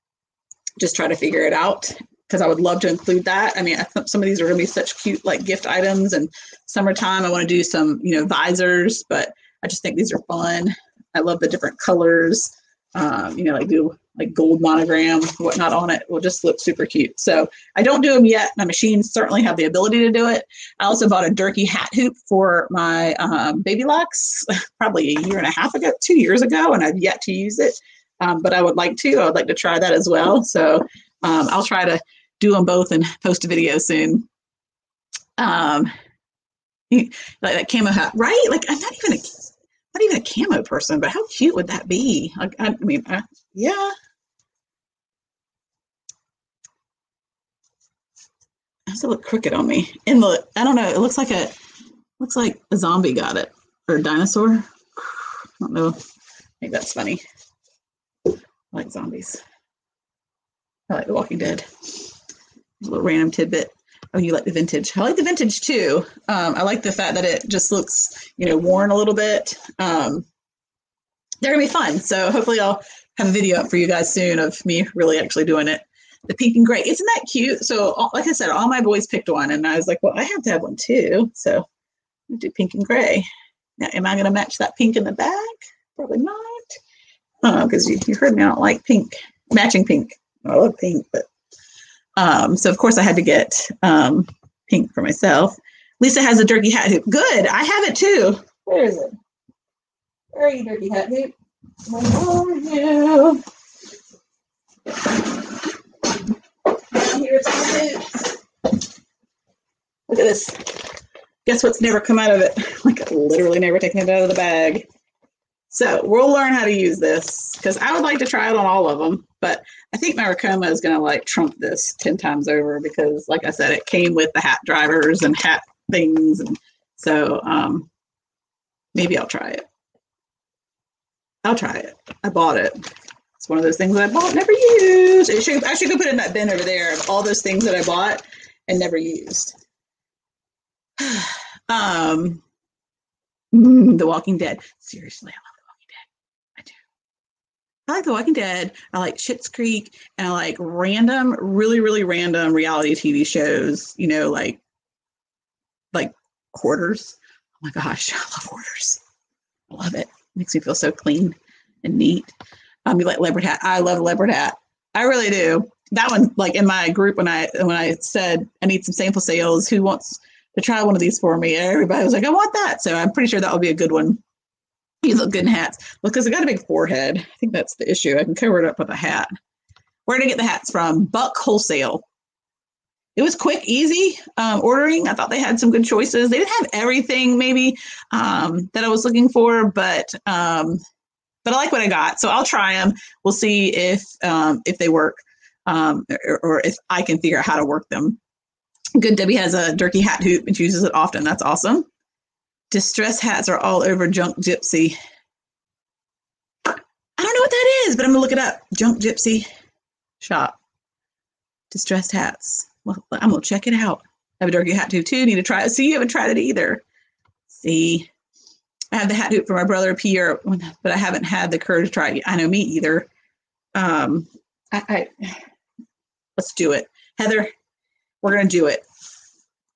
just try to figure it out because I would love to include that. I mean, I some of these are going to be such cute like gift items. And summertime, I want to do some you know visors, but I just think these are fun. I love the different colors. Um, you know, like do like gold monogram, whatnot on it will just look super cute. So I don't do them yet. My machines certainly have the ability to do it. I also bought a Durkee hat hoop for my um, baby locks probably a year and a half ago, two years ago, and I've yet to use it. um, but I would like to. I would like to try that as well. So um, I'll try to do them both and post a video soon. Um, like that camo hat, right? Like I'm not even a not even a camo person, but how cute would that be? Like I, I mean, uh, yeah. It look crooked on me? And the I don't know. It looks like a looks like a zombie got it or a dinosaur. I don't know. I think that's funny. I like zombies. I like The Walking Dead. A little random tidbit. Oh, you like the vintage. I like the vintage too. Um, I like the fact that it just looks, you know, worn a little bit. Um, they're gonna be fun. So hopefully I'll have a video up for you guys soon of me really actually doing it. The pink and gray, isn't that cute? So like I said, all my boys picked one, and I was like, well, I have to have one too. So we do pink and gray. Now, am I gonna match that pink in the back? Probably not, Oh, because you, you heard me. I don't like pink, matching pink. I love pink, but um, so of course I had to get um, pink for myself. Lisa has a turkey hat hoop. Good, I have it too. Where is it? Where are you, turkey hat hoop? Where are you? Here's hoops. Look at this. Guess what's never come out of it? Like literally never taken it out of the bag. So we'll learn how to use this because I would like to try it on all of them, but I think my is going to like trump this 10 times over because like I said, it came with the hat drivers and hat things. And so um, maybe I'll try it. I'll try it. I bought it. One of those things that I bought, never used. It should, I should go put it in that bin over there of all those things that I bought and never used. um, The Walking Dead. Seriously, I love The Walking Dead. I do. I like The Walking Dead. I like Schitt's Creek, and I like random, really, really random reality TV shows. You know, like like Hoarders. Oh my gosh, I love Hoarders. I love it. Makes me feel so clean and neat. Um, you like Leopard Hat? I love Leopard Hat. I really do. That one, like in my group, when I when I said I need some sample sales, who wants to try one of these for me? Everybody was like, I want that. So I'm pretty sure that will be a good one. You look good in hats because I got a big forehead. I think that's the issue. I can cover it up with a hat. Where did I get the hats from? Buck Wholesale. It was quick, easy um, ordering. I thought they had some good choices. They didn't have everything maybe um, that I was looking for, but um, but I like what I got. So I'll try them. We'll see if um, if they work um, or, or if I can figure out how to work them. Good Debbie has a Durkee hat hoop and she uses it often. That's awesome. Distress hats are all over Junk Gypsy. I don't know what that is, but I'm gonna look it up. Junk Gypsy shop. Distressed hats. Well, I'm gonna check it out. I have a Durkee hat too. too. Need to try it. See, you haven't tried it either. See, I have the hat hoop for my brother PR, but I haven't had the courage to try it. I know me either. Um, I, I let's do it, Heather. We're gonna do it.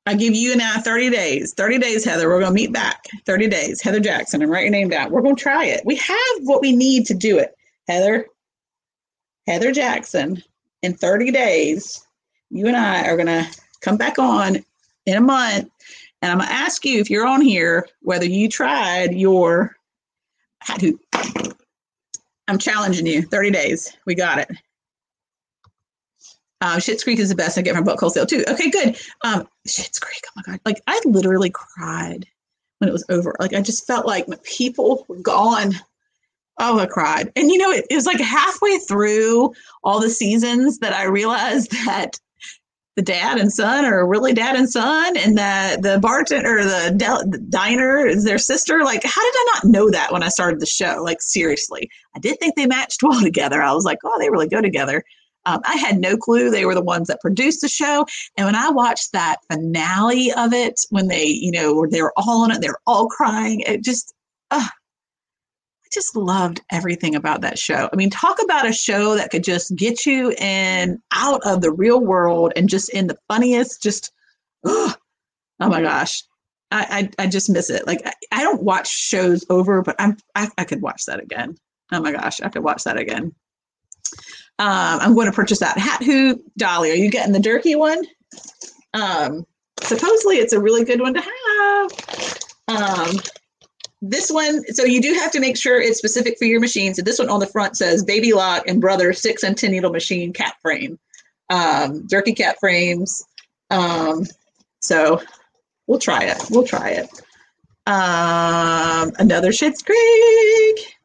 I give you now 30 days. 30 days, Heather. We're gonna meet back. 30 days. Heather Jackson, and write your name down. We're gonna try it. We have what we need to do it. Heather, Heather Jackson. In 30 days, you and I are gonna come back on in a month, and I'm gonna ask you if you're on here whether you tried your. I'm challenging you. 30 days. We got it. Um, Schitt's Creek is the best. I get from book Wholesale too. Okay, good. Um, Schitt's Creek. Oh my god! Like I literally cried when it was over. Like I just felt like my people were gone. Oh, I cried. And you know, it, it was like halfway through all the seasons that I realized that the dad and son are really dad and son, and that the bartender or the, the diner is their sister. Like, how did I not know that when I started the show? Like, seriously, I did think they matched well together. I was like, oh, they really go together. Um, I had no clue they were the ones that produced the show. And when I watched that finale of it, when they, you know, they were all on it, they were all crying. It just, uh, just loved everything about that show. I mean, talk about a show that could just get you in out of the real world and just in the funniest, just, uh, oh my gosh. I, I, I just miss it. Like I, I don't watch shows over, but I'm I, I could watch that again. Oh my gosh, I could watch that again. Um, I'm going to purchase that hat Who Dolly, are you getting the Durkee one? Um, supposedly it's a really good one to have. Um, this one, so you do have to make sure it's specific for your machine. So this one on the front says Baby Lock and Brother six and 10 needle machine cap frame, um, Durkee cap frames. Um, so we'll try it. We'll try it. Um, another Schitt's Creek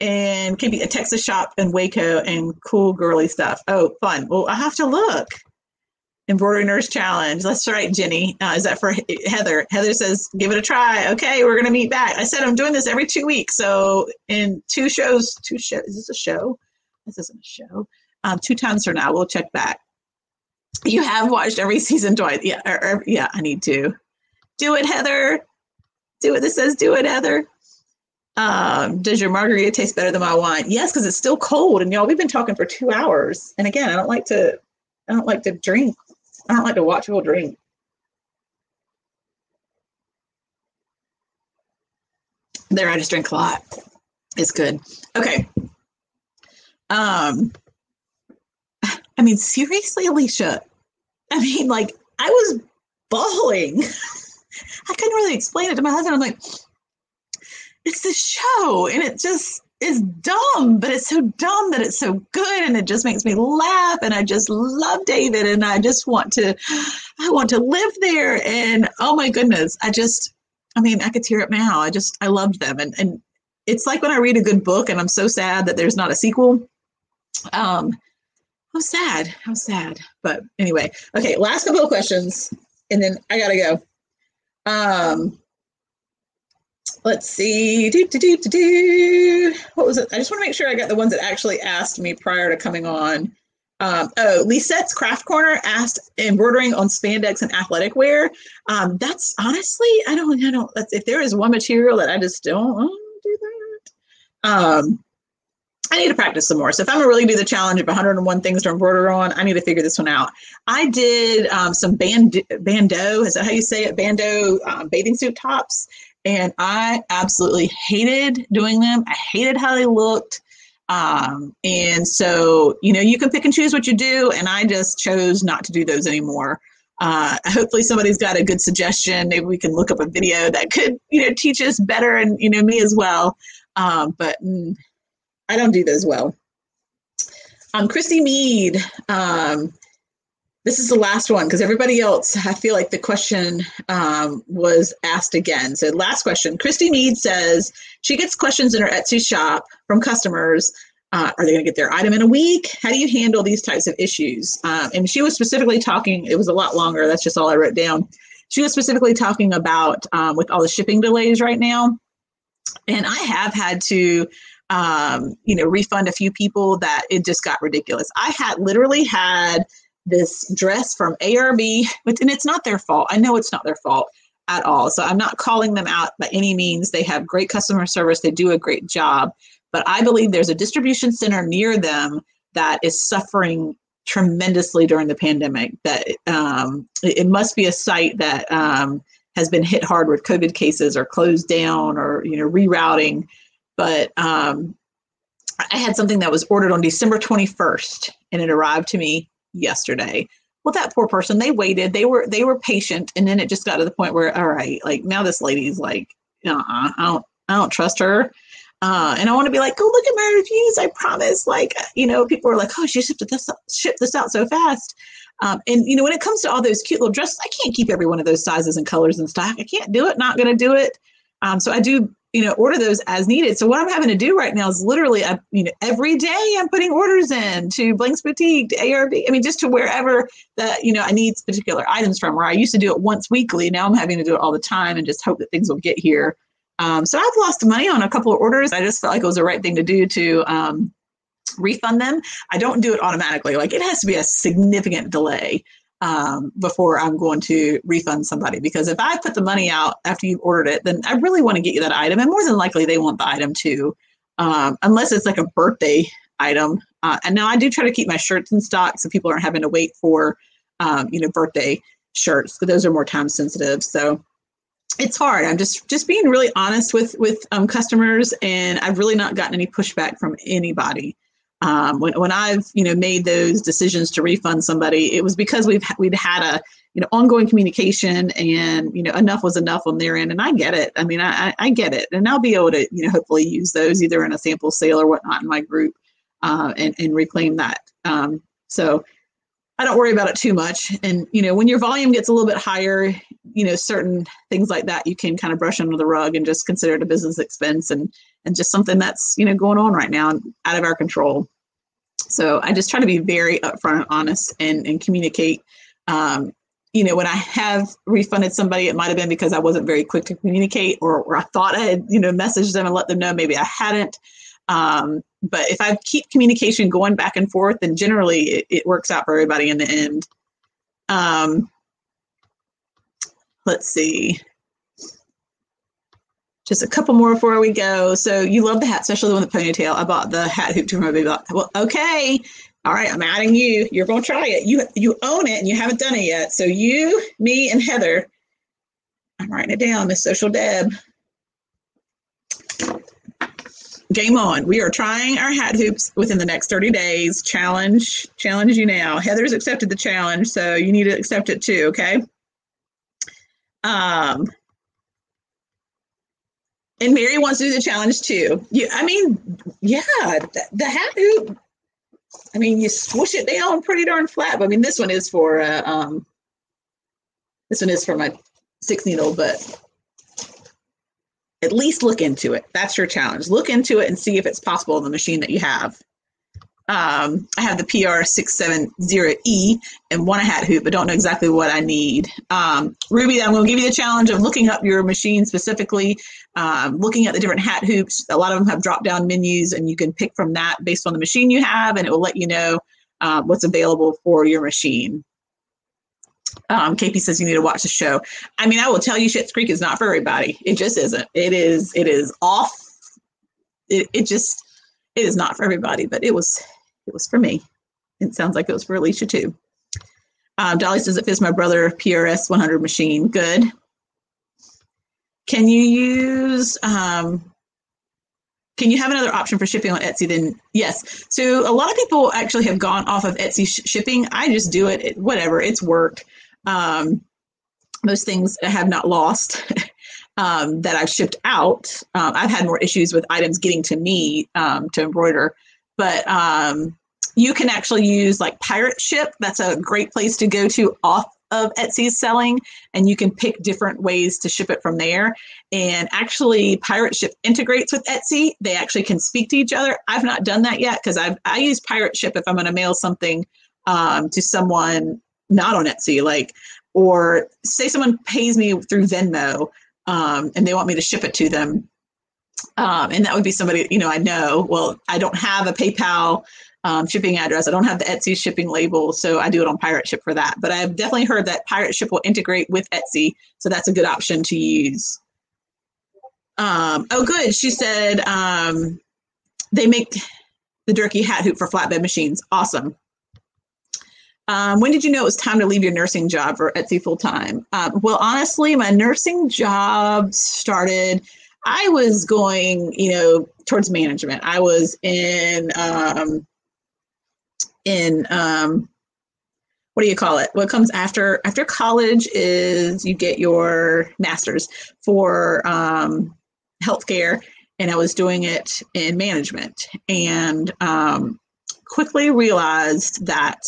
and can be a Texas shop in Waco and cool girly stuff. Oh, fun. Well, I have to look. Embroidery Nurse Challenge. That's right, Jenny. Uh, is that for Heather? Heather says, give it a try. Okay, we're going to meet back. I said I'm doing this every two weeks. So in two shows, two shows, is this a show? This isn't a show. Um, two times from now, we'll check back. You have watched every season twice. Yeah, or, or, yeah, I need to. Do it, Heather. Do it. This says do it, Heather. Um, does your margarita taste better than my wine? Yes, because it's still cold. And y'all, we've been talking for two hours. And again, I don't like to, I don't like to drink I don't like to watch people drink. There, I just drink a lot. It's good. Okay. Um, I mean, seriously, Alicia. I mean, like, I was bawling. I couldn't really explain it to my husband. I'm like, it's the show, and it just is dumb, but it's so dumb that it's so good and it just makes me laugh and I just love David and I just want to I want to live there and oh my goodness, I just I mean, I could tear up now. I just I loved them and and it's like when I read a good book and I'm so sad that there's not a sequel. Um I'm sad. I'm sad. But anyway, okay, last couple of questions and then I got to go. Um let's see. Do, do, do, do. What was it? I just want to make sure I got the ones that actually asked me prior to coming on. Um, oh, Lisette's Craft Corner asked embroidering on spandex and athletic wear. Um, that's honestly, I don't, I don't. If there is one material that I just don't, don't do that. Um, I need to practice some more. So if I'm gonna really do the challenge of 101 things to embroider on, I need to figure this one out. I did um, some band bandeau. Is that how you say it? Bandeau um, bathing suit tops, and I absolutely hated doing them. I hated how they looked. Um, and so, you know, you can pick and choose what you do, and I just chose not to do those anymore. Uh, hopefully, somebody's got a good suggestion. Maybe we can look up a video that could, you know, teach us better, and you know, me as well. Um, but mm, I don't do those well. Um, Christy Mead um, this is the last one because everybody else, I feel like the question um, was asked again. So, last question. Christy Mead says she gets questions in her Etsy shop from customers. Uh, are they going to get their item in a week? How do you handle these types of issues? Um, and she was specifically talking, it was a lot longer. That's just all I wrote down. She was specifically talking about um, with all the shipping delays right now. And I have had to um, you know, refund a few people that it just got ridiculous. I had literally had this dress from ARB, and it's not their fault. I know it's not their fault at all. So I'm not calling them out by any means. They have great customer service, they do a great job. But I believe there's a distribution center near them that is suffering tremendously during the pandemic. That um, it must be a site that um, has been hit hard with COVID cases or closed down or you know rerouting. But um, I had something that was ordered on December 21st and it arrived to me yesterday well that poor person they waited they were they were patient and then it just got to the point where all right like now this lady's like uh i don't i don't trust her uh, and I want to be like, go look at my reviews. I promise. Like, you know, people are like, oh, she shipped this shipped this out so fast. Um, and you know, when it comes to all those cute little dresses, I can't keep every one of those sizes and colors in stock. I can't do it. Not going to do it. Um, so I do you know order those as needed. So what i'm having to do right now is literally I, you know every day i'm putting orders in to blank's boutique to arb i mean just to wherever that you know i need particular items from where i used to do it once weekly. Now i'm having to do it all the time and just hope that things will get here. Um, so i've lost money on a couple of orders. I just felt like it was the right thing to do to um, refund them. I don't do it automatically. Like it has to be a significant delay um, before I'm going to refund somebody. Because if I put the money out after you've ordered it, then I really want to get you that item. And more than likely, they want the item too, um, unless it's like a birthday item. Uh, and now I do try to keep my shirts in stock so people aren't having to wait for, um, you know, birthday shirts because those are more time sensitive. So it's hard. I'm just just being really honest with with um, customers, and I've really not gotten any pushback from anybody. Um, when, when I've you know made those decisions to refund somebody, it was because we've we'd had a you know ongoing communication and you know enough was enough on their end, and I get it. I mean, I, I get it, and I'll be able to you know hopefully use those either in a sample sale or whatnot in my group uh, and and reclaim that. Um, so I don't worry about it too much. And you know, when your volume gets a little bit higher, you know, certain things like that you can kind of brush under the rug and just consider it a business expense and and just something that's you know going on right now out of our control. So I just try to be very upfront and honest and and communicate. Um, you know, when I have refunded somebody, it might have been because I wasn't very quick to communicate, or, or I thought I had you know messaged them and let them know. Maybe I hadn't. Um, but if I keep communication going back and forth, then generally it, it works out for everybody in the end. Um, let's see. Just a couple more before we go. So you love the hat, especially the one with the ponytail. I bought the hat hoop to my baby. Well, okay. All right, I'm adding you. You're going to try it. You you own it, and you haven't done it yet. So you, me, and Heather. I'm writing it down, Miss Social Deb game on. We are trying our hat hoops within the next 30 days. Challenge, challenge you now. Heather's accepted the challenge, so you need to accept it too, okay? Um, and Mary wants to do the challenge too. You, I mean, yeah, the, the hat hoop. I mean, you swoosh it down pretty darn flat. But I mean, this one is for uh, um, this one is for my six needle, but at least look into it. That's your challenge. Look into it and see if it's possible in the machine that you have. Um, I have the PR670E and want a hat hoop, but don't know exactly what I need. Um, Ruby, I'm going to give you the challenge of looking up your machine specifically, um, looking at the different hat hoops. A lot of them have drop down menus, and you can pick from that based on the machine you have, and it will let you know uh, what's available for your machine. Um, KP says you need to watch the show. I mean, I will tell you, Schitt's Creek is not for everybody. It just isn't. It is. It is off. It, it just. It is not for everybody, but it was. It was for me. It sounds like it was for Alicia too. Um, Dolly says it fits my brother PRS 100 machine. Good. Can you use? Um, can you have another option for shipping on Etsy? Then yes. So a lot of people actually have gone off of Etsy sh- shipping. I just do it, it whatever. It's worked. Um, most things I have not lost um, that I've shipped out. Um, I've had more issues with items getting to me um, to embroider, but um, you can actually use like Pirate Ship. That's a great place to go to off of Etsy's selling, and you can pick different ways to ship it from there. And actually, Pirate Ship integrates with Etsy. They actually can speak to each other. I've not done that yet because i've I use Pirate Ship if I'm going to mail something um, to someone not on Etsy, like, or say someone pays me through Venmo um, and they want me to ship it to them. Um, and that would be somebody, you know, I know, well, I don't have a PayPal um, shipping address. I don't have the Etsy shipping label, so I do it on Pirate Ship for that. But I've definitely heard that Pirate Ship will integrate with Etsy, so that's a good option to use. Um, oh, good. She said um, they make the Durkee hat hoop for flatbed machines. Awesome. Um, when did you know it was time to leave your nursing job for Etsy full time? Um, well, honestly, my nursing job started. I was going, you know, towards management. I was in um, in um, what do you call it? What comes after after college is you get your master's for um, healthcare, and I was doing it in management, and um, quickly realized that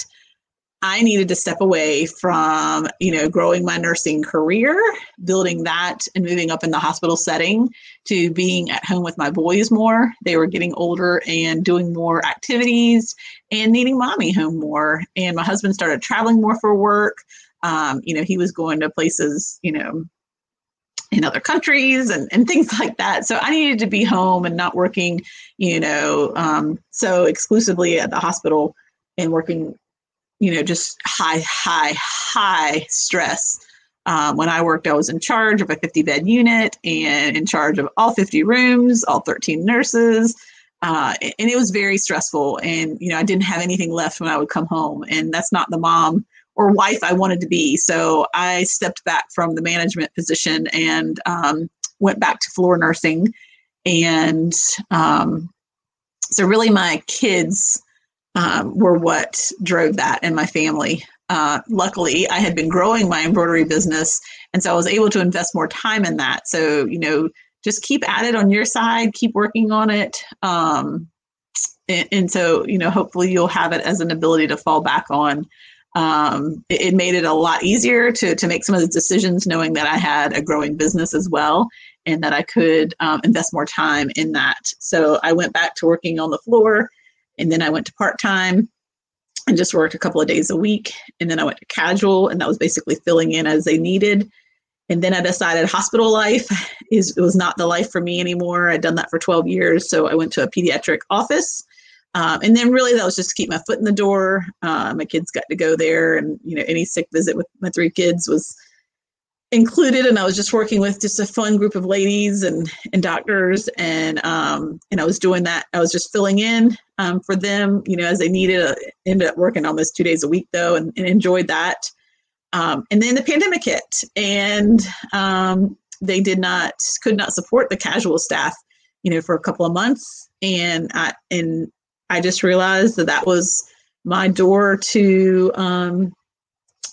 I needed to step away from, you know, growing my nursing career, building that and moving up in the hospital setting to being at home with my boys more. They were getting older and doing more activities and needing mommy home more. And my husband started traveling more for work. Um, you know, he was going to places, you know, in other countries and, and things like that. So I needed to be home and not working, you know, um, so exclusively at the hospital and working you know, just high, high, high stress. Um, when I worked, I was in charge of a 50 bed unit and in charge of all 50 rooms, all 13 nurses. Uh, and it was very stressful. And, you know, I didn't have anything left when I would come home. And that's not the mom or wife I wanted to be. So I stepped back from the management position and um, went back to floor nursing. And um, so, really, my kids um, were what drove that in my family. Uh, luckily, I had been growing my embroidery business, and so I was able to invest more time in that. So, you know, just keep at it on your side, keep working on it. Um, and, and, so, you know, hopefully you'll have it as an ability to fall back on. Um, it, it, made it a lot easier to, to make some of the decisions knowing that I had a growing business as well and that I could um, invest more time in that. So I went back to working on the floor and then I went to part time and just worked a couple of days a week. And then I went to casual, and that was basically filling in as they needed. And then I decided hospital life is was not the life for me anymore. I'd done that for 12 years, so I went to a pediatric office. Um, and then really that was just to keep my foot in the door. Uh, my kids got to go there, and you know any sick visit with my three kids was included and I was just working with just a fun group of ladies and, and doctors and um, and I was doing that. I was just filling in um, for them you know as they needed I ended up working almost two days a week though and, and enjoyed that. Um, and then the pandemic hit and um, they did not could not support the casual staff you know for a couple of months. And I and I just realized that that was my door to um,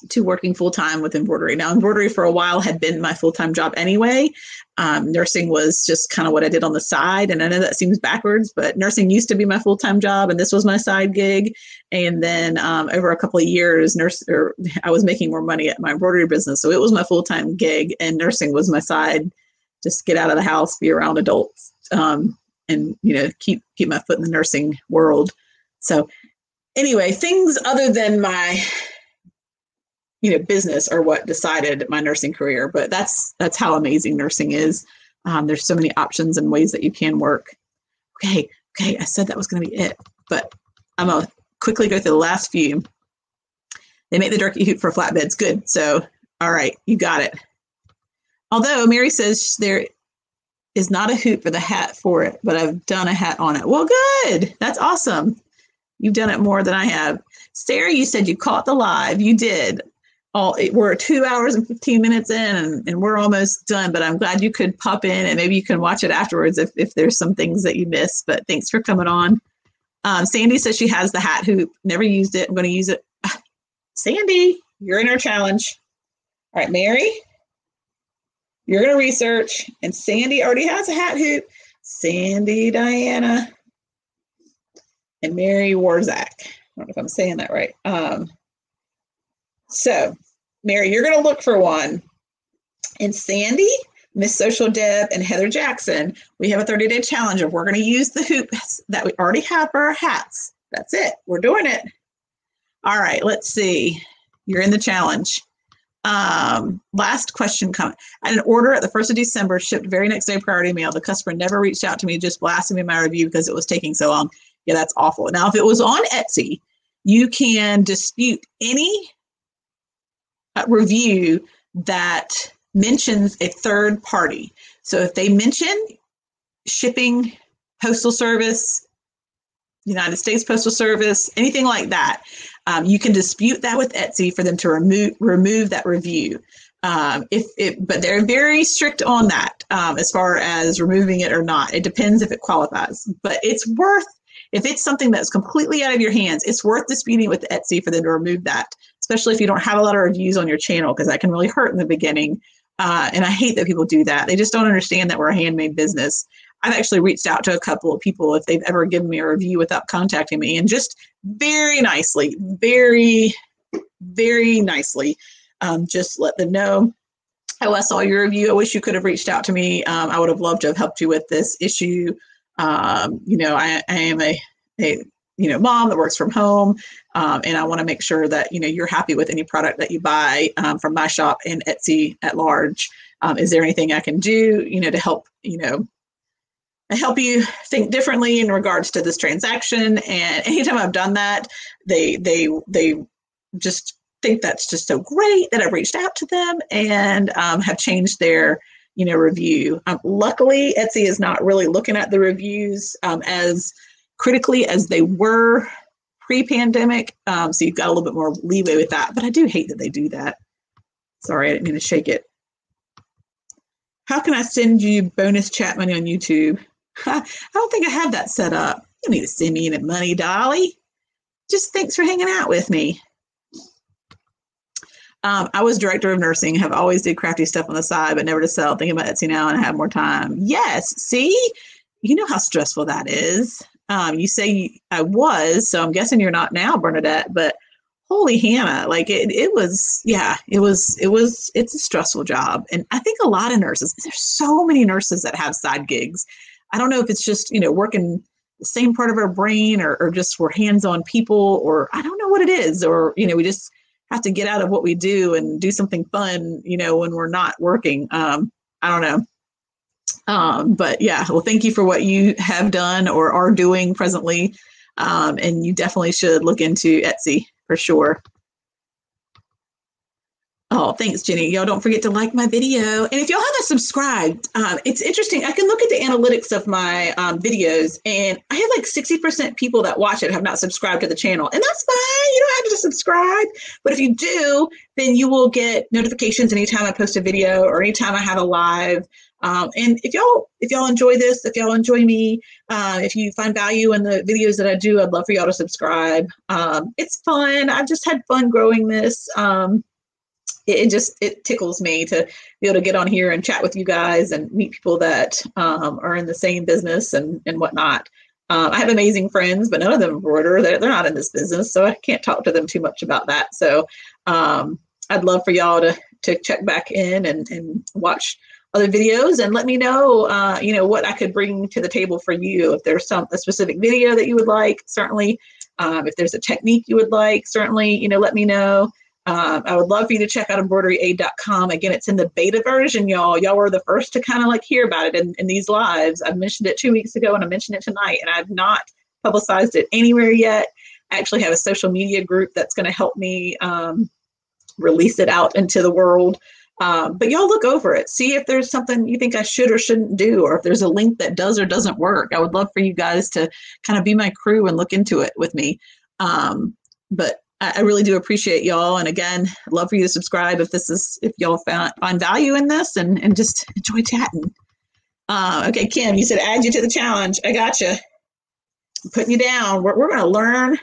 to working full time with embroidery. Now, embroidery for a while had been my full time job anyway. Um, nursing was just kind of what I did on the side. And I know that seems backwards, but nursing used to be my full time job, and this was my side gig. And then um, over a couple of years, nurse or I was making more money at my embroidery business, so it was my full time gig, and nursing was my side. Just get out of the house, be around adults, um, and you know keep keep my foot in the nursing world. So anyway, things other than my you know business are what decided my nursing career but that's that's how amazing nursing is. Um, there's so many options and ways that you can work. Okay okay i said that was going to be it but i'm going to quickly go through the last few. They make the Durkee hoop for flatbeds. Good so all right you got it. Although mary says there is not a hoop for the hat for it but i've done a hat on it. Well good that's awesome. You've done it more than i have. Sarah you said you caught the live. You did all we're two hours and 15 minutes in and, and we're almost done but i'm glad you could pop in and maybe you can watch it afterwards if, if there's some things that you missed but thanks for coming on. Um, sandy says she has the hat hoop. Never used it. I'm going to use it. Sandy you're in our challenge. All right mary you're going to research and sandy already has a hat hoop. Sandy diana and mary warzak i don't know if i'm saying that right. Um, so, Mary, you're going to look for one. And Sandy, Miss Social Deb, and Heather Jackson, we have a 30 day challenge of we're going to use the hoops that we already have for our hats. That's it. We're doing it. All right, let's see. You're in the challenge. Um, last question comment. I had an order at the 1st of December, shipped very next day priority mail. The customer never reached out to me, just blasted me my review because it was taking so long. Yeah, that's awful. Now, if it was on Etsy, you can dispute any review that mentions a third party. So if they mention shipping, postal service, United States Postal Service, anything like that, um, you can dispute that with Etsy for them to remove remove that review. Um, if it, but they're very strict on that um, as far as removing it or not. It depends if it qualifies, but it's worth if it's something that's completely out of your hands. It's worth disputing with Etsy for them to remove that especially if you don't have a lot of reviews on your channel, because that can really hurt in the beginning. Uh, and I hate that people do that. They just don't understand that we're a handmade business. I've actually reached out to a couple of people if they've ever given me a review without contacting me, and just very nicely, very, very nicely, um, just let them know. Oh, I saw your review. I wish you could have reached out to me. Um, I would have loved to have helped you with this issue. Um, you know, I, I am a, a you know mom that works from home um, and i want to make sure that you know you're happy with any product that you buy um, from my shop and etsy at large. Um, is there anything i can do you know to help you know help you think differently in regards to this transaction? And anytime i've done that they they they just think that's just so great that i've reached out to them and um, have changed their you know review. Um, luckily etsy is not really looking at the reviews um, as critically as they were pre-pandemic. Um, so you've got a little bit more leeway with that. But I do hate that they do that. Sorry, I didn't mean to shake it. How can I send you bonus chat money on YouTube? I don't think I have that set up. You need to send me any money, Dolly. just thanks for hanging out with me. Um, I was director of nursing, have always did crafty stuff on the side, but never to sell. Thinking about Etsy now and I have more time. Yes, see, you know how stressful that is. Um, you say I was, so I'm guessing you're not now, Bernadette, but holy Hannah, like it, it was, yeah, it was, it was, it's a stressful job. And I think a lot of nurses, there's so many nurses that have side gigs. I don't know if it's just, you know, working the same part of our brain or, or just we're hands-on people or I don't know what it is, or, you know, we just, have to get out of what we do and do something fun, you know, when we're not working. Um, I don't know. Um, but yeah, well, thank you for what you have done or are doing presently. Um, and you definitely should look into Etsy for sure. Oh, thanks, Jenny. Y'all don't forget to like my video. And if y'all haven't subscribed, um, it's interesting. I can look at the analytics of my um, videos, and I have like 60% people that watch it have not subscribed to the channel. And that's fine. You don't have to subscribe. But if you do, then you will get notifications anytime I post a video or anytime I have a live. Um, and if y'all if y'all enjoy this, if y'all enjoy me, uh, if you find value in the videos that I do, I'd love for y'all to subscribe. Um, it's fun. I've just had fun growing this. Um, it, just it tickles me to be able to get on here and chat with you guys and meet people that um, are in the same business and and whatnot. Um, I have amazing friends, but none of them embroider. They're, they're not in this business, so I can't talk to them too much about that. So um, I'd love for y'all to to check back in and, and watch other videos and let me know, uh, you know, what I could bring to the table for you. If there's some a specific video that you would like, certainly. Um, if there's a technique you would like, certainly, you know, let me know. Um, I would love for you to check out embroideryaid.com. Again, it's in the beta version, y'all. Y'all were the first to kind of like hear about it in, in these lives. I mentioned it two weeks ago and I mentioned it tonight, and I've not publicized it anywhere yet. I actually have a social media group that's going to help me um, release it out into the world. Um, but y'all look over it, see if there's something you think I should or shouldn't do, or if there's a link that does or doesn't work. I would love for you guys to kind of be my crew and look into it with me. Um, but I really do appreciate y'all. And again, love for you to subscribe if this is if y'all found, find value in this and, and just enjoy chatting. Uh, okay, Kim, you said add you to the challenge. I gotcha. I'm putting you down. We're, we're going to learn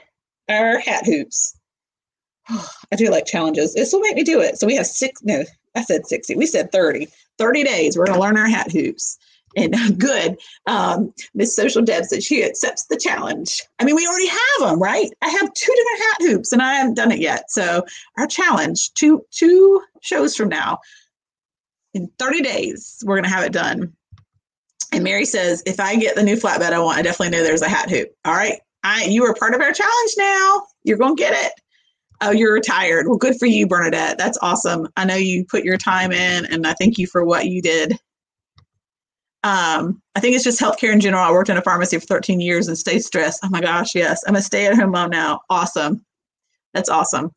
our hat hoops. I do like challenges. This will make me do it. So we have six, no, I said 60. We said 30. 30 days. We're going to learn our hat hoops and good. Um, Miss Social Deb said she accepts the challenge. I mean, we already have them, right? I have two different hat hoops, and I haven't done it yet. So our challenge, two two shows from now, in 30 days, we're gonna have it done. And Mary says, if I get the new flatbed I want, I definitely know there's a hat hoop. All right, I you are part of our challenge now. You're gonna get it. Oh, you're retired. Well, good for you, Bernadette. That's awesome. I know you put your time in, and I thank you for what you did um, I think it's just healthcare in general. I worked in a pharmacy for 13 years and stay stressed. Oh my gosh, yes. I'm a stay at home mom now. Awesome. That's awesome.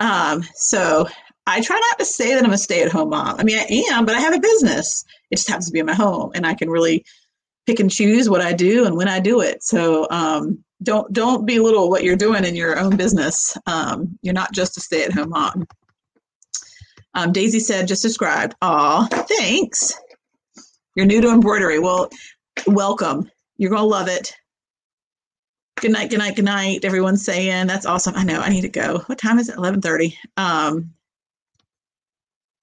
Um, so I try not to say that I'm a stay at home mom. I mean, I am, but I have a business. It just happens to be in my home and I can really pick and choose what I do and when I do it. So um, don't don't belittle what you're doing in your own business. Um, you're not just a stay at home mom. Um, Daisy said, just described. Aw, thanks. You're new to embroidery. Well, welcome. You're to love it. Good night, good night, good night. Everyone's saying that's awesome. I know I need to go. What time is it? 11:30. Um,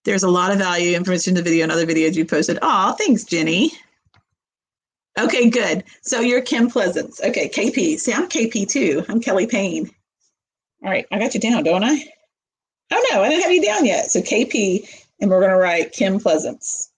there's a lot of value information in the video and other videos you posted. Oh, thanks, Jenny. Okay, good. So you're Kim Pleasance. Okay, KP. See, I'm KP too. I'm Kelly Payne. All right, I got you down, don't I? Oh no, I didn't have you down yet. So KP, and we're gonna write Kim Pleasance.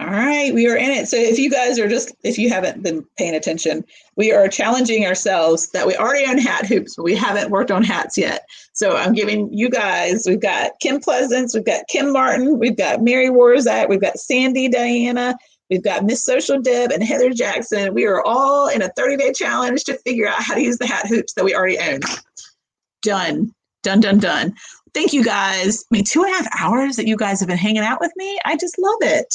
All right, we are in it. So if you guys are just, if you haven't been paying attention, we are challenging ourselves that we already own hat hoops, but we haven't worked on hats yet. So I'm giving you guys, we've got Kim Pleasance, we've got Kim Martin, we've got Mary Warzak, we've got Sandy Diana, we've got Miss Social Deb and Heather Jackson. We are all in a 30 day challenge to figure out how to use the hat hoops that we already own. Done, done, done, done. Thank you guys. I mean, two and a half hours that you guys have been hanging out with me. I just love it.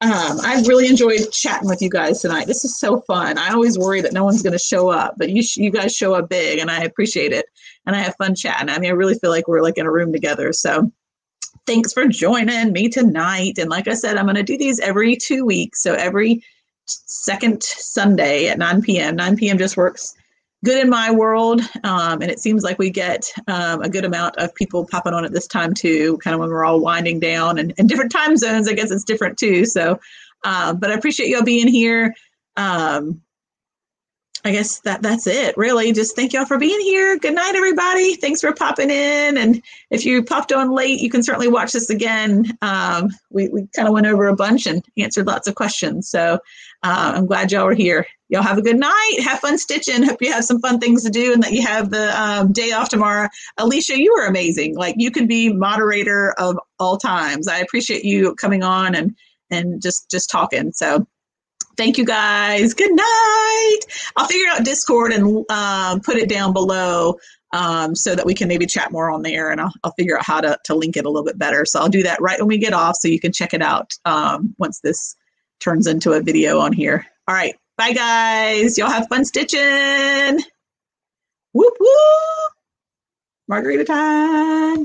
Um, I really enjoyed chatting with you guys tonight. This is so fun. I always worry that no one's going to show up, but you sh- you guys show up big, and I appreciate it. And I have fun chatting. I mean, I really feel like we're like in a room together. So thanks for joining me tonight. And like I said, I'm going to do these every two weeks. So every second Sunday at 9 p.m. 9 p.m. just works good in my world. Um, and it seems like we get um, a good amount of people popping on at this time too, kind of when we're all winding down and, and different time zones. I guess it's different too. So, uh, but I appreciate y'all being here. Um, I guess that that's it. Really, just thank y'all for being here. Good night, everybody. Thanks for popping in. And if you popped on late, you can certainly watch this again. Um, we we kind of went over a bunch and answered lots of questions. So uh, I'm glad y'all were here. Y'all have a good night. Have fun stitching. Hope you have some fun things to do and that you have the um, day off tomorrow. Alicia, you were amazing. Like you could be moderator of all times. I appreciate you coming on and and just just talking. So thank you guys. Good night. I'll figure out Discord and um, put it down below um, so that we can maybe chat more on there and I'll, I'll figure out how to, to link it a little bit better. So I'll do that right when we get off so you can check it out um, once this turns into a video on here. All right. Bye, guys. Y'all have fun stitching. Whoop, whoop. Margarita time.